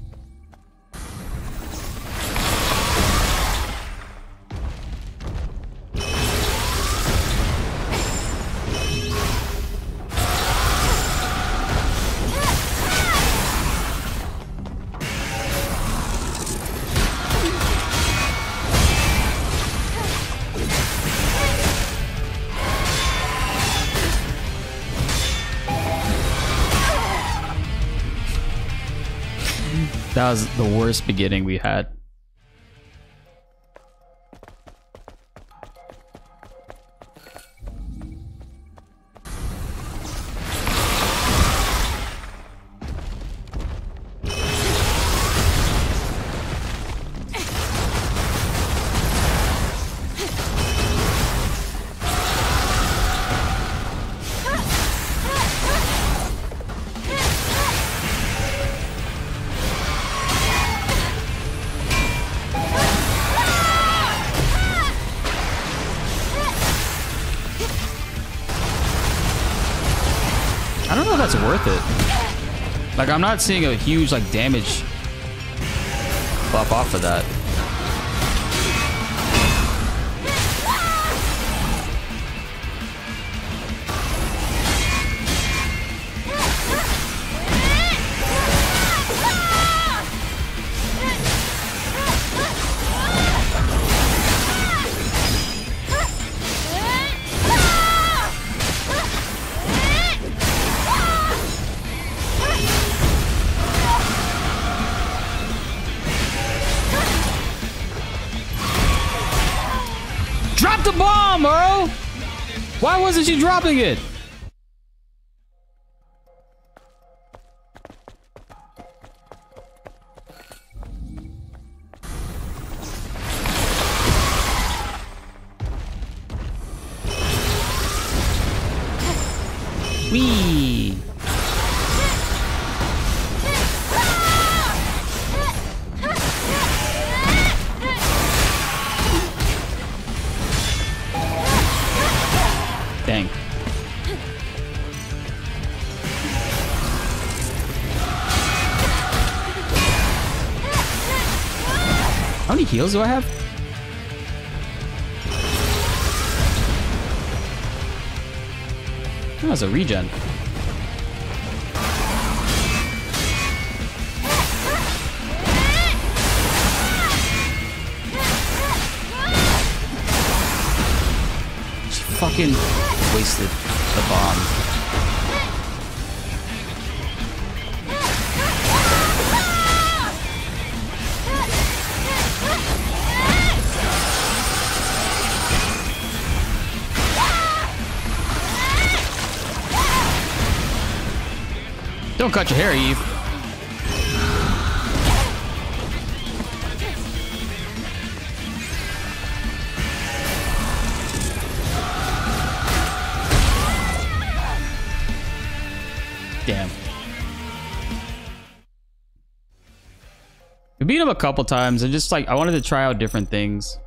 [SPEAKER 1] Was the worst beginning we had. Like, I'm not seeing a huge, like, damage buff off of that. Wasn't she dropping it? Heals do I have? Oh, it's a regen. She fucking wasted Don't cut your hair, Eve. Damn. We beat him a couple times and just like I wanted to try out different things.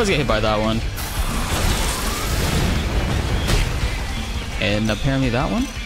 [SPEAKER 1] Always get hit by that one. And apparently that one?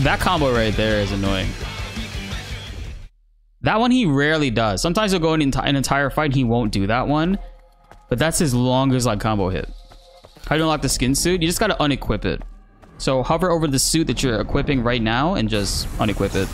[SPEAKER 1] That combo right there is annoying. That one he rarely does. Sometimes he'll go enti- an entire fight and he won't do that one. But that's his longest like combo hit. How do you unlock the skin suit? You just gotta unequip it. So hover over the suit that you're equipping right now and just unequip it.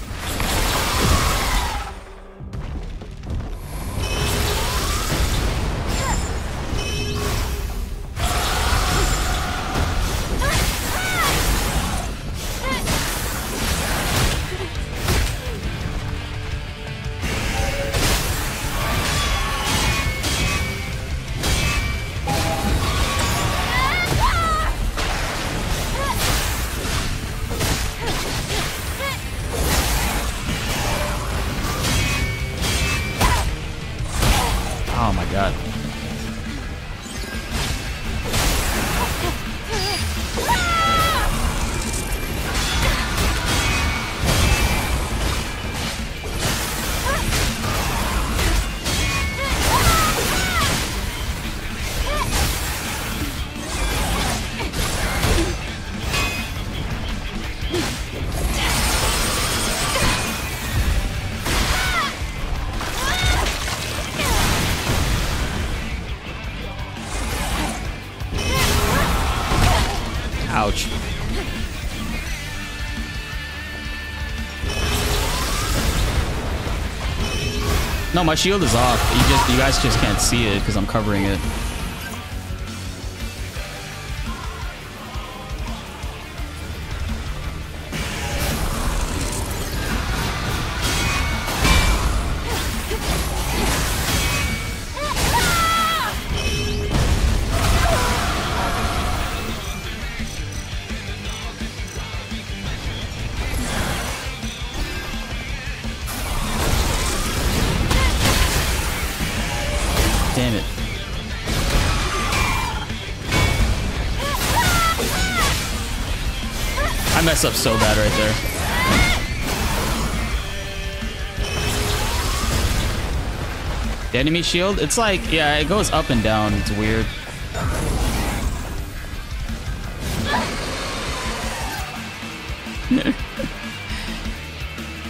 [SPEAKER 1] My shield is off. You just you guys just can't see it because I'm covering it. I messed up so bad right there. The enemy shield, it's like, yeah, it goes up and down. It's weird.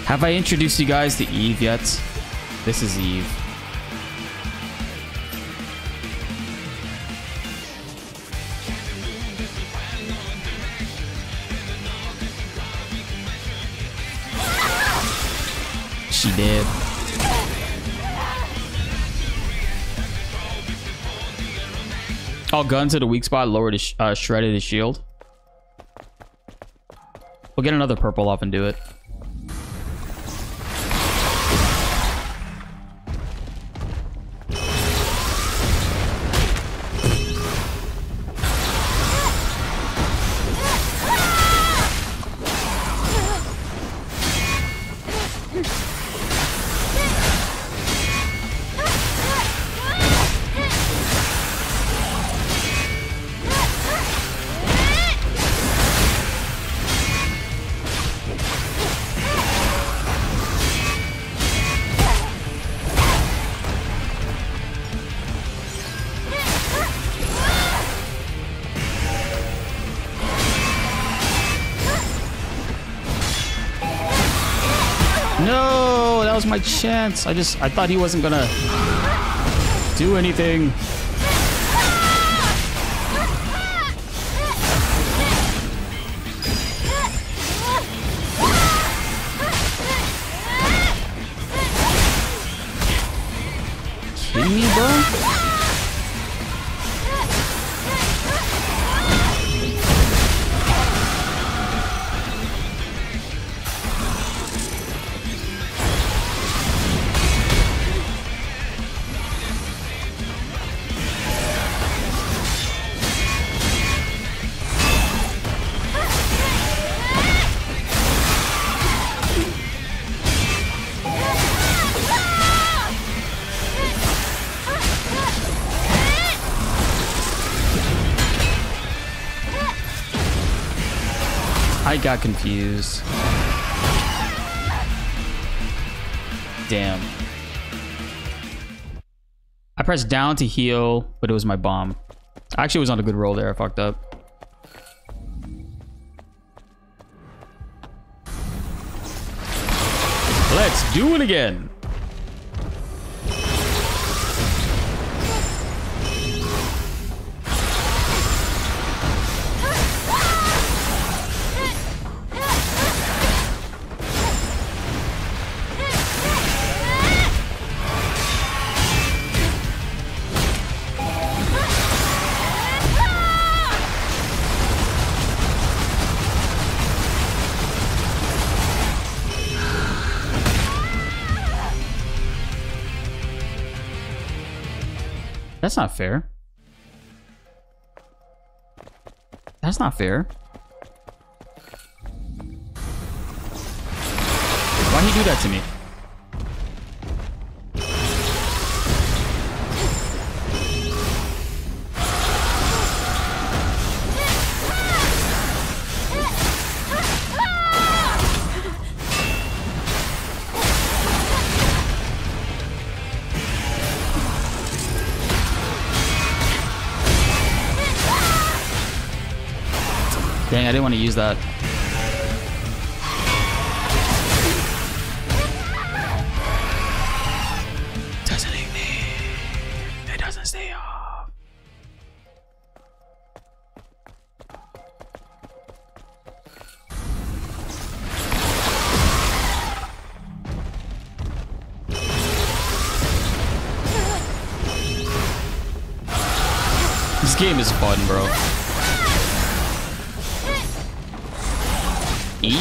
[SPEAKER 1] Have I introduced you guys to Eve yet? This is Eve. All guns at a weak spot lowered his, uh, shredded his shield. We'll get another purple off and do it. My chance. I just, I thought he wasn't gonna do anything. Got confused. Damn. I pressed down to heal, but it was my bomb. I actually was on a good roll there. I fucked up. Let's do it again. That's not fair. That's not fair. Why'd he do that to me? I didn't want to use that.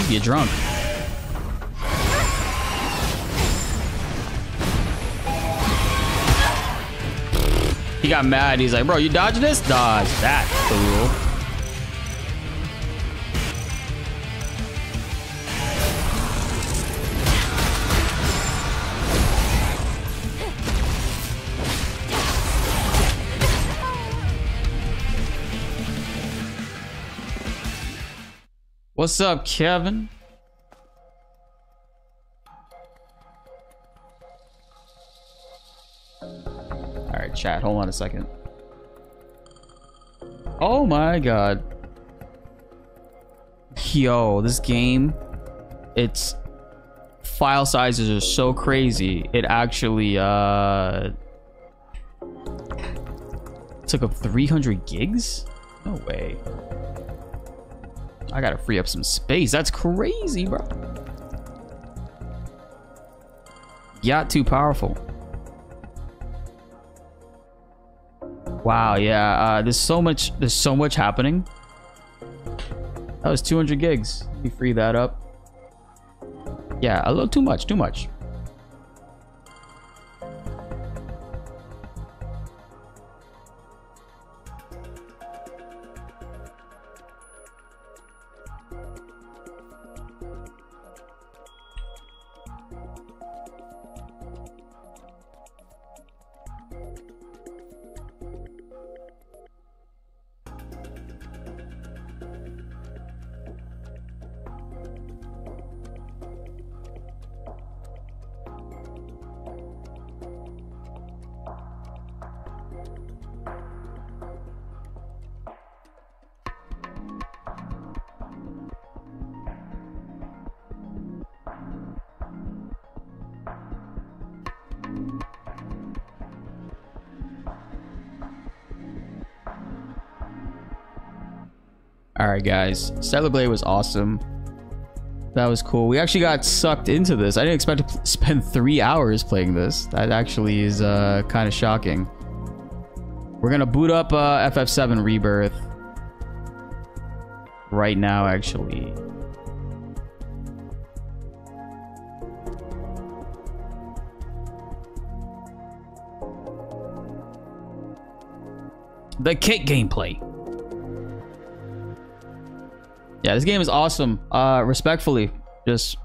[SPEAKER 1] Eve, you're drunk. He got mad. He's like, bro, you dodging this? Dodge that, fool. What's up, Kevin? All right, chat. Hold on a second. Oh my god. Yo, this game, its file sizes are so crazy. It actually uh took up 300 gigs? No way. I gotta free up some space. That's crazy, bro. Yacht too powerful. Wow, yeah. Uh, there's so much. There's so much happening. That was 200 gigs. Let me free that up. Yeah, a little too much. Too much. Guys. Stellar Blade was awesome. That was cool. We actually got sucked into this. I didn't expect to spend three hours playing this. That actually is uh, kind of shocking. We're gonna boot up uh, FF7 Rebirth right now, actually. The kick gameplay. Yeah, this game is awesome. Uh, respectfully, just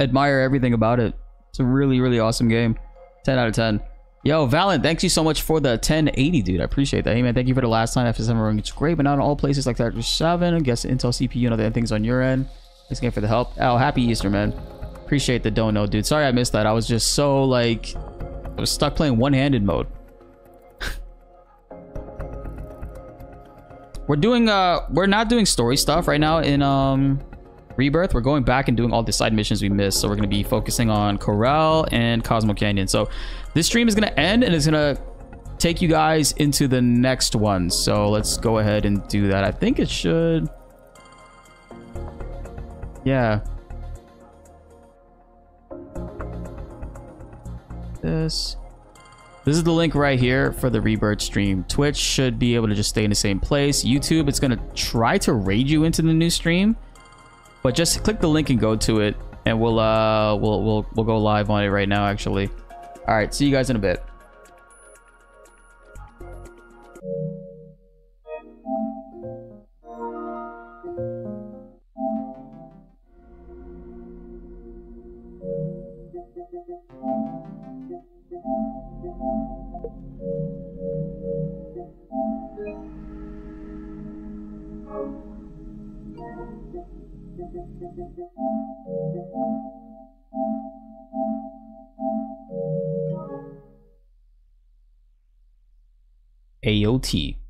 [SPEAKER 1] admire everything about it. It's a really, really awesome game. 10 out of 10. Yo, Valent, thanks you so much for the 1080, dude. I appreciate that. Hey, man, thank you for the last time. FS7 running. It's great, but not in all places like that. 7. I guess Intel CPU and other things on your end. Thanks again for the help. Oh, happy Easter, man. Appreciate the don't know, dude. Sorry I missed that. I was just so, like, I was stuck playing one-handed mode. We're doing uh we're not doing story stuff right now in um Rebirth. We're going back and doing all the side missions we missed. So we're gonna be focusing on Corel and Cosmo Canyon. So this stream is gonna end and it's gonna take you guys into the next one. So let's go ahead and do that. I think it should Yeah. This this is the link right here for the Rebirth stream. Twitch should be able to just stay in the same place. YouTube, it's going to try to raid you into the new stream. But just click the link and go to it. And we'll, uh, we'll, we'll, we'll go live on it right now, actually. All right, see you guys in a bit. AOT